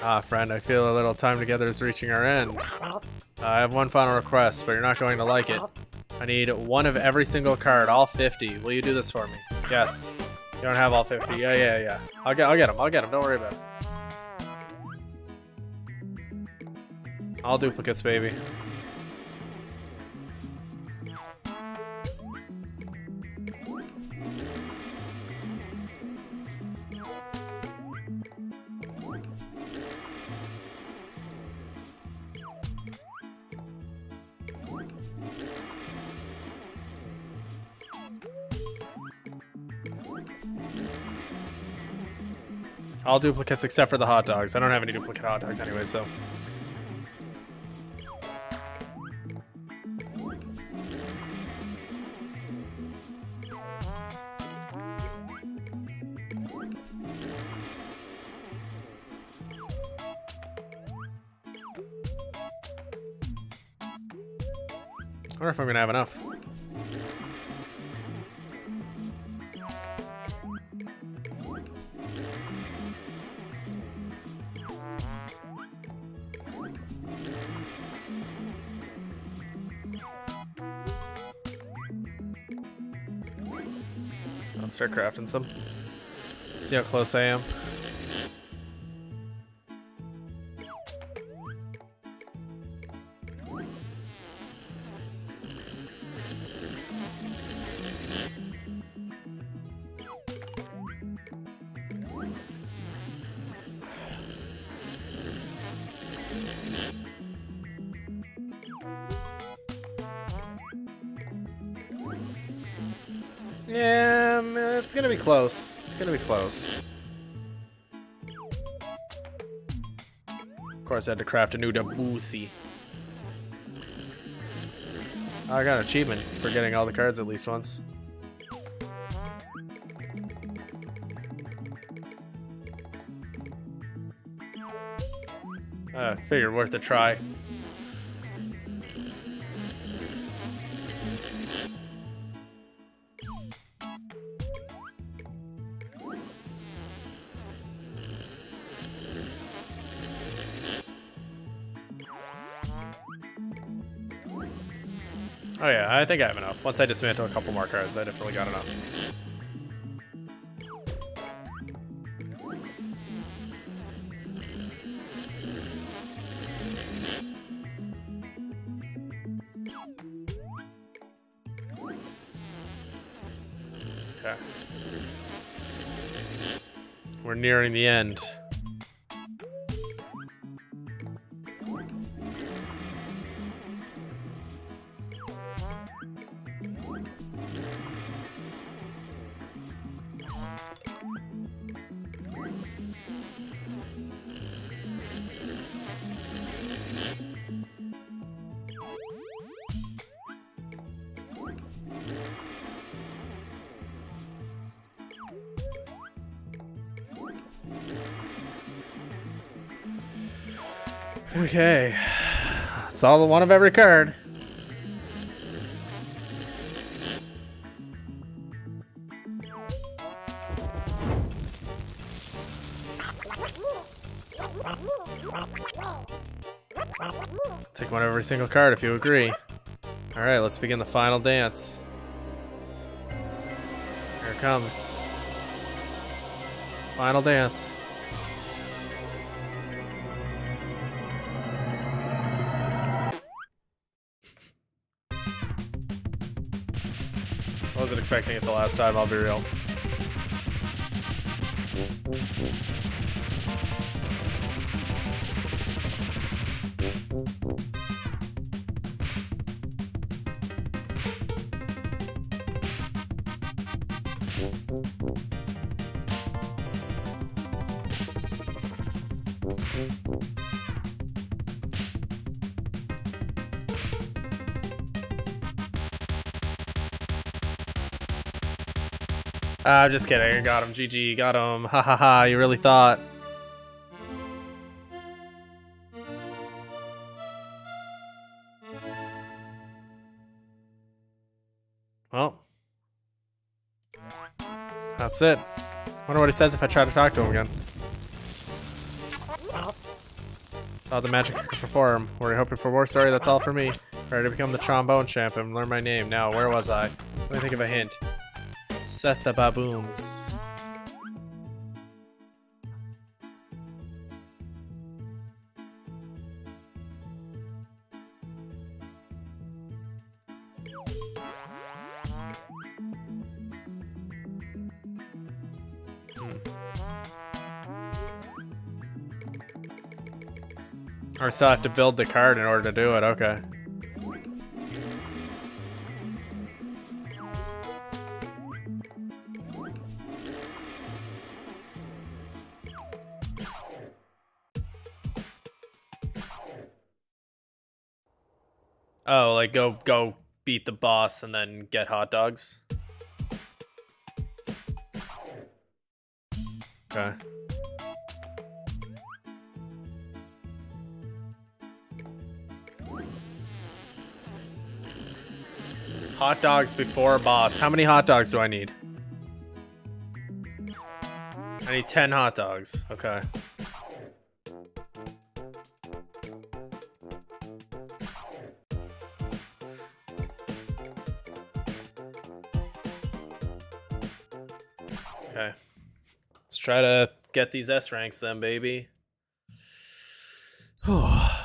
Ah, friend, I feel a little time together is reaching our end. Uh, I have one final request, but you're not going to like it. I need one of every single card, all 50. Will you do this for me? Yes. You don't have all 50. Yeah, yeah, yeah. I'll get, I'll get them. I'll get them. Don't worry about it. All duplicates, baby. all duplicates except for the hot dogs. I don't have any duplicate hot dogs anyway, so. I wonder if I'm gonna have enough. Start crafting some. See how close I am. Close. It's gonna be close. Of course, I had to craft a new Debussy. I got an achievement for getting all the cards at least once. I uh, figured worth a try. I think I have enough. Once I dismantle a couple more cards, I definitely got enough. Okay. We're nearing the end. It's all one of every card. Take one of every single card if you agree. Alright, let's begin the final dance. Here it comes. Final dance. Expecting it the last time, I'll be real. Uh, I'm just kidding. I got him. GG. Got him. Ha ha ha. You really thought. Well. That's it. Wonder what he says if I try to talk to him again. Saw the magic I perform. Were you hoping for more? Sorry, that's all for me. Ready to become the trombone champion. Learn my name. Now, where was I? Let me think of a hint. Set the baboons. Hmm. Or still have to build the card in order to do it, okay. Like go go beat the boss and then get hot dogs. Okay. Hot dogs before a boss. How many hot dogs do I need? I need 10 hot dogs. Okay. Okay. Let's try to get these S ranks then, baby. <sighs>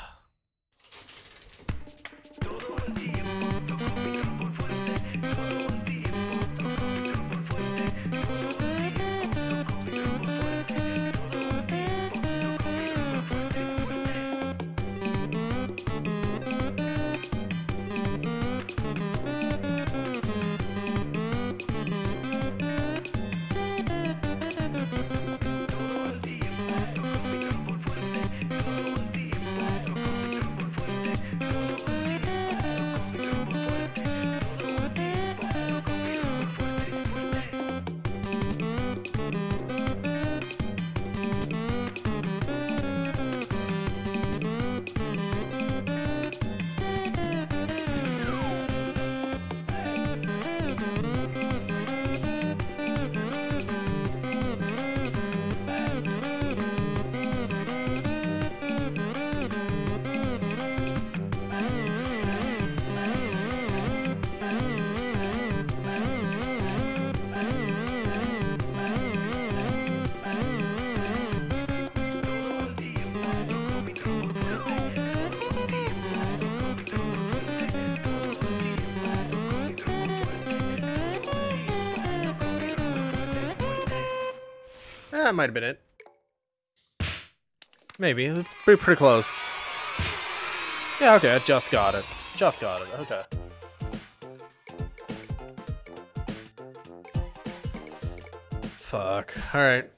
might have been it. Maybe. Be pretty close. Yeah, okay, I just got it. Just got it, okay. Fuck. Alright.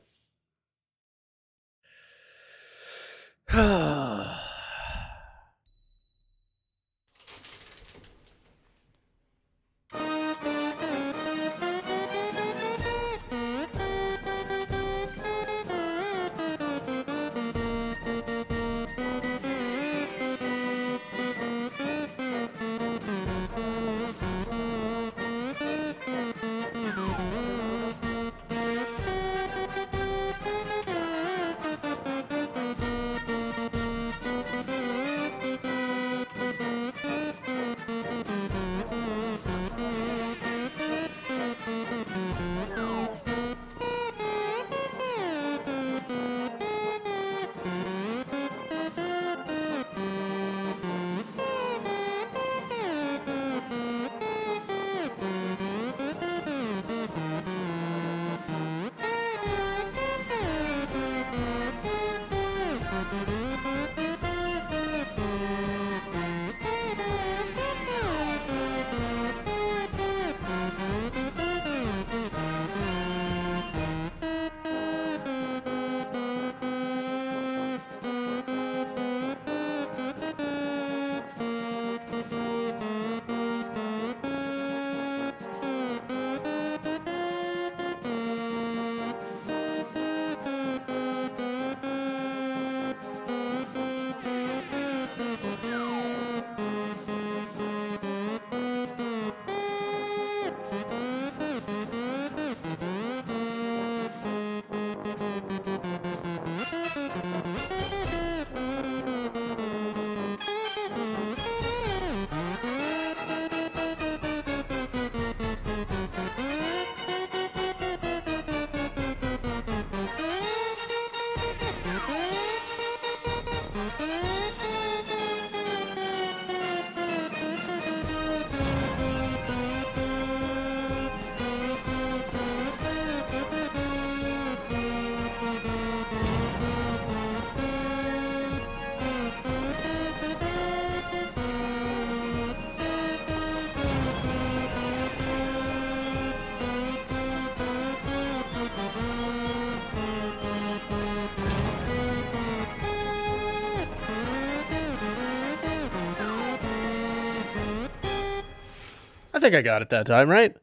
Think I got it that time, right?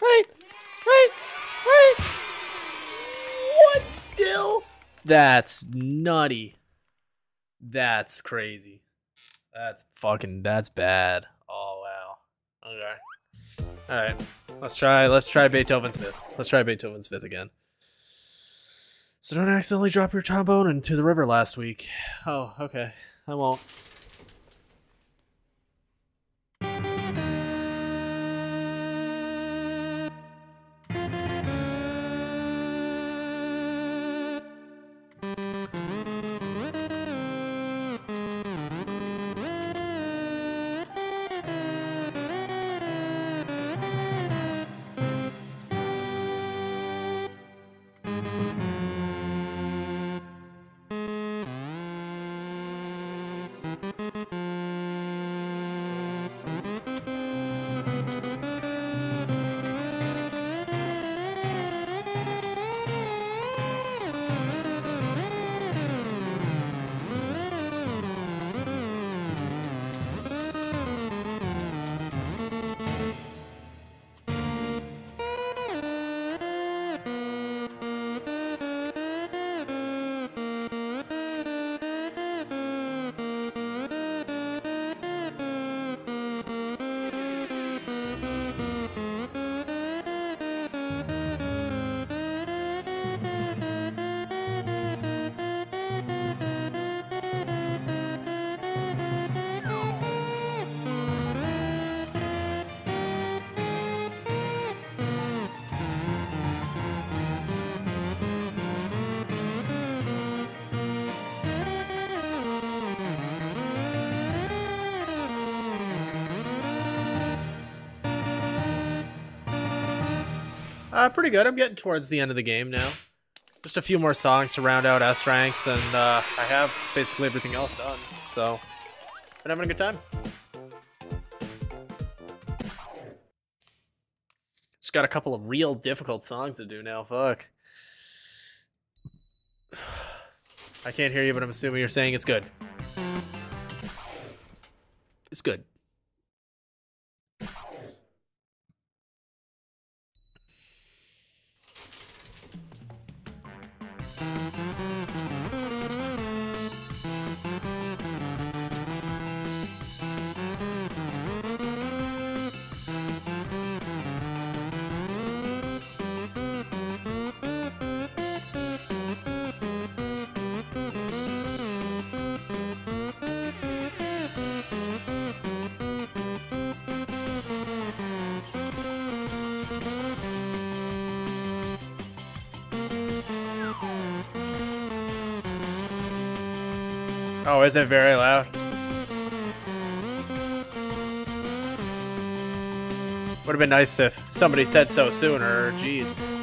Right, right, right. What still? That's nutty. That's crazy. That's fucking, that's bad. Oh, wow. Okay. All right. Let's try. Let's try Beethoven's Fifth. Let's try Beethoven's Fifth again. So don't accidentally drop your trombone into the river last week. Oh, okay. I won't. Uh, pretty good. I'm getting towards the end of the game now. Just a few more songs to round out S ranks, and uh, I have basically everything else done. So, been having a good time. Just got a couple of real difficult songs to do now. Fuck. <sighs> I can't hear you, but I'm assuming you're saying it's good. It's good. Oh, is it very loud? Would have been nice if somebody said so sooner, jeez.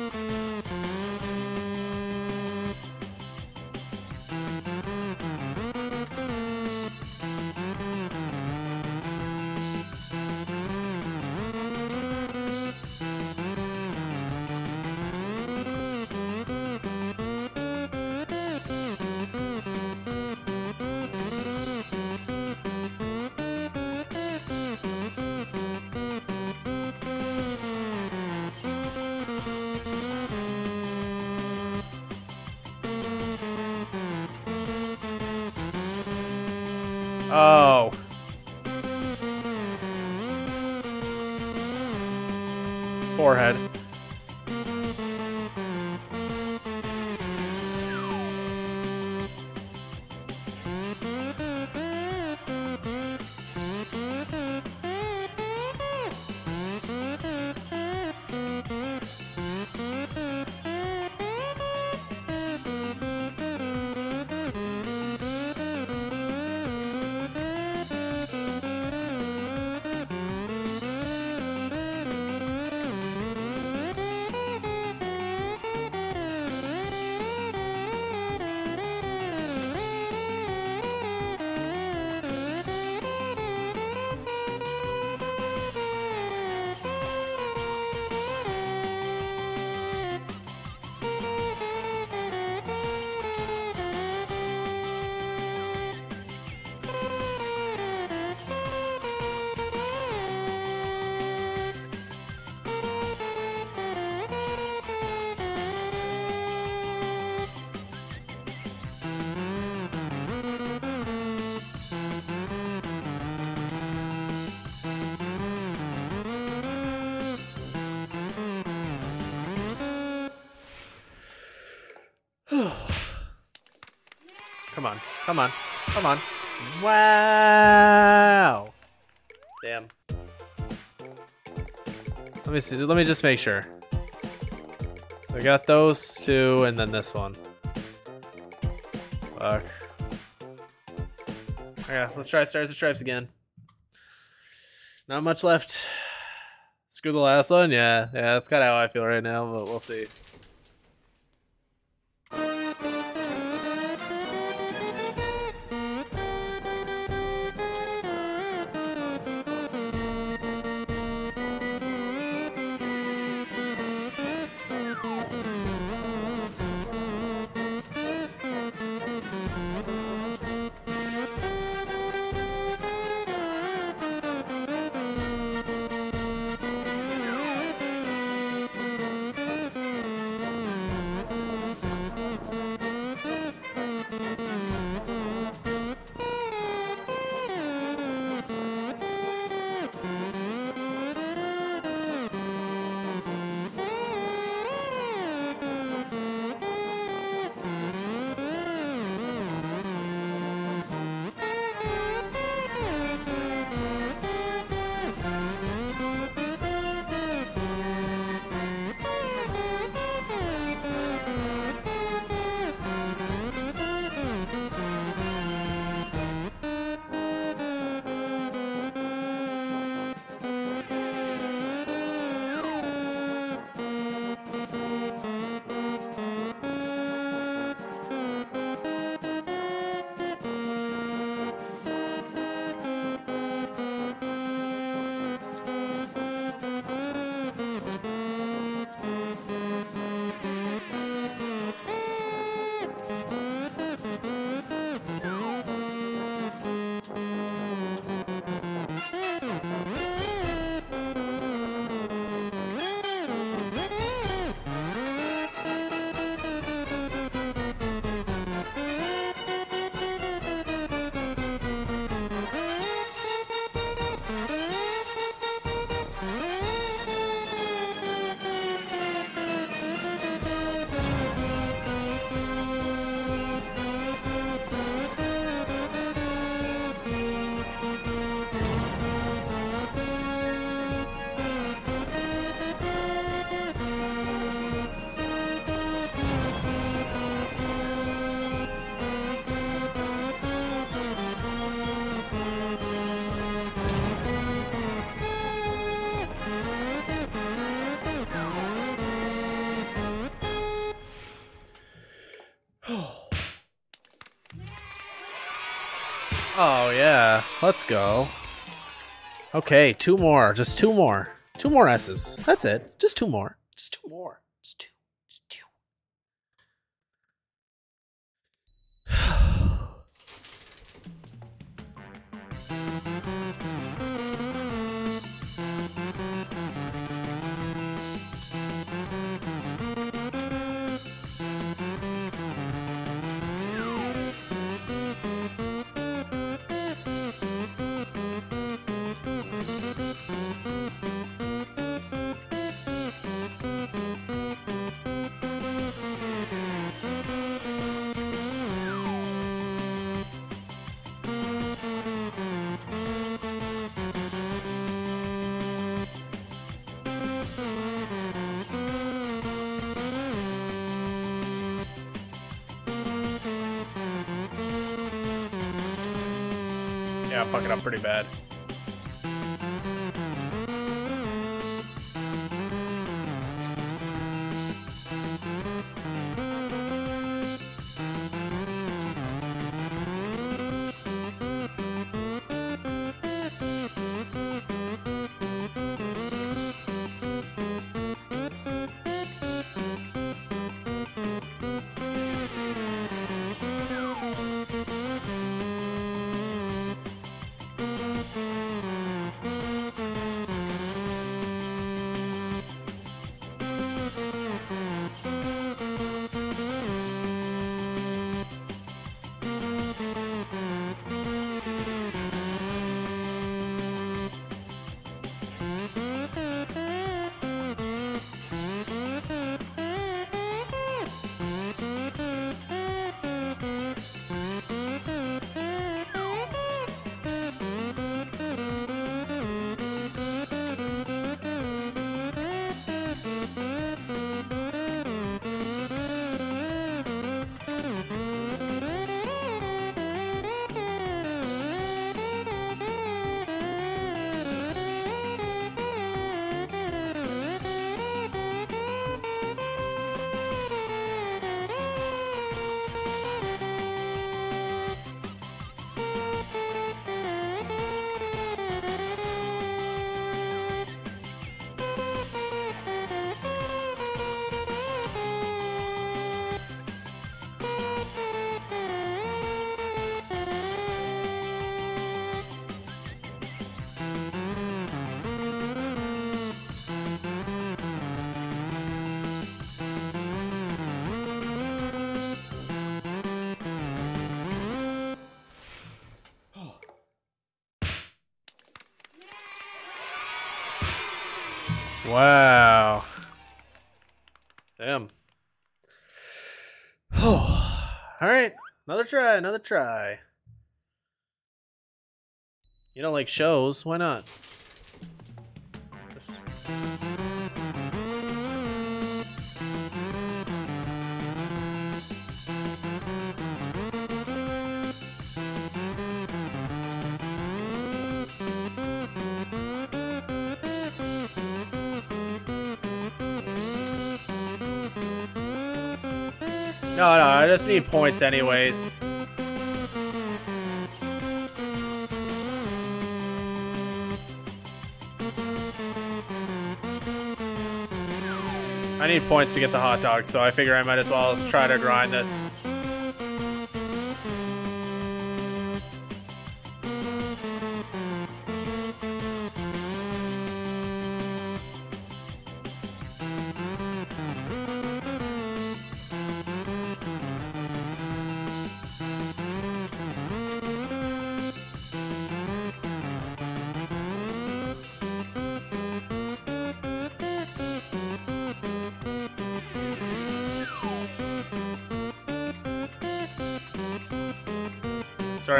Come on. Come on. Wow. Damn. Let me see. Let me just make sure. So I got those two and then this one. Fuck. Okay, let's try Stars and Stripes again. Not much left. <sighs> Screw the last one? Yeah, yeah, that's kind of how I feel right now, but we'll see. Let's go. Okay, two more, just two more. Two more S's. That's it. Just two more. Pretty bad. Try, another try. You don't like shows? Why not? No, no, I just need points anyways. I need points to get the hot dog, so I figure I might as well try to grind this.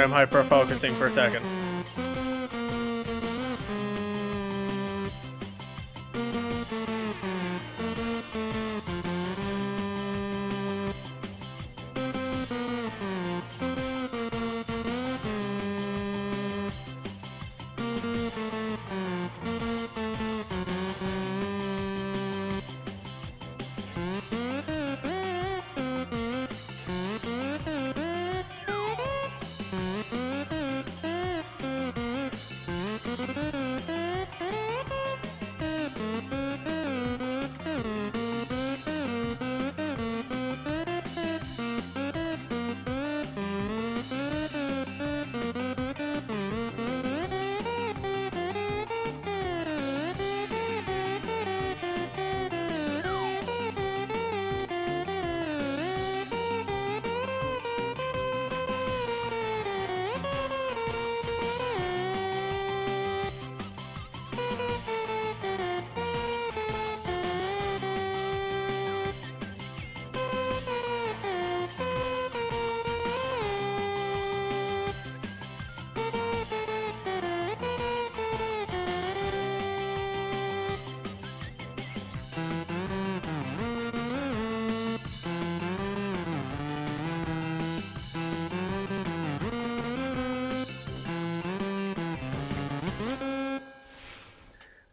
I'm hyper focusing for a second.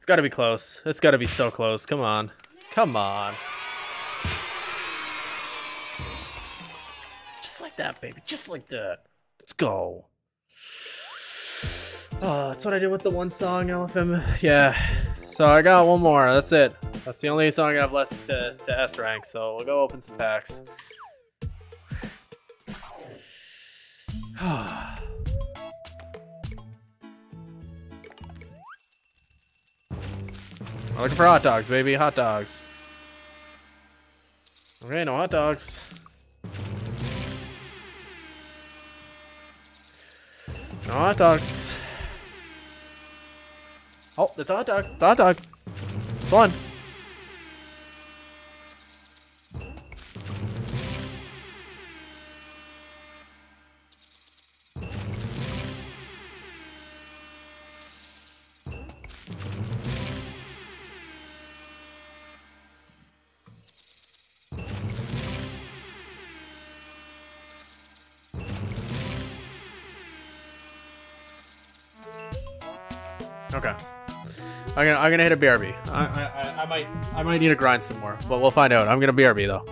It's gotta be close. It's gotta be so close. Come on. Come on. Just like that, baby. Just like that. Let's go. Oh, that's what I did with the one song, LFM. Yeah. So I got one more. That's it. That's the only song I have left to, to S rank. So we'll go open some packs. <sighs> <sighs> I'm looking for hot dogs, baby. Hot dogs. Okay, no hot dogs. No hot dogs. Oh, it's a hot dog. It's a hot dog. It's one. I'm gonna I'm gonna hit a BRB. I, I I- might I might need to grind some more, but we'll find out. I'm gonna BRB though.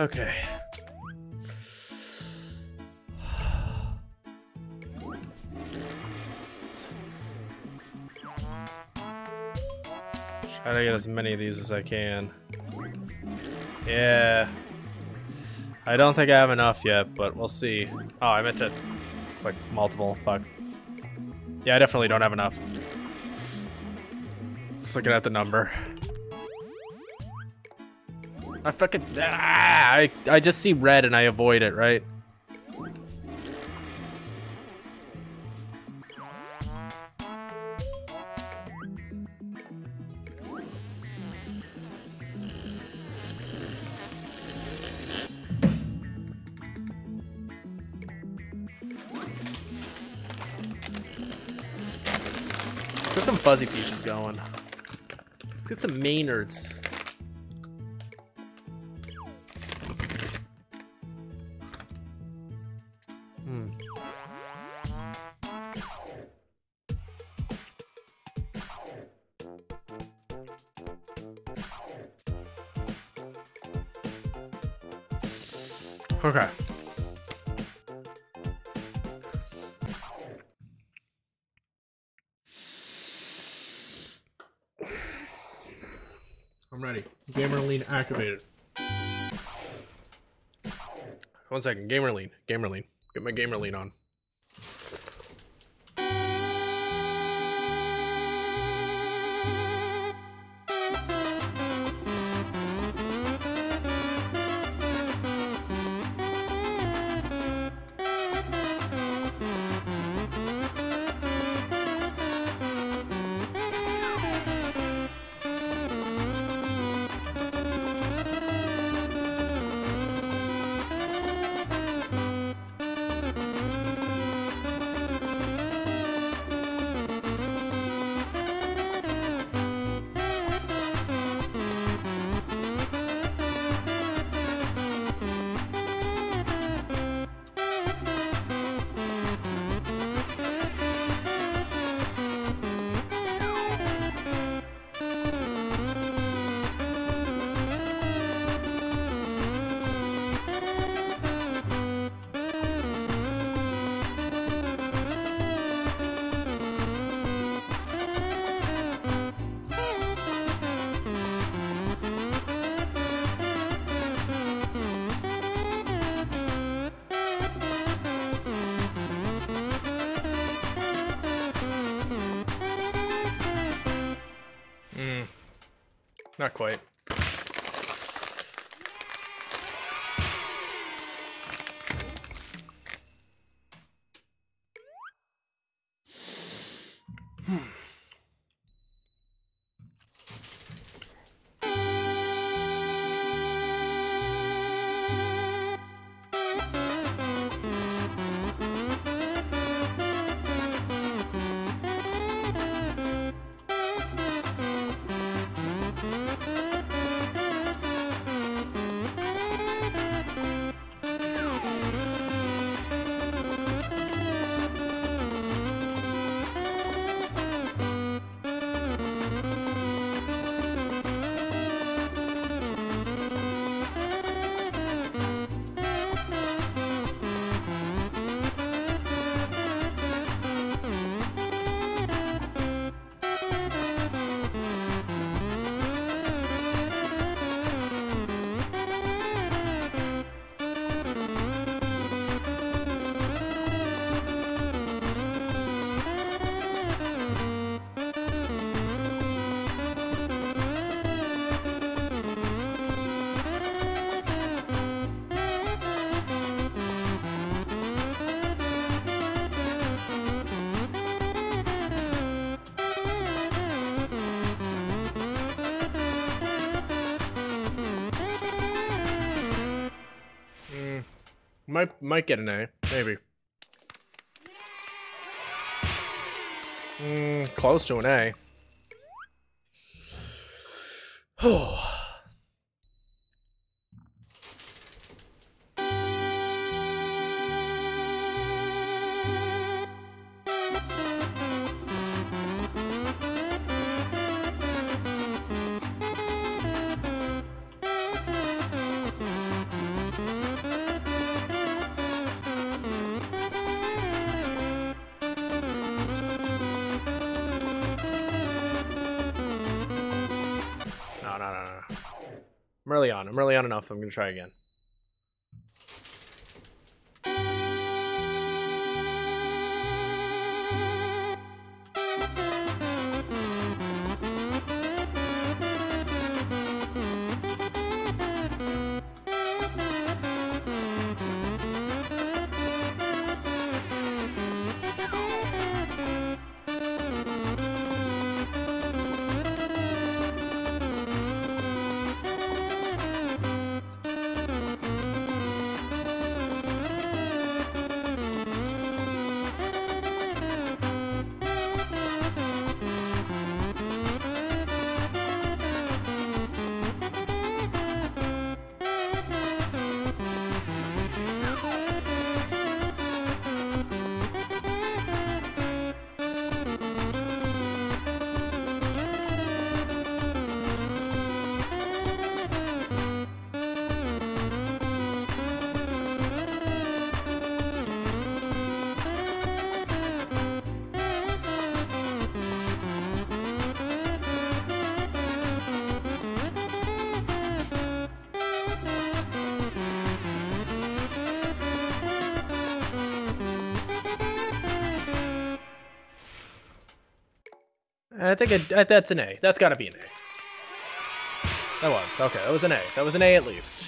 Okay. Try to get as many of these as I can. Yeah. I don't think I have enough yet, but we'll see. Oh, I meant to click multiple. Fuck. Yeah, I definitely don't have enough. Just looking at the number. I fucking ah, I I just see red and I avoid it, right? Get some fuzzy peaches going. Let's get some Maynards. Activated. One second. Gamer lean. Gamer lean. Get my gamer lean on. Might might get an A, maybe. Mm, close to an A. <sighs> on enough. I'm gonna try again. Think it, uh, that's an A. That's got to be an A. That was okay. That was an A. That was an A at least.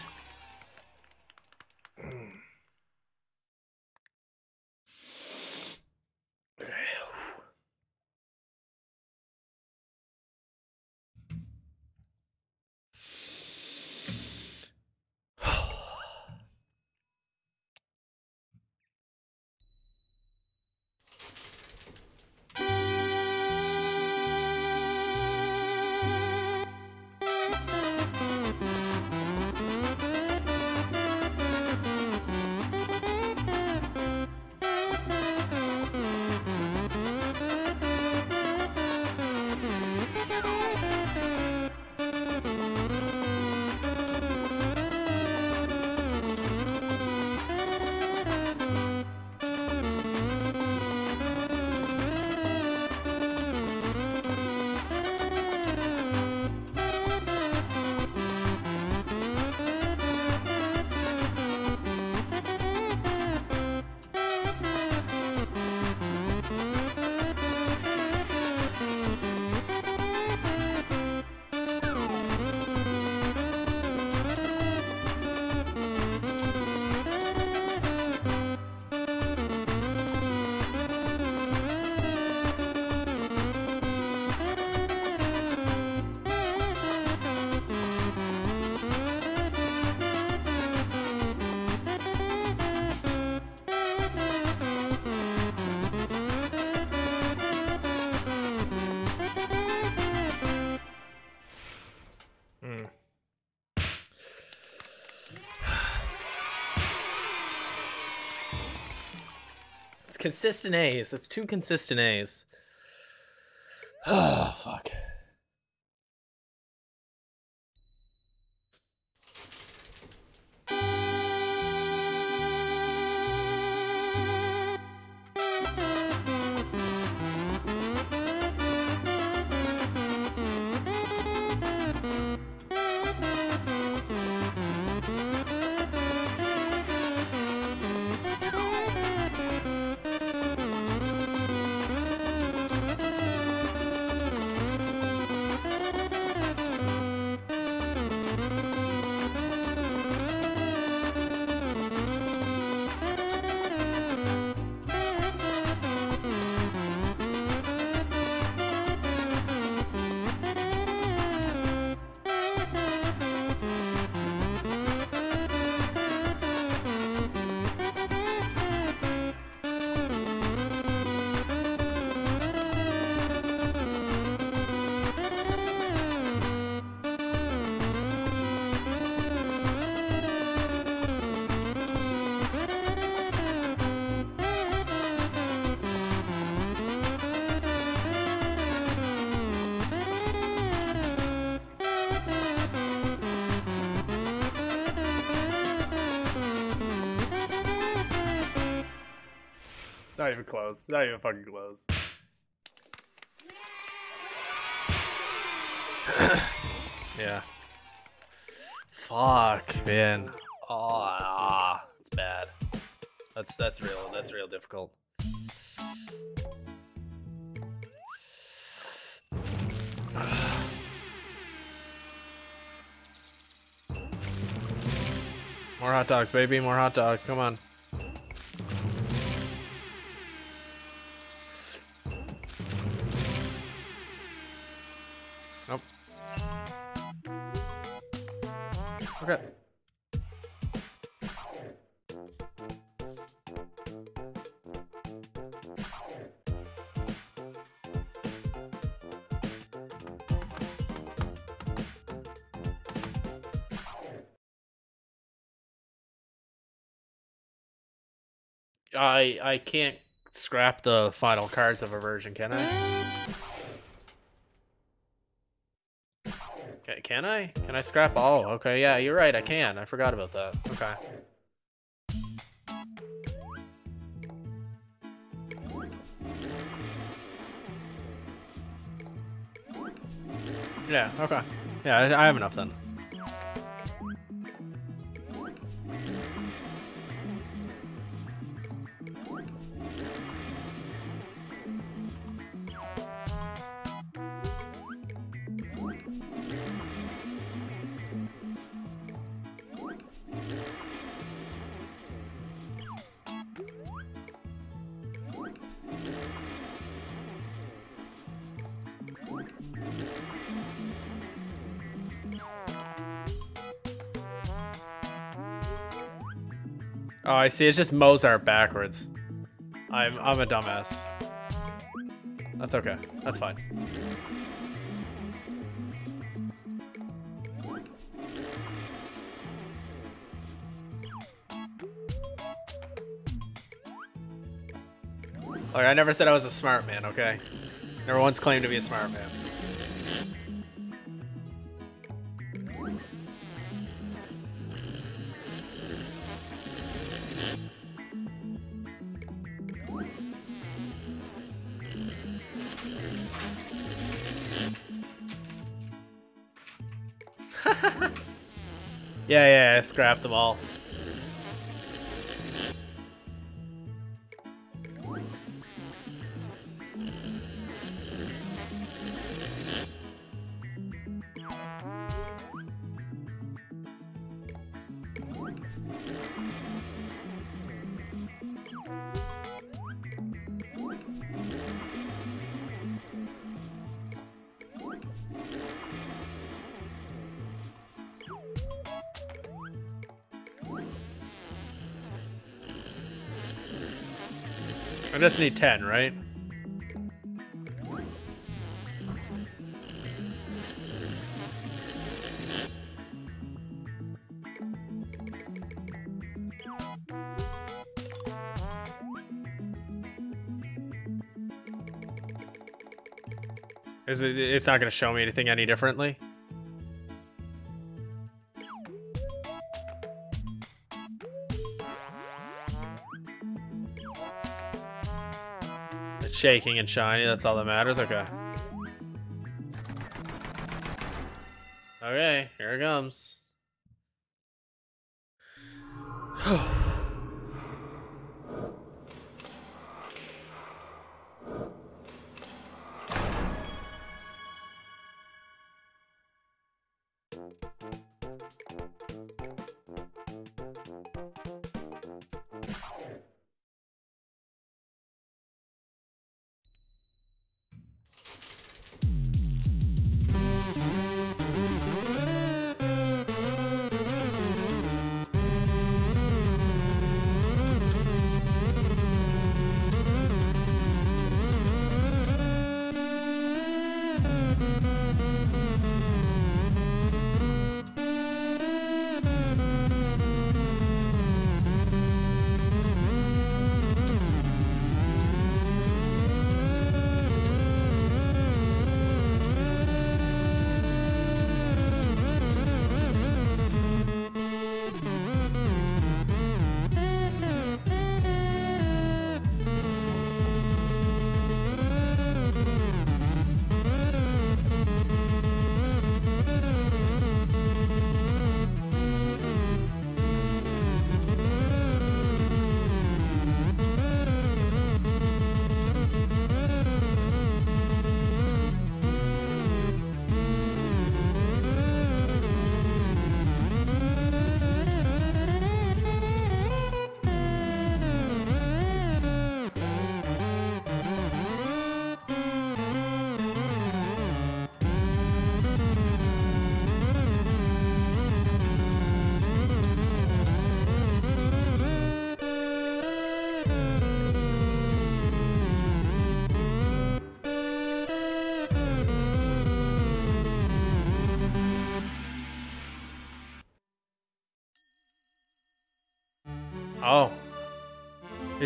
Consistent A's. That's two consistent A's. Not even close. Not even fucking close. <coughs> yeah. fuck, man. Oh, ah, it's bad. That's that's real. That's real difficult. More hot dogs, baby. More hot dogs. Come on. I I can't scrap the final cards of a version, can I? Okay, can I? Can I scrap? Oh, okay, yeah, you're right, I can. I forgot about that. Okay. Yeah, okay. Yeah, I have enough then. I see. It's just Mozart backwards. I'm I'm a dumbass. That's okay. That's fine. Like, I never said I was a smart man, okay? Never once claimed to be a smart man. Yeah, yeah, I scrapped them all. I 10, right? Is it, it's not going to show me anything any differently? Shaking and shiny, that's all that matters, okay. Okay, here it comes.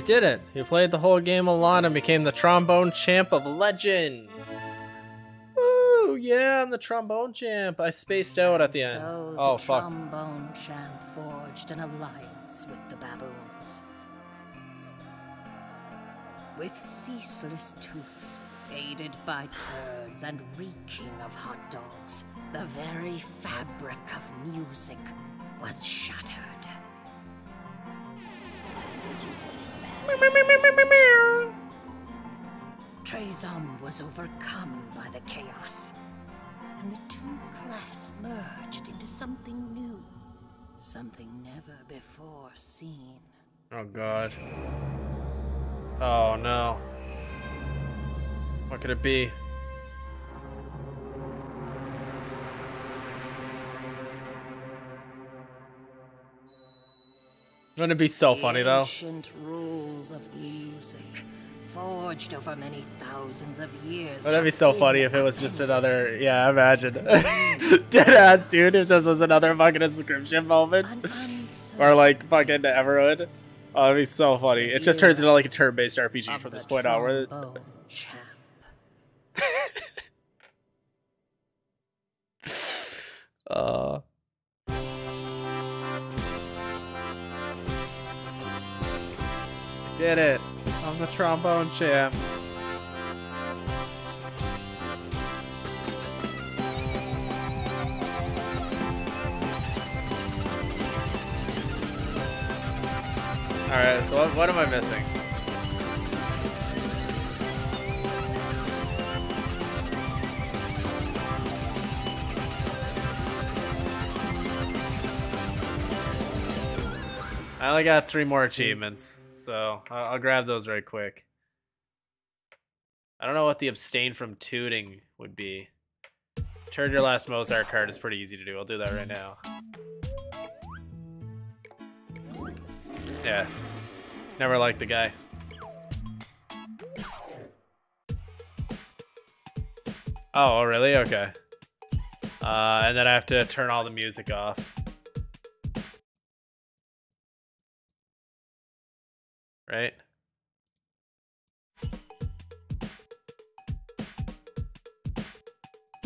Did it. You played the whole game alone and became the trombone champ of legend. Woo! Yeah, I'm the trombone champ. I spaced out at the end. So oh, the oh, fuck. trombone champ forged an alliance with the baboons. With ceaseless toots, aided by turds and reeking of hot dogs, the very fabric of music was shattered. Trazom was overcome by the chaos, and the two clefts merged into something new, something never before seen. Oh god. Oh no. What could it be? Wouldn't it be so funny though? Ancient rules of music, forged over many thousands of years. Wouldn't it be so funny if it was just another yeah, imagine. <laughs> Dead ass dude, if this was another fucking Inscryption moment. Or like fucking Everhood. Oh, that'd be so funny. It just turns into like a turn-based RPG from this point on. Where champ. Uh. Did it. I'm the trombone champ. Alright, so what, what am I missing? I only got three more achievements, so I'll, I'll grab those right quick. I don't know what the abstain from tooting would be. Turn your last Mozart card is pretty easy to do. I'll do that right now. Yeah. Never liked the guy. Oh, really? Okay. Uh, and then I have to turn all the music off. Right?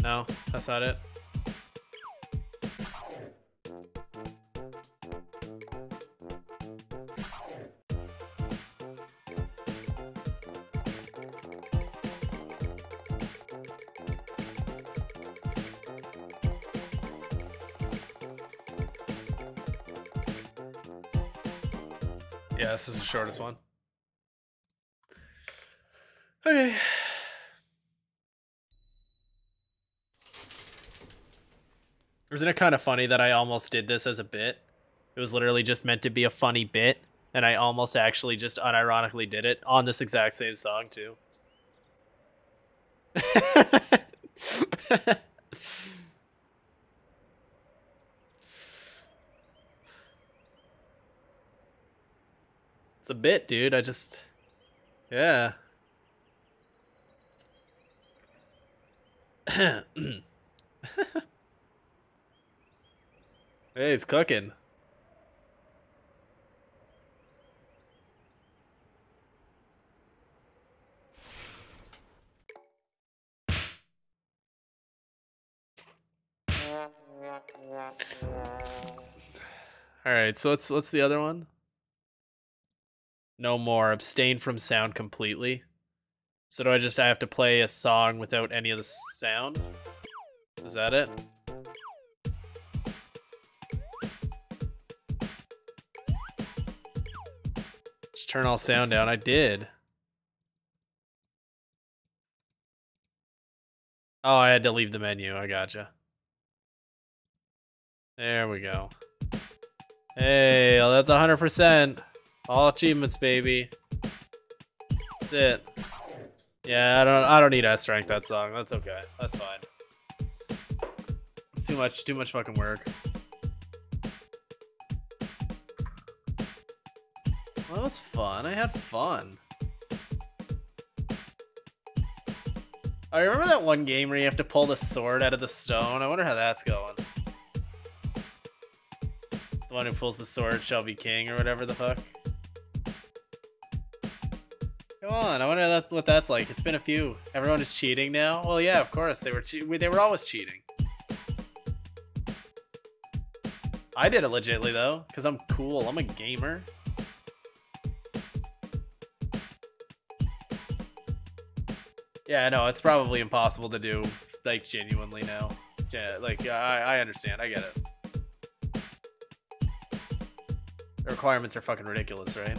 No, that's not it. Yeah, this is the shortest one. Okay. Isn't it kind of funny that I almost did this as a bit? It was literally just meant to be a funny bit, and I almost actually just unironically did it on this exact same song, too. <laughs> a bit, dude. I just. Yeah. <coughs> hey, he's cooking. All right, so what's what's the other one? No more. Abstain from sound completely. So do I just I have to play a song without any of the sound? Is that it? Just turn all sound down. I did. Oh, I had to leave the menu. I gotcha. There we go. Hey, well, that's 100%. All achievements, baby. That's it. Yeah, I don't I don't need S rank that song. That's okay. That's fine. It's too much too much fucking work. Well, that was fun. I had fun. Oh, I remember that one game where you have to pull the sword out of the stone. I wonder how that's going. The one who pulls the sword shall be king or whatever the fuck. Come on, I wonder that's what that's like. It's been a few. Everyone is cheating now. Well, yeah, of course they were. They were always cheating. I did it legitly though, cause I'm cool. I'm a gamer. Yeah, no, it's probably impossible to do, like genuinely now. Yeah, like I, I understand. I get it. The requirements are fucking ridiculous, right?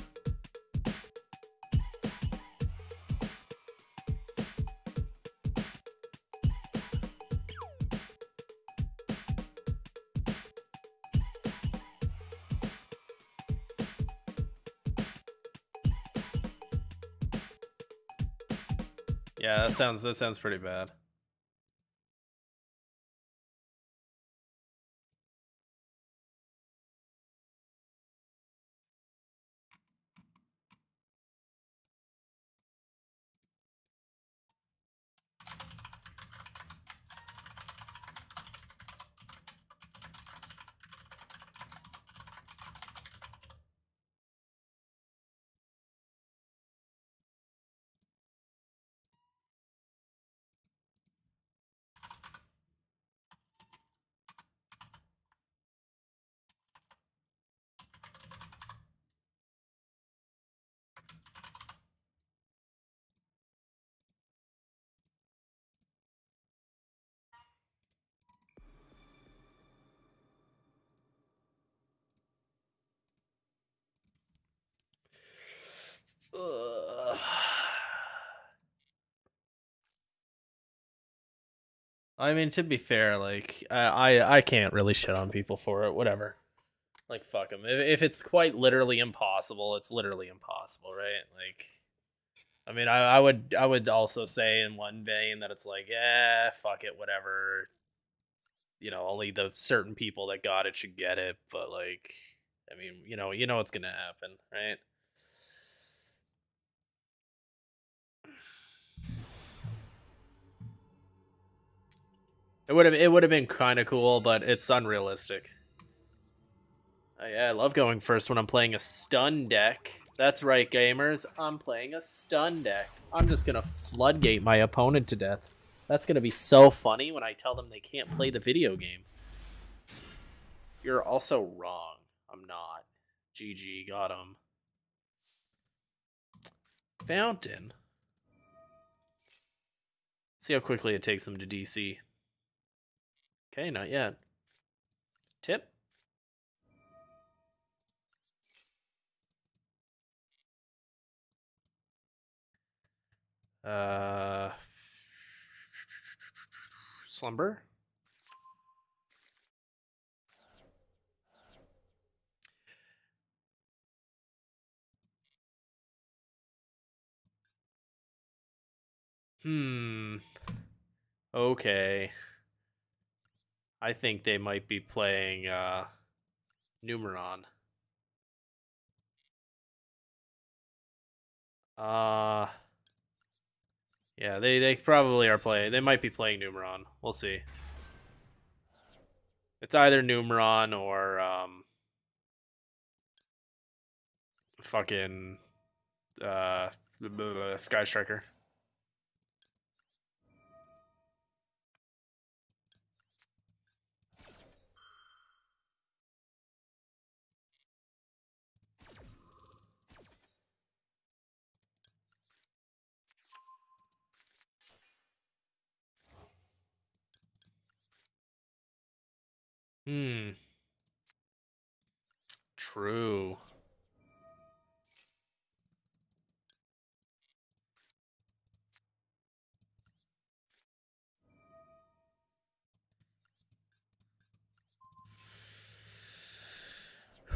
Yeah, that sounds that sounds pretty bad. Ugh. I mean, to be fair, like I, I, I can't really shit on people for it. Whatever. Like fuck them. If, if it's quite literally impossible, it's literally impossible, right? Like, I mean, I, I would, I would also say in one vein that it's like, yeah, fuck it, whatever. You know, only the certain people that got it should get it. But like, I mean, you know, you know what's gonna happen, right? It would have it would have been kind of cool, but it's unrealistic. Oh, yeah, I love going first when I'm playing a stun deck. That's right, gamers. I'm playing a stun deck. I'm just gonna floodgate my opponent to death. That's gonna be so funny when I tell them they can't play the video game. You're also wrong. I'm not. GG, got him. Fountain. See how quickly it takes them to DC. Okay, not yet. Tip. Uh, slumber. Hmm. Okay. I think they might be playing uh, Numeron. Uh, yeah, they, they probably are playing. They might be playing Numeron. We'll see. It's either Numeron or um, fucking uh, Sky Striker. Hmm. True. <sighs>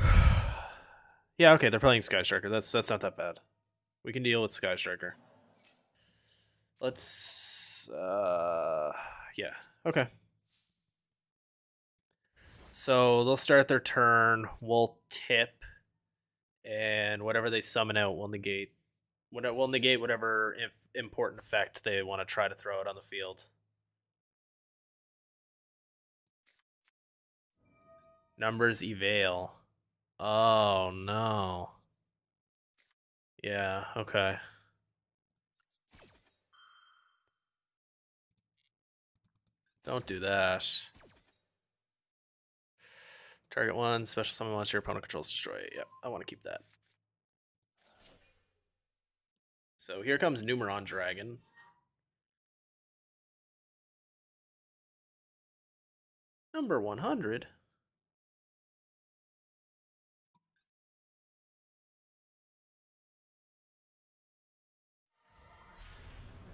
yeah, okay, they're playing Sky Striker. That's that's not that bad. We can deal with Sky Striker. Let's uh yeah. Okay. So they'll start their turn. We'll tip, and whatever they summon out will negate. Will negate whatever important effect they want to try to throw out on the field. Numbers evade. Oh no. Yeah. Okay. Don't do that. Target one, special summon monster your opponent controls destroy. Yep, I want to keep that. So here comes Numeron Dragon. Number 100.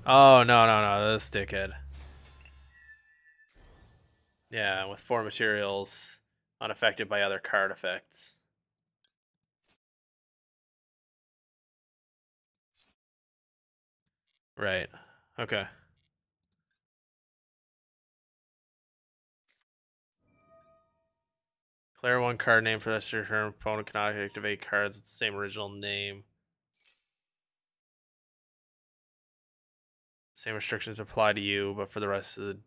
Oh, no, no, no, this dickhead. Yeah, with four materials, unaffected by other card effects. Right. Okay. Declare one card name for this turn. Opponent cannot activate cards with the same original name. Same restrictions apply to you, but for the rest of the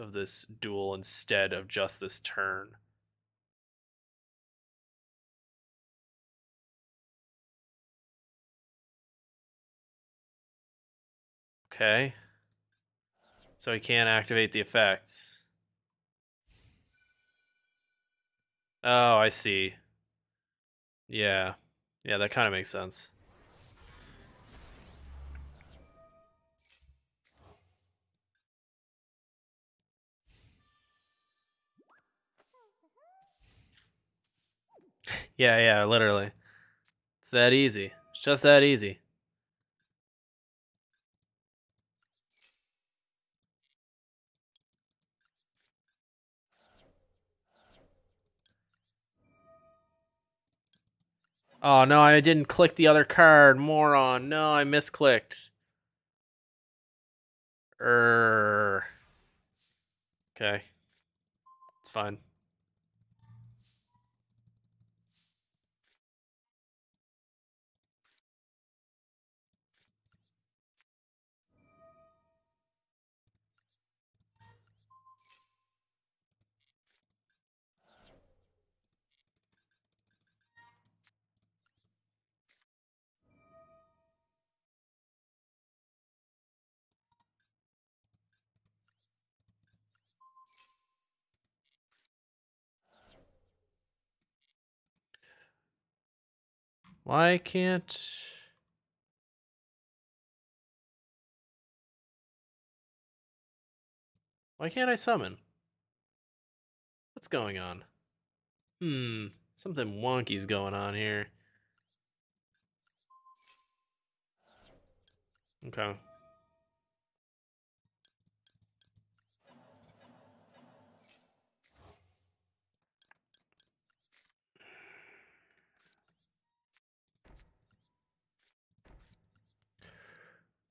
of this duel instead of just this turn. Okay. So he can't activate the effects. Oh, I see. Yeah. Yeah, that kind of makes sense. <laughs> yeah, yeah, literally. It's that easy. It's just that easy. Oh no, I didn't click the other card, moron. No, I misclicked. Er. Okay. It's fine. Why can't... Why can't I summon? What's going on? Hmm, something wonky's going on here. Okay.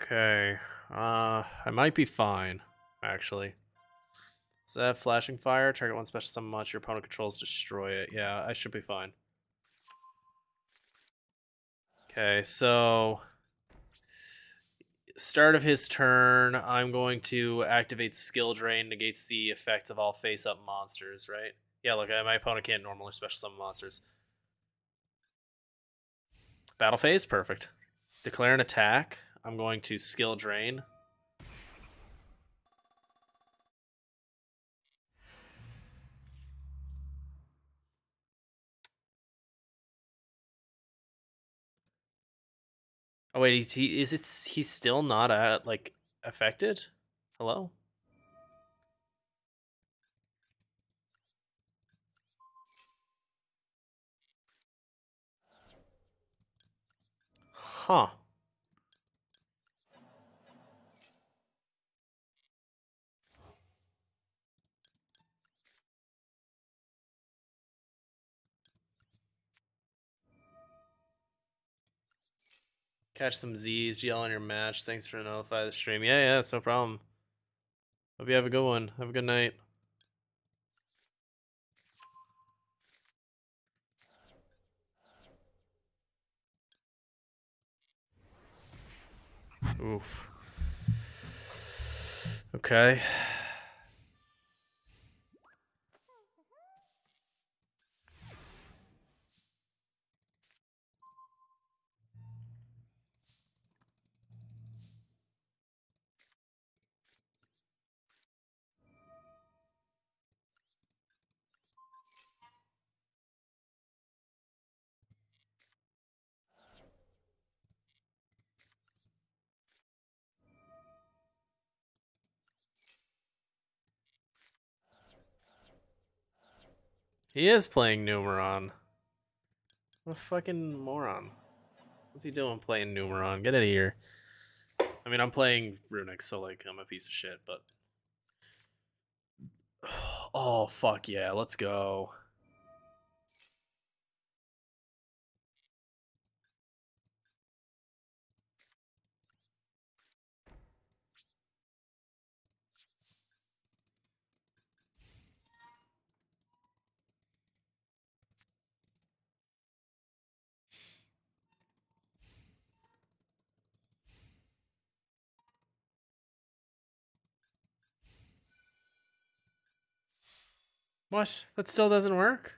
Okay. Uh, I might be fine, actually. Is that flashing fire? Target one special summon monster your opponent controls, destroy it. Yeah, I should be fine. Okay, so start of his turn, I'm going to activate skill drain, negates the effects of all face-up monsters, right? Yeah, look, my opponent can't normal or special summon monsters. Battle phase, perfect. Declare an attack. I'm going to skill drain. Oh wait, is he is it he's still not at like affected? Hello? Huh. Catch some Z's, yell on your match. Thanks for notify the stream. Yeah, yeah, no problem. Hope you have a good one. Have a good night. Oof. Okay. He is playing Numeron. What a fucking moron. What's he doing playing Numeron? Get out of here. I mean, I'm playing Runick, so like, I'm a piece of shit, but. <sighs> Oh, fuck yeah, let's go. What? That still doesn't work?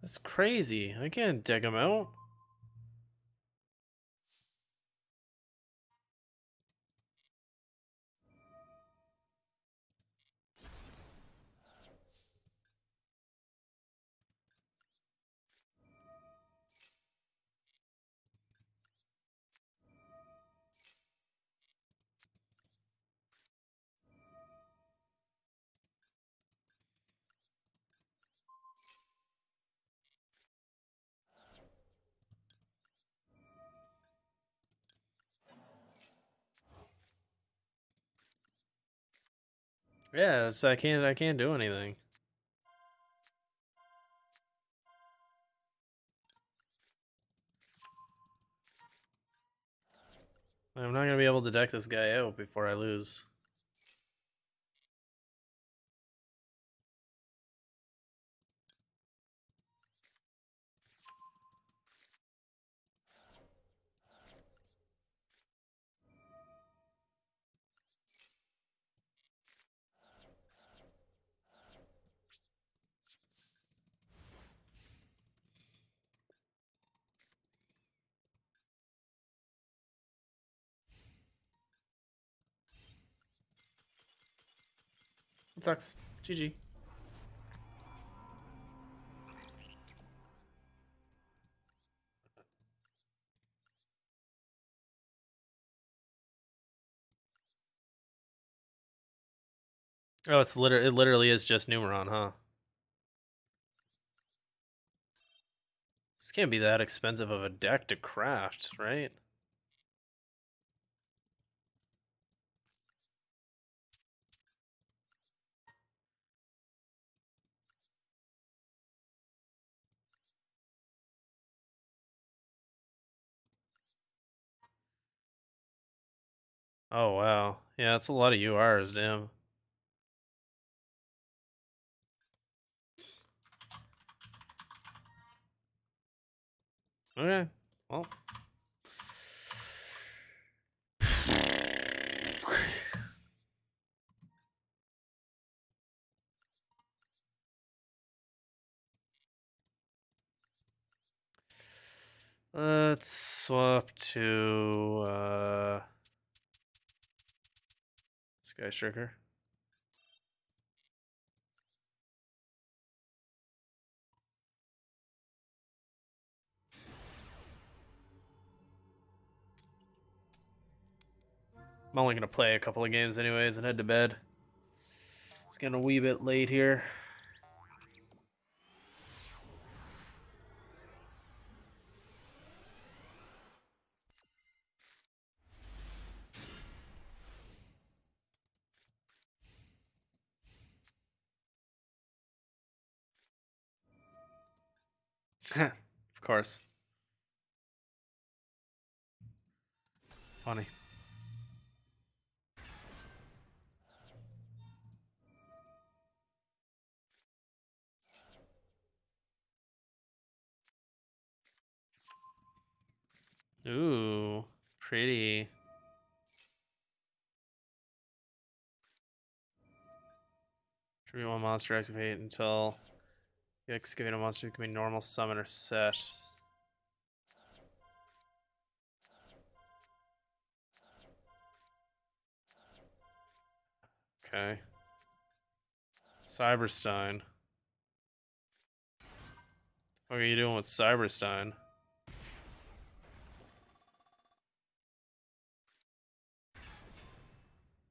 That's crazy. I can't dig him out. Yeah, I can't I can't do anything. I'm not gonna be able to deck this guy out before I lose. It sucks. GG. Oh, it's literally it literally is just Numeron, huh? This can't be that expensive of a deck to craft, right? Oh wow. Yeah, that's a lot of URs, damn. Okay. Well. Let's swap to uh Sky Striker. I'm only gonna play a couple of games anyways and head to bed. It's getting a wee bit late here. <laughs> of course. Funny. Ooh, pretty. Tribute one monster excavate until you excavate a monster can be normal summoner set. Okay. Cyberstein. What are you doing with Cyberstein?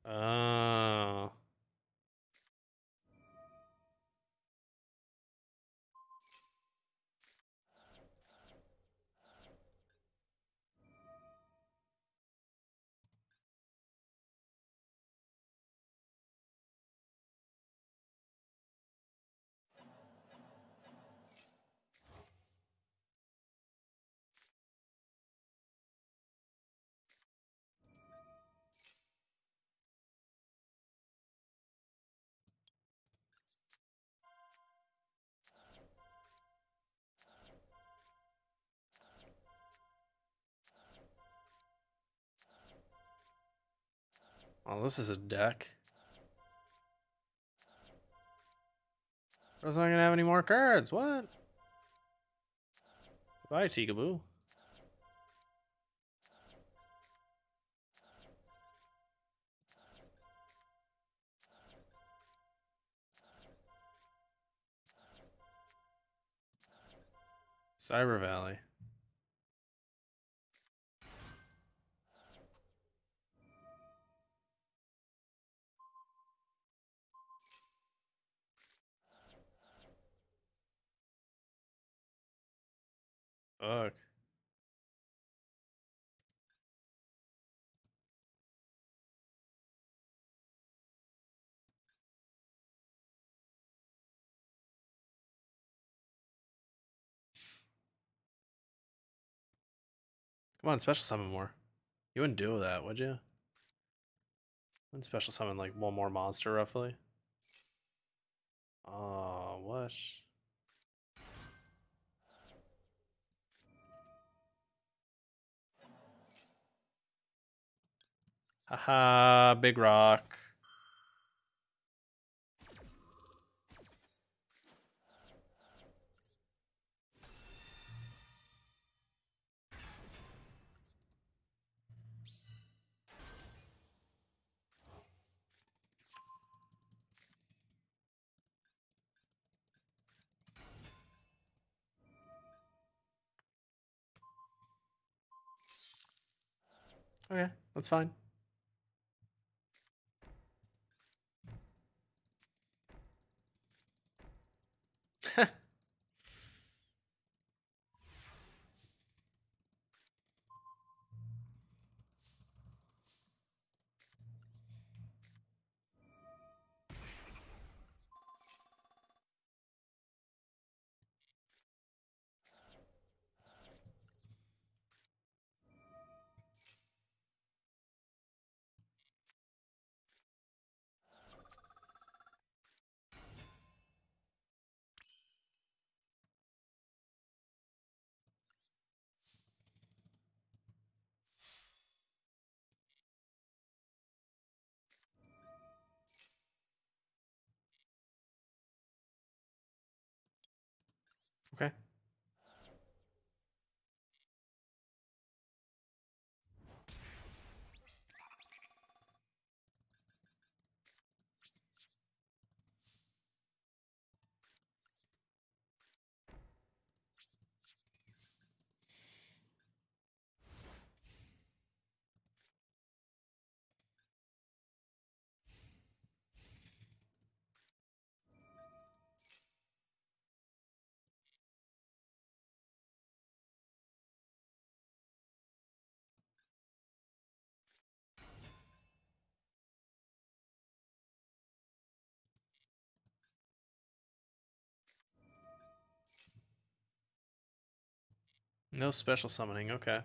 Oh. Oh, this is a deck. I was not gonna have any more cards. What? Bye, Tikaboo. Cyber Valley. Fuck. Come on, special summon more. You wouldn't do that, would you? Wouldn't special summon like one more monster roughly? Oh, what? Haha, big rock. Okay, that's fine. Okay. No special summoning, okay.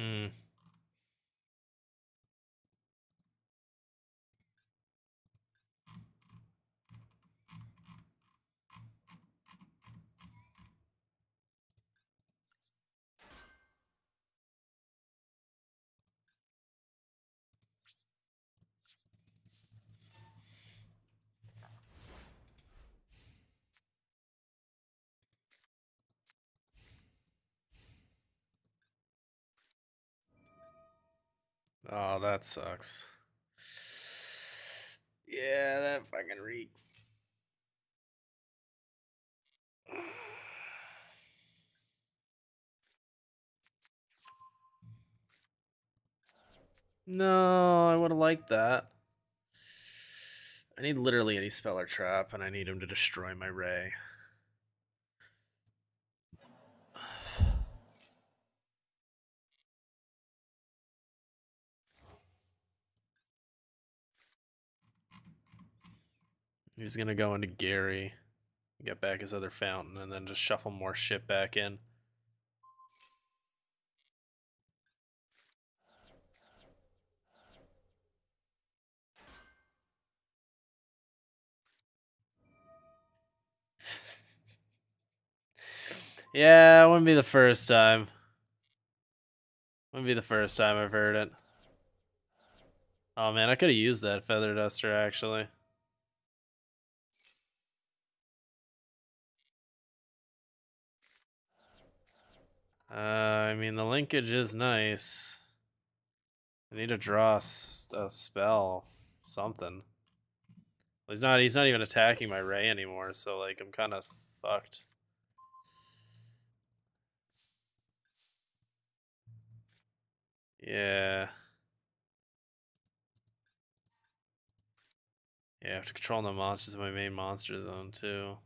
Hmm. Oh, that sucks. Yeah, that fucking reeks. No, I would have liked that. I need literally any spell or trap, and I need him to destroy my ray. He's gonna go into Gary, get back his other fountain, and then just shuffle more shit back in. <laughs> yeah, it wouldn't be the first time. Wouldn't be the first time I've heard it. Oh man, I could have used that feather duster actually. Uh, I mean, the linkage is nice. I need to draw a spell, something. He's not. He's not even attacking my ray anymore. So like, I'm kind of fucked. Yeah. Yeah, I have to control the monsters in my main monster zone too.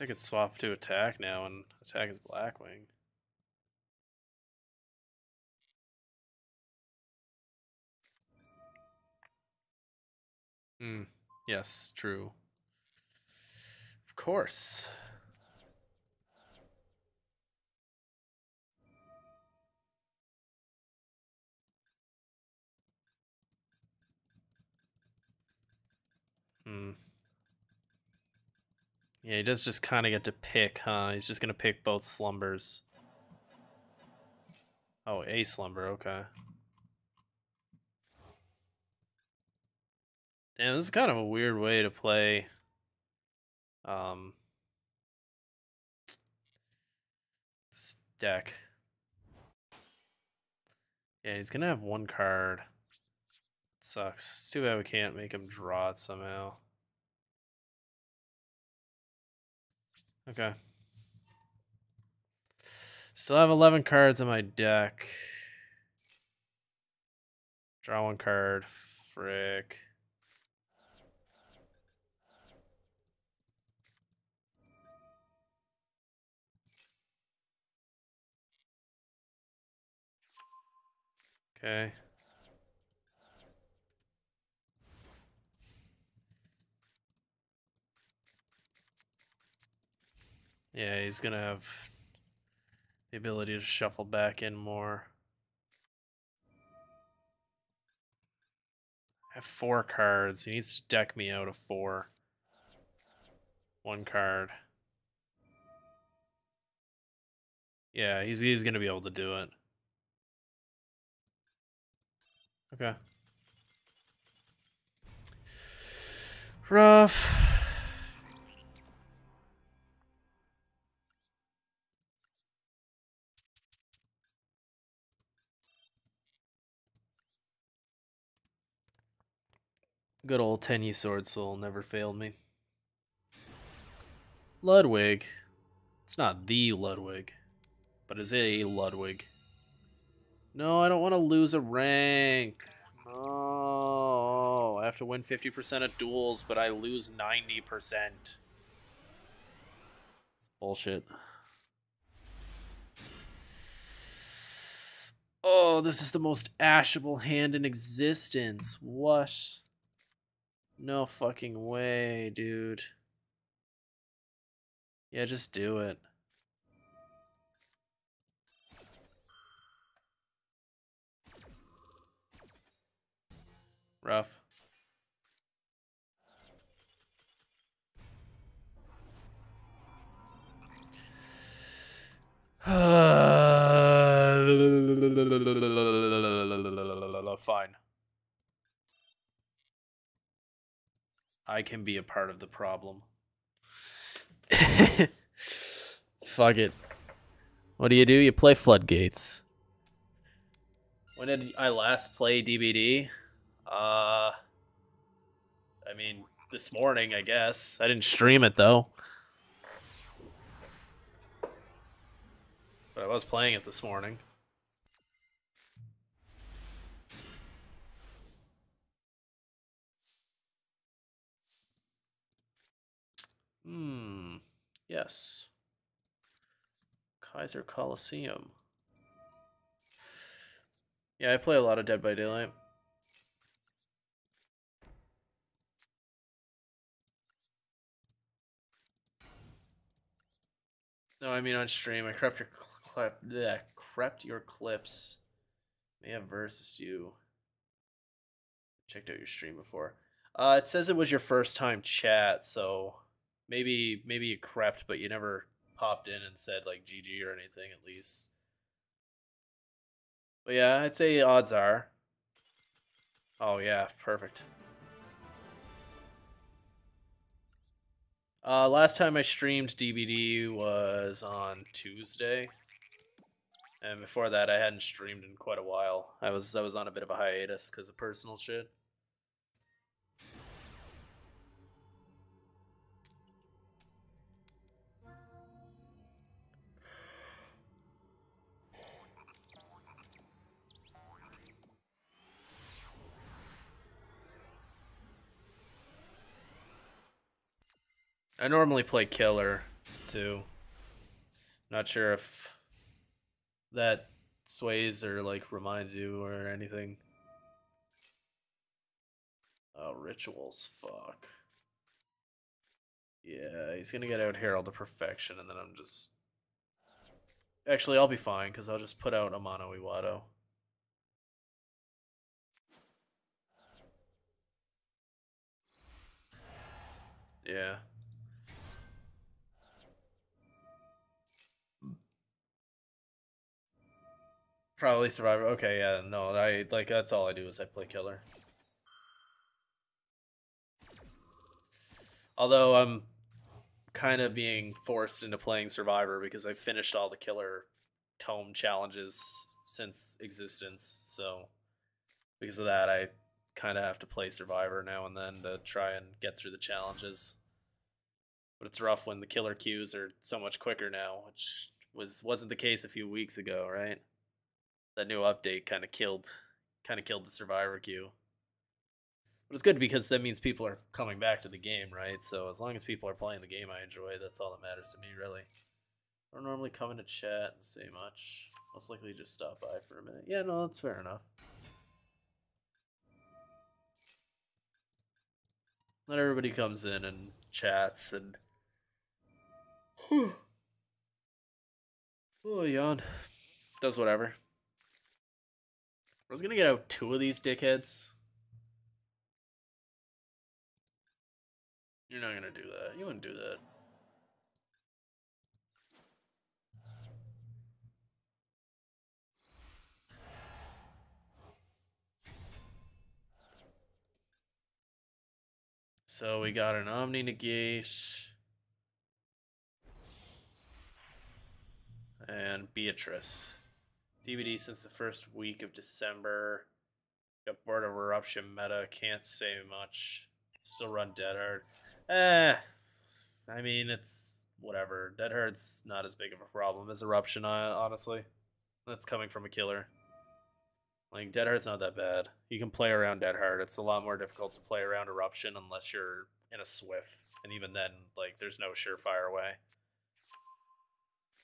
I could swap to attack now and attack his Blackwing. Hmm. Yes, true. Of course. Hmm. Yeah, he does just kind of get to pick, huh? He's just going to pick both slumbers. Oh, a slumber, okay. Damn, this is kind of a weird way to play. Um, this deck. Yeah, he's gonna have one card. It sucks. It's too bad we can't make him draw it somehow. Okay. Still have 11 cards in my deck. Draw one card. Frick. Okay. Yeah, he's gonna have the ability to shuffle back in more. I have four cards. He needs to deck me out of four. One card. Yeah, he's he's gonna be able to do it. Okay. Rough. Good old Tenyi Sword Soul never failed me. Ludwig. It's not the Ludwig, but is it a Ludwig. No, I don't want to lose a rank. Oh, I have to win 50% of duels, but I lose 90%. It's bullshit. Oh, this is the most ashable hand in existence. What? No fucking way, dude. Yeah, just do it. Rough. <sighs> Fine. I can be a part of the problem. <laughs> Fuck it. What do you do? You play Floodgates. When did I last play DBD? Uh, I mean, this morning, I guess. I didn't stream it though. But I was playing it this morning. Hmm. Yes. Kaiser Colosseum. Yeah, I play a lot of Dead by Daylight. No, I mean on stream. I crept your clip. Yeah, crept your clips. May have versus you. Checked out your stream before. Uh, it says it was your first time chat, so maybe maybe you crept, but you never popped in and said like GG or anything at least. But yeah, I'd say odds are. Oh yeah, perfect. Uh, last time I streamed DBD was on Tuesday, and before that I hadn't streamed in quite a while. I was I was on a bit of a hiatus because of personal shit. I normally play killer too. Not sure if that sways or like reminds you or anything. Oh, rituals, fuck. Yeah, he's gonna get out Herald of Perfection, and then I'm just. Actually, I'll be fine because I'll just put out Amano Iwato. Yeah. Probably Survivor. Okay, yeah, no, I like that's all I do is I play killer. Although I'm kind of being forced into playing Survivor because I've finished all the killer tome challenges since existence, so because of that I kind of have to play Survivor now and then to try and get through the challenges. But it's rough when the killer queues are so much quicker now, which was wasn't the case a few weeks ago, right? That new update kind of killed kind of killed the survivor queue. But it's good because that means people are coming back to the game, right? So as long as people are playing the game I enjoy, that's all that matters to me, really. I don't normally come into chat and say much. Most likely just stop by for a minute. Yeah, no, that's fair enough. Not everybody comes in and chats and... <sighs> oh, yawn. Does whatever. I was gonna get out two of these dickheads. You're not gonna do that. You wouldn't do that. So we got an Omni Negate. And Beatrice. DBD since the first week of December. Got bored of Eruption meta. Can't say much. Still run Dead Hard. Eh, I mean, it's whatever. Dead Hard's not as big of a problem as Eruption, honestly. That's coming from a killer. Like, Dead Hard's not that bad. You can play around Dead Hard. It's a lot more difficult to play around Eruption unless you're in a Swift. And even then, like, there's no surefire way.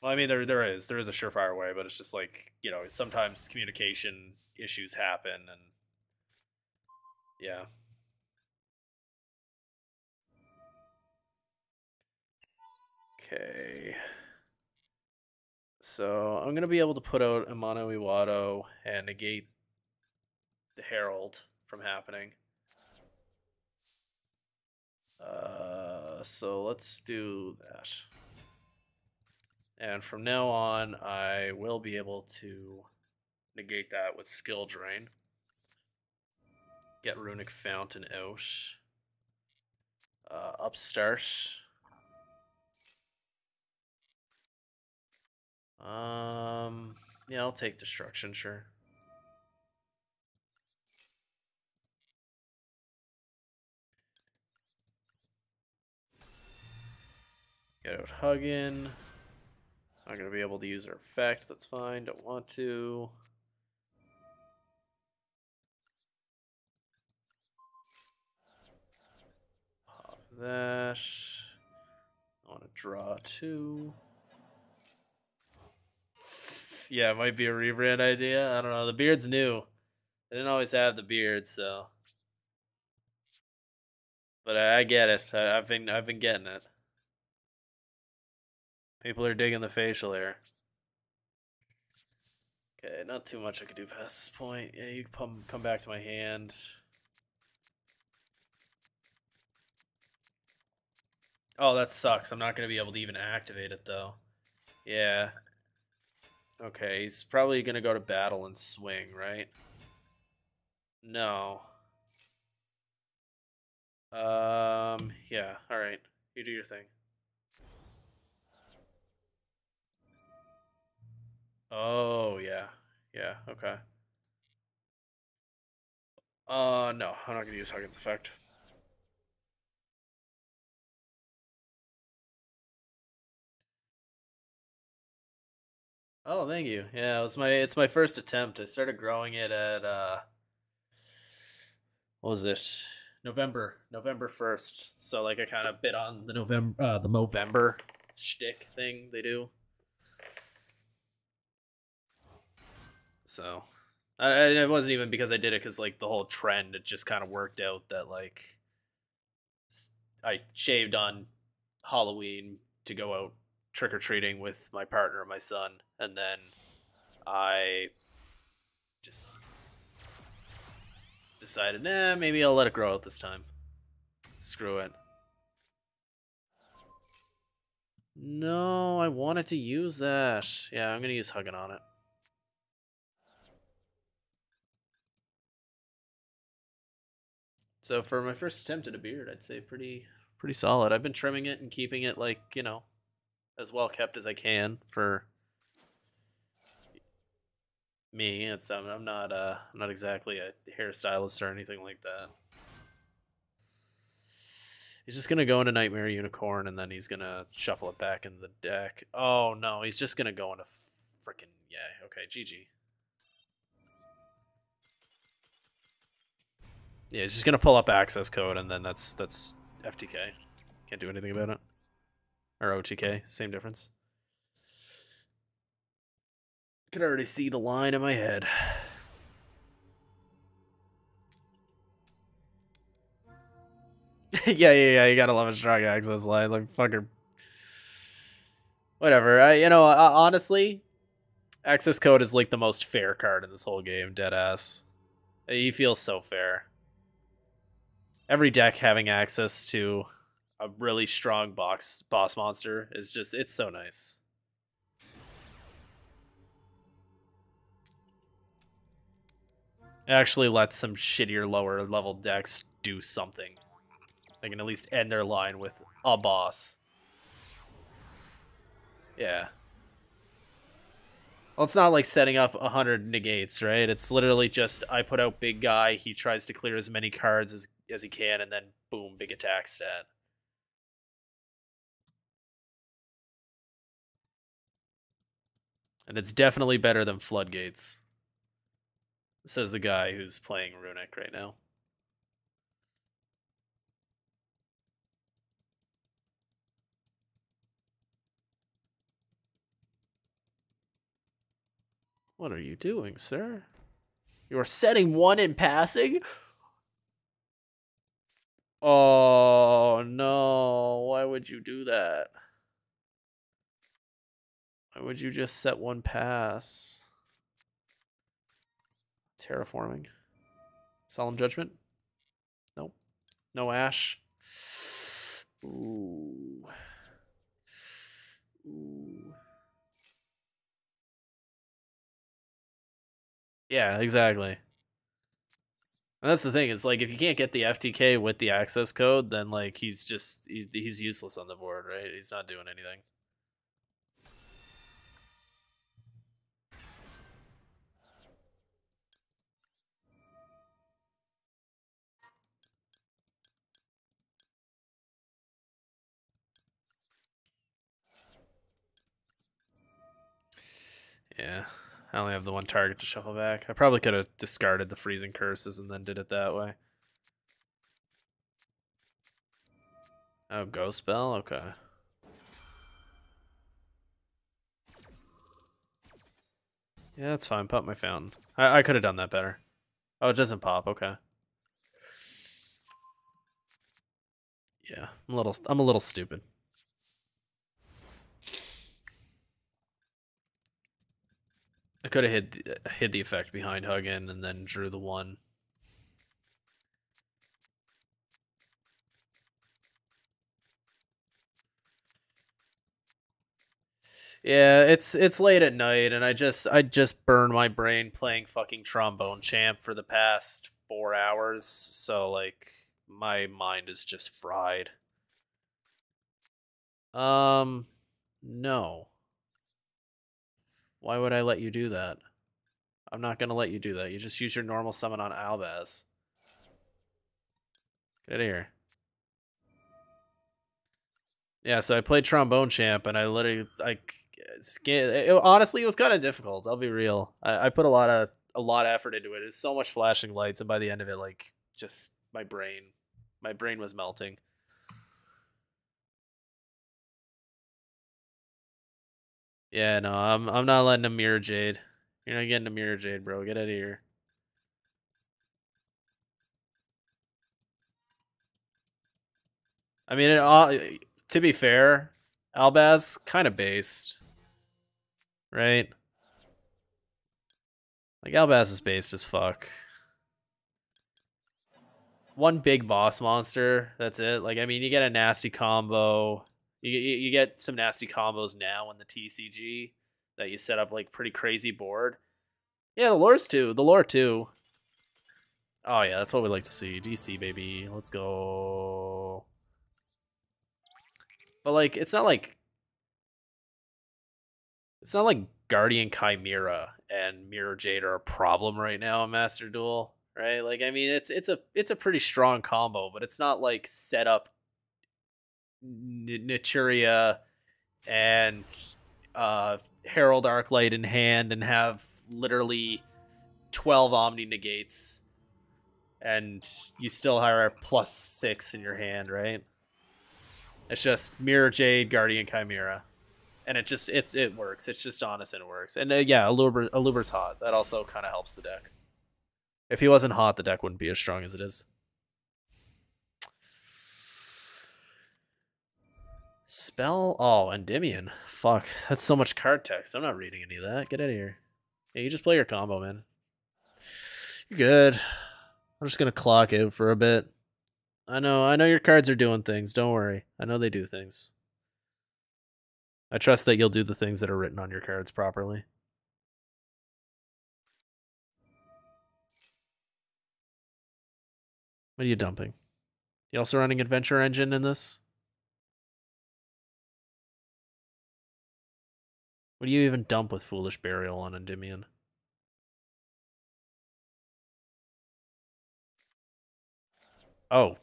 Well, I mean, there there is there is a surefire way, but it's just like you know sometimes communication issues happen, and yeah. Okay. So I'm gonna be able to put out Amano Iwato and negate the Herald from happening. Uh, so let's do that. And from now on, I will be able to negate that with skill drain. Get Runick Fountain out. Uh, upstart. Um, yeah, I'll take destruction, sure. Get out Hugin. I'm not gonna be able to use her effect, that's fine, don't want to. Pop that. I want to draw two. <laughs> Yeah, it might be a rebrand idea. I don't know. The beard's new. I didn't always have the beard, so. But I, get it. I've been I've been getting it. People are digging the facial hair. Okay, not too much I could do past this point. Yeah, you come come back to my hand. Oh, that sucks. I'm not gonna be able to even activate it though. Yeah. Okay, he's probably gonna go to battle and swing, right? No. Um, yeah, alright. You do your thing. Oh, yeah. Yeah, okay. Uh, no, I'm not gonna use Hugin's effect. Oh, thank you. Yeah, it was my it's my first attempt. I started growing it at uh what was it? November, November 1st. So like I kind of bit on the November uh the Movember shtick thing they do. So I, it wasn't even because I did it cuz like the whole trend it just kind of worked out that like I shaved on Halloween to go out trick or treating with my partner and my son, and then I just decided, nah, maybe I'll let it grow out this time. Screw it. No, I wanted to use that. Yeah, I'm gonna use Hugin on it. So for my first attempt at a beard, I'd say pretty pretty solid. I've been trimming it and keeping it like, you know, as well kept as I can for me. It's um, I'm not uh I'm not exactly a hairstylist or anything like that. He's just gonna go into Nightmare Unicorn and then he's gonna shuffle it back in the deck. Oh no, he's just gonna go into freaking yeah. Okay, GG. Yeah, he's just gonna pull up access code and then that's that's FTK. Can't do anything about it. Or OTK, same difference. Can already see the line in my head. <laughs> yeah, yeah, yeah. You gotta love a strong access line, like fucker. Whatever. I, you know, uh, honestly, access code is like the most fair card in this whole game. Dead ass. He feels so fair. Every deck having access to a really strong box boss monster is just it's so nice. It actually lets some shittier lower level decks do something. They can at least end their line with a boss. Yeah. Well, it's not like setting up a hundred negates, right? It's literally just I put out big guy, he tries to clear as many cards as as he can, and then boom, big attack stat. And it's definitely better than Floodgates. Says the guy who's playing Runick right now. What are you doing, sir? You are setting one in passing? Oh, no. Why would you do that? Why would you just set one pass? Terraforming. Solemn Judgment? Nope. No Ash. Ooh. Ooh. Yeah, exactly. And that's the thing. Is like if you can't get the FTK with the access code, then like he's just he's, he's useless on the board, right? He's not doing anything. Yeah, I only have the one target to shuffle back. I probably could have discarded the freezing curses and then did it that way. Oh, ghost spell? Okay. Yeah, that's fine. Pop my fountain. I, I could have done that better. Oh, it doesn't pop. Okay. Yeah, I'm a little. I'm a little stupid. I could have hid hid the effect behind Hugin and then drew the one. Yeah, it's it's late at night and I just I just burned my brain playing fucking trombone champ for the past 4 hours, so like my mind is just fried. Um no. Why would I let you do that? I'm not gonna let you do that. You just use your normal summon on Albaz. Get out of here. Yeah, so I played Trombone Champ, and I literally, like, it, honestly, it was kind of difficult. I'll be real. I, I put a lot of a lot of effort into it. It's so much flashing lights, and by the end of it, like, just my brain, my brain was melting. Yeah, no, I'm I'm not letting a mirror jade. You're not getting a mirror jade, bro. Get out of here. I mean, it, uh, to be fair, Albaz kind of based, right? Like Albaz is based as fuck. One big boss monster. That's it. Like I mean, you get a nasty combo. You, you, get some nasty combos now in the TCG that you set up like pretty crazy board. Yeah, the lore's too. The lore too. Oh yeah, that's what we like to see. DC baby, let's go. But like, it's not like it's not like Guardian Chimera and Mirror Jade are a problem right now in Master Duel, right? Like, I mean, it's it's a it's a pretty strong combo, but it's not like set up Naturia and uh, Herald Arclight in hand and have literally 12 Omni negates and you still have a plus six in your hand, right? It's just Mirror Jade, Guardian Chimera. And it just, it, it works. It's just honest and it works. And uh, yeah, Aluber, Aluber's hot. That also kind of helps the deck. If he wasn't hot, the deck wouldn't be as strong as it is. Spell? Oh, Endymion. Fuck. That's so much card text. I'm not reading any of that. Get out of here. Yeah, you just play your combo, man. You're good. I'm just gonna clock out for a bit. I know, I know your cards are doing things. Don't worry. I know they do things. I trust that you'll do the things that are written on your cards properly. What are you dumping? You also running Adventure Engine in this? What do you even dump with Foolish Burial on Endymion? Oh,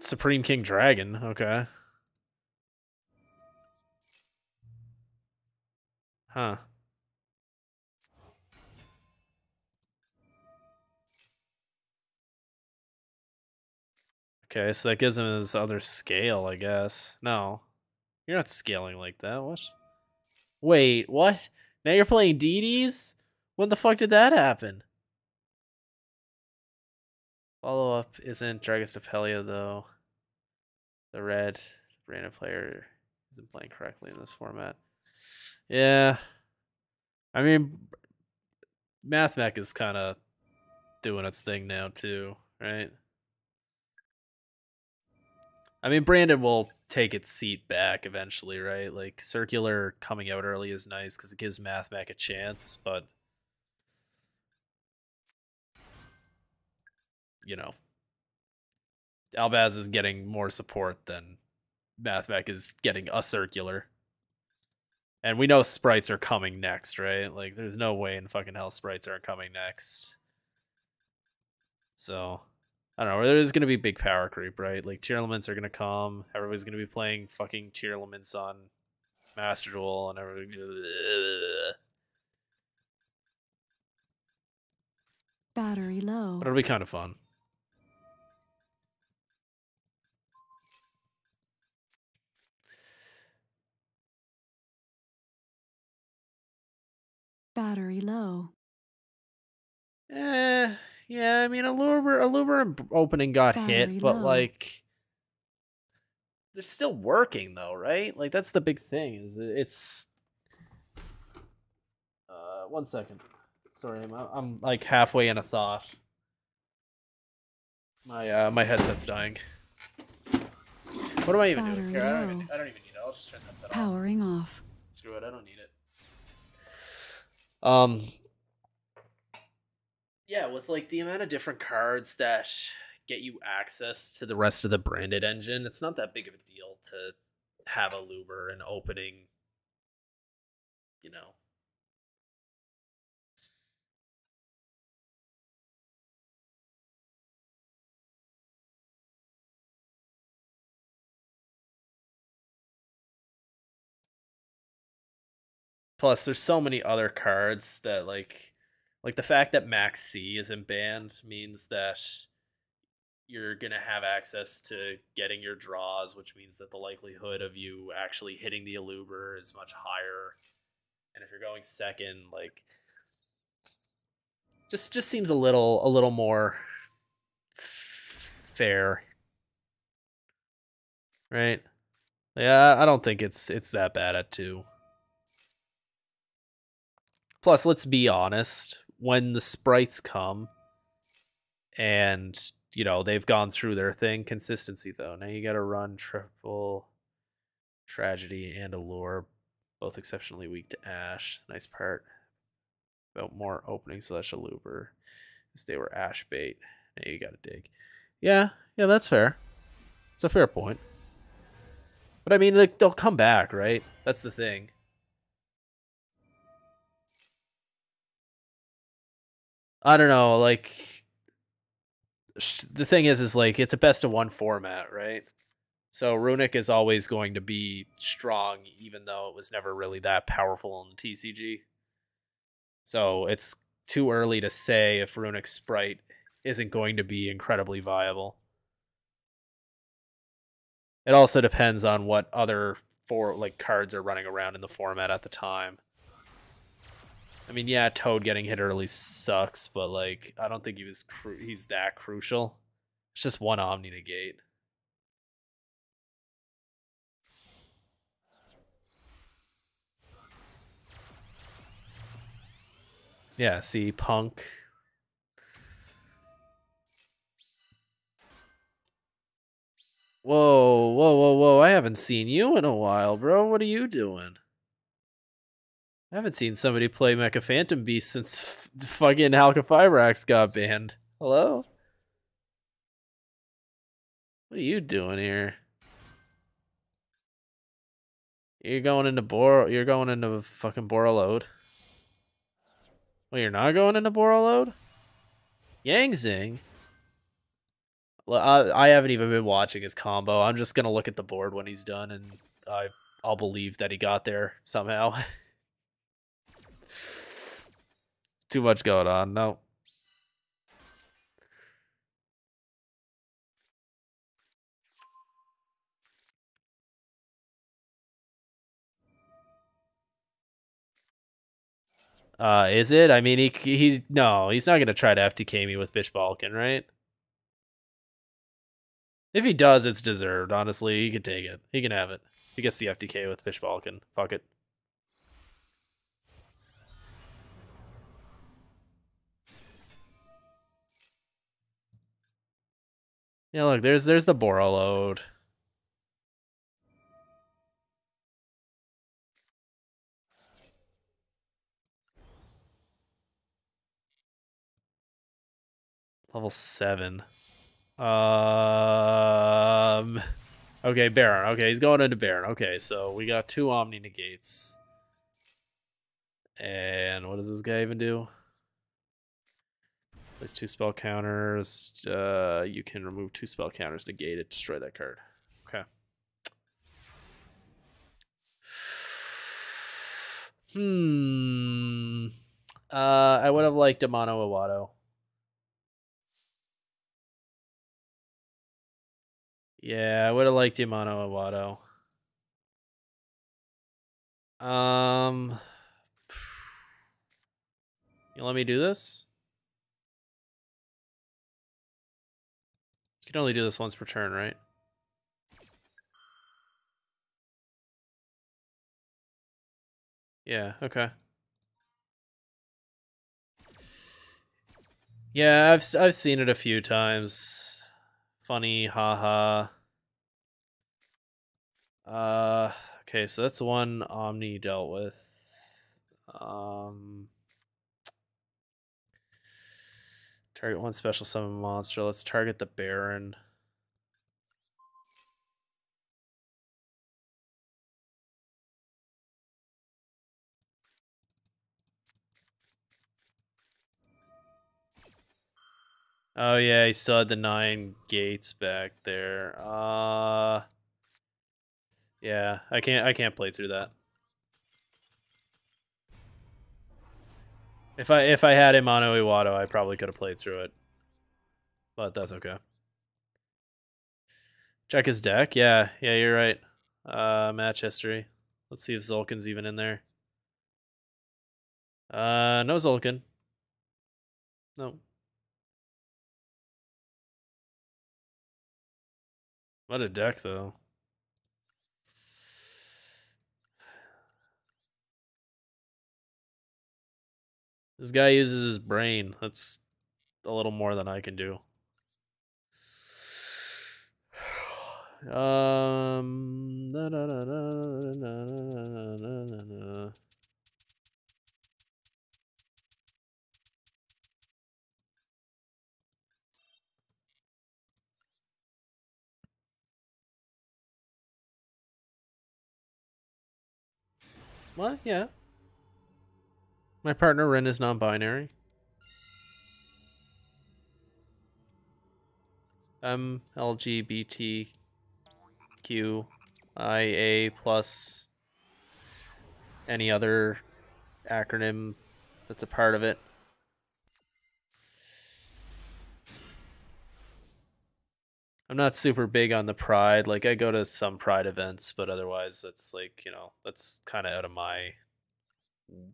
Supreme King Dragon. Okay. Huh. Okay, so that gives him his other scale, I guess. No. You're not scaling like that. What? Wait, what? Now you're playing DDs? When the fuck did that happen? Follow up isn't Dragostapelia though. The red random player isn't playing correctly in this format. Yeah. I mean MathMech is kind of doing its thing now too, right? I mean, Branded will take its seat back eventually, right? Like circular coming out early is nice because it gives Mathmech a chance, but you know, Albaz is getting more support than Mathmech is getting a circular. And we know Sprights are coming next, right? Like, there's no way in fucking hell Sprights aren't coming next. So, I don't know. There's gonna be big power creep, right? Like Tearlaments are gonna come. Everybody's gonna be playing fucking Tearlaments on Master Duel, and everything. Battery low. But it'll be kind of fun. Battery low. Eh, yeah. I mean, Allure, Allure opening got Battery hit, but low. like, they're still working though, right? Like that's the big thing. Is it's. Uh, one second. Sorry, I'm I'm like halfway in a thought. My uh my headset's dying. What am I even doing here? I don't, even. I don't even need it. I'll just turn that set off. Powering off. Screw it, I don't need it. Um Yeah, with like the amount of different cards that get you access to the rest of the branded engine, it's not that big of a deal to have Aluber and opening you know. Plus, there's so many other cards that like, like the fact that Max C isn't banned means that you're gonna have access to getting your draws, which means that the likelihood of you actually hitting the Aluber is much higher. And if you're going second, like, just just seems a little a little more fair, right? Yeah, I don't think it's it's that bad at two. Plus, let's be honest, when the Sprights come and you know they've gone through their thing, consistency though. Now you gotta run triple tragedy and allure, both exceptionally weak to Ash. Nice part about more opening slash Aluber as they were ash bait. Now you gotta dig. Yeah, yeah, that's fair. It's a fair point. But I mean like they'll come back, right? That's the thing. I don't know, like the thing is is like it's a best of one format, right? So Runick is always going to be strong even though it was never really that powerful in the TCG. So it's too early to say if Runick Spright isn't going to be incredibly viable. It also depends on what other four like cards are running around in the format at the time. I mean, yeah, Toad getting hit early sucks, but like I don't think he was cru- he's that crucial. It's just one Omni negate. Yeah, see, Punk. Whoa, whoa, whoa, whoa! I haven't seen you in a while, bro. What are you doing? I haven't seen somebody play Mecha Phantom Beast since f- fucking Halka got banned. Hello? What are you doing here? You're going into Bor. You're going into fucking Borreload. Well, you're not going into Borreload? Yang Zing? Well, I, I haven't even been watching his combo. I'm just gonna look at the board when he's done, and I I'll believe that he got there somehow. <laughs> Too much going on. No. Uh, is it? I mean, he he no, he's not gonna try to FTK me with Bish Balkan, right? If he does, it's deserved. Honestly, he can take it. He can have it. He gets the FTK with Bish Balkan. Fuck it. Yeah, look, there's there's the load Level seven. Um. Okay, Baron. Okay, he's going into Baron. Okay, so we got two Omni negates. And what does this guy even do? There's two spell counters. Uh, you can remove two spell counters, negate it, destroy that card. Okay. Hmm. Uh, I would have liked Amano Iwato. Yeah, I would have liked Amano Iwato. Um, <sighs> you let me do this? Can only do this once per turn, right? Yeah, okay. Yeah, I've I've seen it a few times. Funny, haha. Uh, okay, so that's one Omni dealt with. Um, target one special summon monster. Let's target the Baron. Oh yeah, he still had the nine gates back there. Uh yeah, I can't I can't play through that. If I if I had Amano Iwato, I probably could have played through it. But that's okay. Check his deck. Yeah, yeah, you're right. Uh match history. Let's see if Zulkin's even in there. Uh no Zulkin. No. What a deck, though. This guy uses his brain. That's a little more than I can do. Um. What? Yeah. My partner Ren is non-binary. I'm LGBTQIA plus any other acronym that's a part of it. I'm not super big on the pride. Like I go to some pride events, but otherwise that's like, you know, that's kind of out of my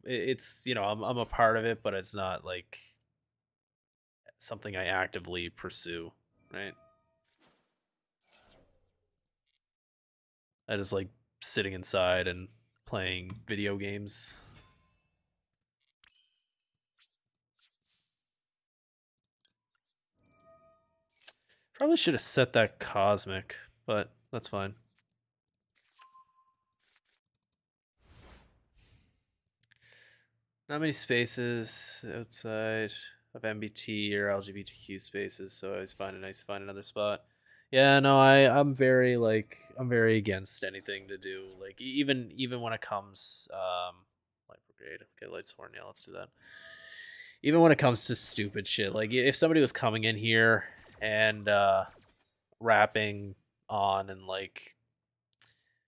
it's, you know, I'm I'm a part of it, but it's not like something I actively pursue, right? I just like sitting inside and playing video games. Probably should have set that cosmic, but that's fine. Not many spaces outside of MBT or LGBTQ spaces, so I always find it nice find another spot. Yeah, no, I I'm very like I'm very against anything to do like even even when it comes um light brigade. Okay, Lightsworn. Yeah, let's do that. Even when it comes to stupid shit, like if somebody was coming in here and uh rapping on and like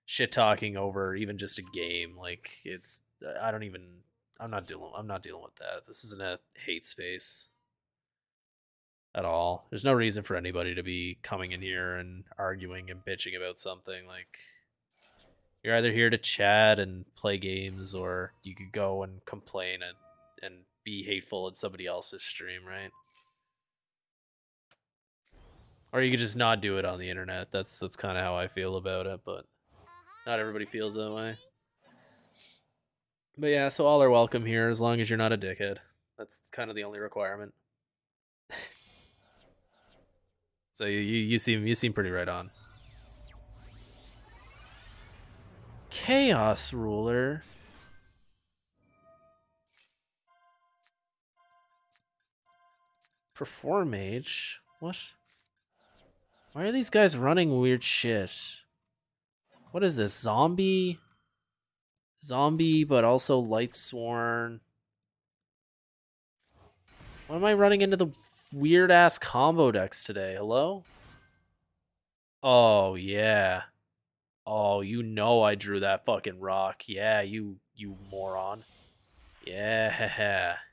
shit talking over even just a game, like it's I don't even I'm not dealing I'm not dealing with that. This isn't a hate space at all. There's no reason for anybody to be coming in here and arguing and bitching about something. Like you're either here to chat and play games or you could go and complain and and be hateful in somebody else's stream, right? Or you could just not do it on the internet. That's that's kind of how I feel about it, but not everybody feels that way. But yeah, so all are welcome here as long as you're not a dickhead. That's kind of the only requirement. <laughs> so you, you you seem you seem pretty right on. Chaos ruler. Performage? What? Why are these guys running weird shit? What is this? Zombie? Zombie, but also Lightsworn. Why am I running into the weird ass combo decks today? Hello? Oh, yeah. Oh, you know I drew that fucking rock. Yeah, you you moron. Yeah. <laughs>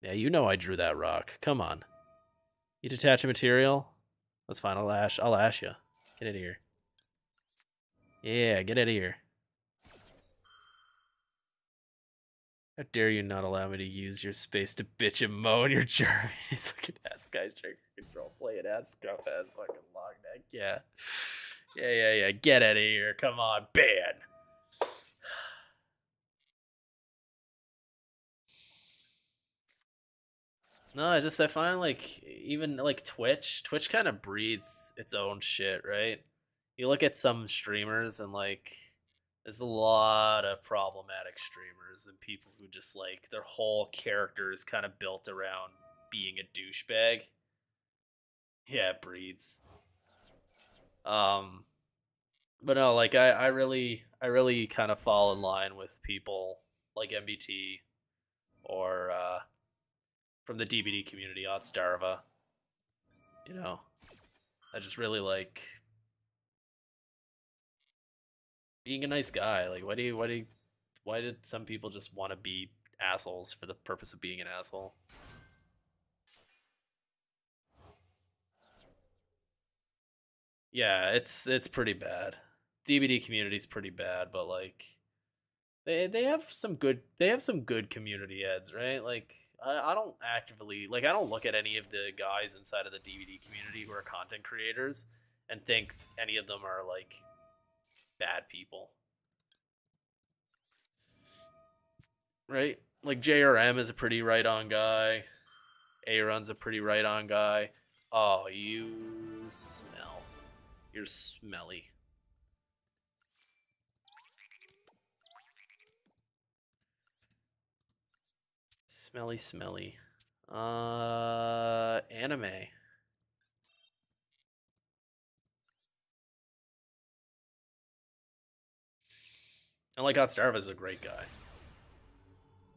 Yeah, you know I drew that rock. Come on. You detach a material? That's fine. I'll ash. I'll ash you. Get of here. Yeah, get out of here. How dare you not allow me to use your space to bitch and moan your <laughs> German? He's looking ass guys trigger control play playing ass scuff ass fucking long neck. Yeah. Yeah, yeah, yeah. Get out of here. Come on, ban. No, I just I find like even like Twitch, Twitch kind of breeds its own shit, right? You look at some streamers and like there's a lot of problematic streamers and people who just like their whole character is kind of built around being a douchebag. Yeah, it breeds. Um but no, like I I really I really kind of fall in line with people like MBT or uh from the DBD community, Otzdarva. You know, I just really like being a nice guy. Like, why do you, why do you, why did some people just want to be assholes for the purpose of being an asshole? Yeah, it's it's pretty bad. DBD community's pretty bad, but like they they have some good they have some good community heads, right? Like I, I don't actively like I don't look at any of the guys inside of the DBD community who are content creators and think any of them are like bad people. Right? Like JRM is a pretty right on guy. Aaron's a pretty right on guy. Oh, you smell. You're smelly. Smelly, smelly. Uh, anime. And like Otzdarva is a great guy.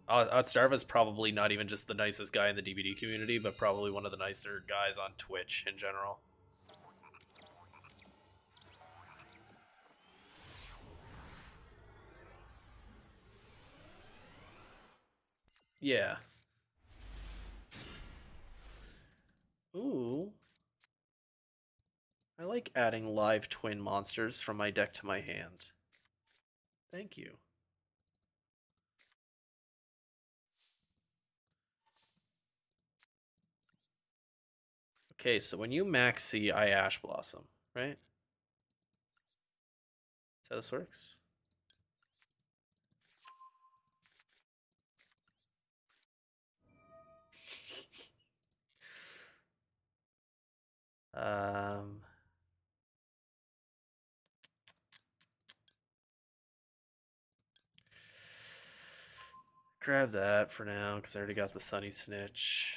Otzdarva is probably not even just the nicest guy in the DBD community, but probably one of the nicer guys on Twitch in general. Yeah. Ooh. I like adding live twin monsters from my deck to my hand. Thank you. Okay, so when you maxi I Ash Blossom, right? Is that how this works? <laughs> Um, grab that for now because I already got the Sunny Snitch.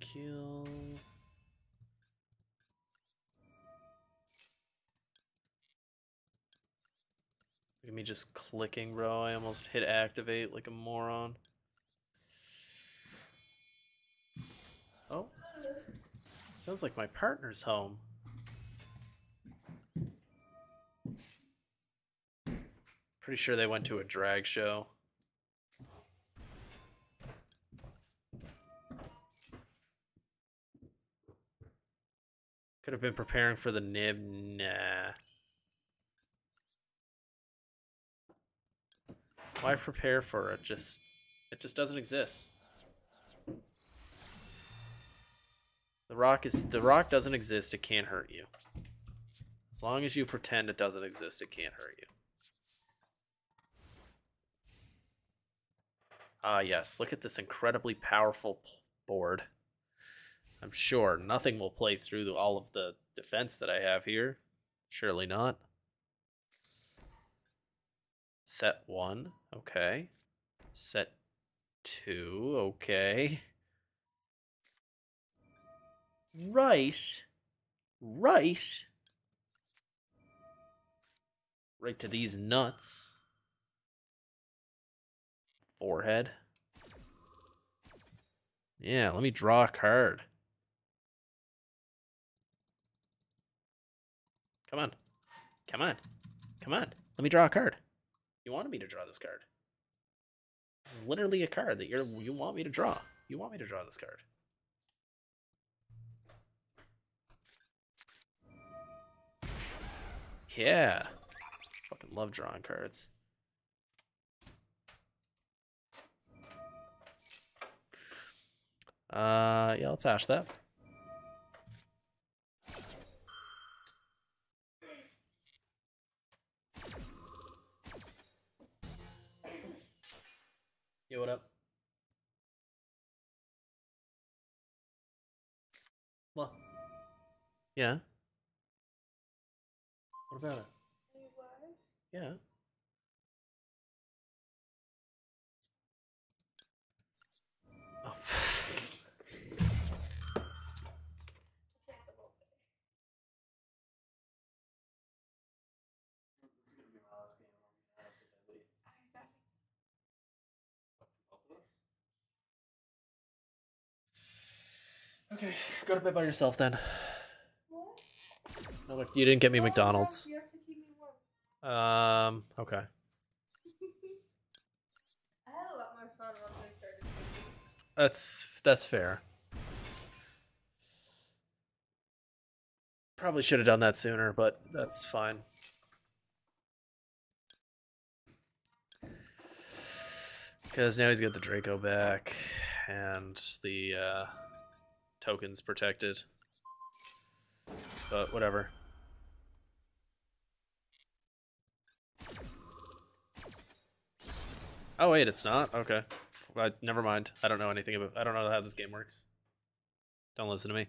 kill. Look at me just clicking, bro. I almost hit activate like a moron. Oh. Sounds like my partner's home. Pretty sure they went to a drag show. Could have been preparing for the nib. Nah. Why prepare for it? Just it just doesn't exist. The rock is the rock doesn't exist, it can't hurt you. As long as you pretend it doesn't exist, it can't hurt you. Ah, yes. Look at this incredibly powerful board. I'm sure nothing will play through all of the defense that I have here. Surely not. Set one. Okay. Set two. Okay. Right. Right. Right to these nuts. Forehead. Yeah, let me draw a card. Come on. Come on. Come on. Let me draw a card. You wanted me to draw this card. This is literally a card that you're you want me to draw. You want me to draw this card. Yeah. Fucking love drawing cards. Uh, yeah, let's hash that. Yo, what up? What? Yeah. What about it? Yeah. Okay, go to bed by yourself then. No, look, you didn't get me McDonald's. You have to keep me warm. Um, okay. <laughs> I had a lot more fun once I started. That's that's fair. Probably should have done that sooner, but that's fine. Because now he's got the Draco back and the uh, tokens protected. But whatever. Oh wait, it's not. Okay, I, never mind. I don't know anything about. I don't know how this game works. Don't listen to me.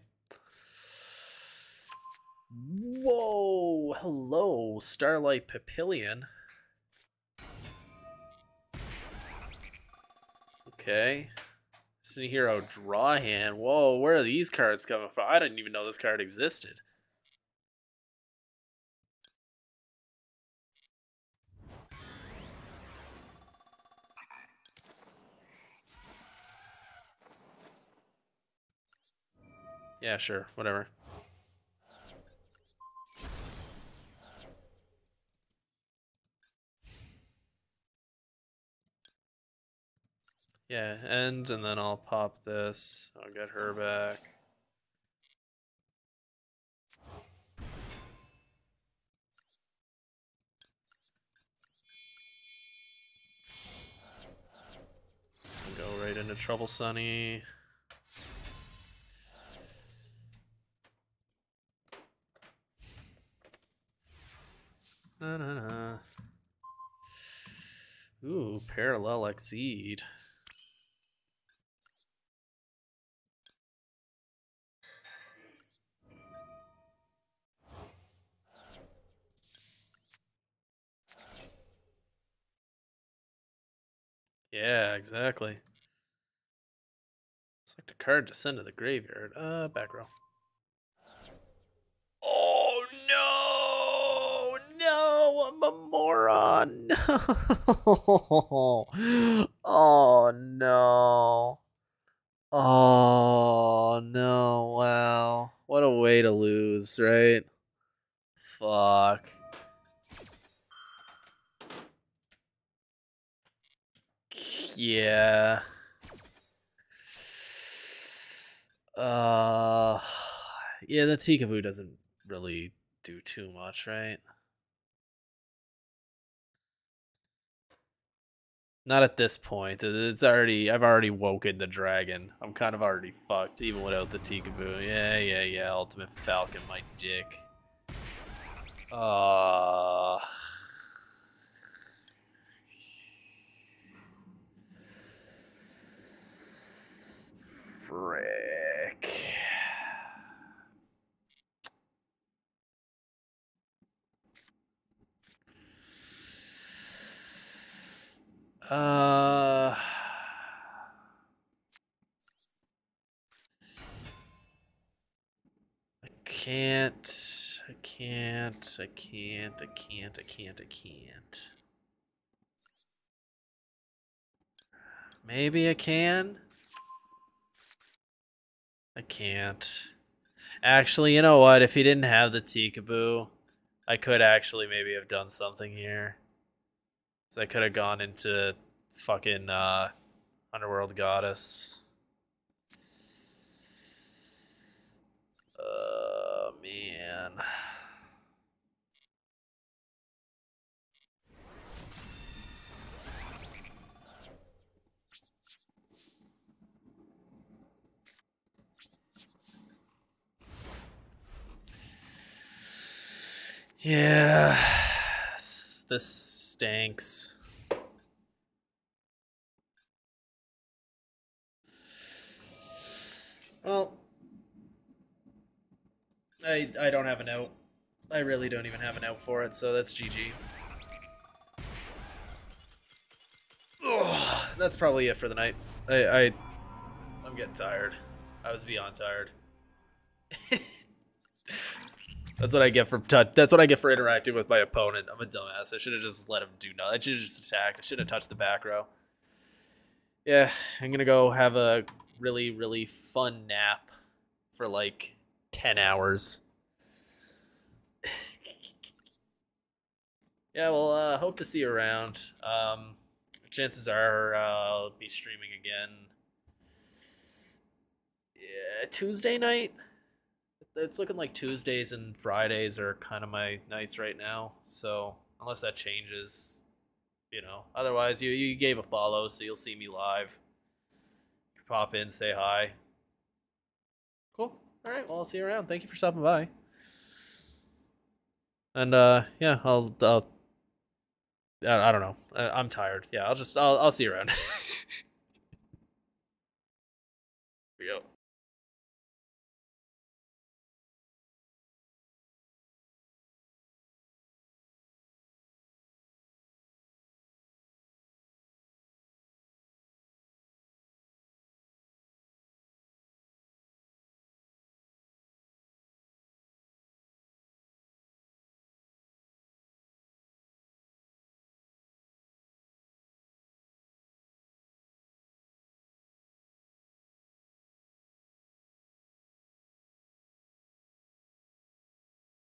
Whoa! Hello, Starlight Papillion. Okay. City Hero Draw Hand. Whoa, where are these cards coming from? I didn't even know this card existed. Yeah, sure, whatever. Yeah, end, and then I'll pop this. I'll get her back. Go right into Trouble Sunny. Na na na. Ooh, Parallel Exceed. Yeah, exactly. Select a card to send to the graveyard. Uh, back row. Oh no! No, I'm a moron. <laughs> No. Oh no. Oh no! Wow, what a way to lose, right? Fuck. Yeah. Uh, yeah, the Tikaboo doesn't really do too much, right? Not at this point. It's already I've already woken the dragon. I'm kind of already fucked, even without the Tikaboo. Yeah, yeah, yeah. Ultimate Falcon, my dick. Uh frick. Uh, I can't, I can't, I can't, I can't, I can't, I can't. Maybe I can. I can't. Actually, you know what? If he didn't have the Tikaboo, I could actually maybe have done something here. So I could have gone into fucking uh, Underworld Goddess. Oh, man. Yeah, <sighs> this stinks. Well, I I don't have an out. I really don't even have an out for it, so that's GG. Ugh, that's probably it for the night. I, I I'm getting tired. I was beyond tired. <laughs> That's what I get for tou- that's what I get for interacting with my opponent. I'm a dumbass. I should have just let him do nothing. I should have just attacked. I shouldn't have touched the back row. Yeah, I'm gonna go have a really really fun nap for like ten hours. <laughs> yeah, well, uh, hope to see you around. Um, chances are uh, I'll be streaming again. Yeah, Tuesday night it's looking like Tuesdays and Fridays are kind of my nights right now. So unless that changes, you know. Otherwise, you you gave a follow, so you'll see me live. Pop in, say hi. Cool. All right. Well, I'll see you around. Thank you for stopping by. And uh, yeah, I'll I'll. I don't know. I'm tired. Yeah, I'll just I'll I'll see you around. <laughs> Go.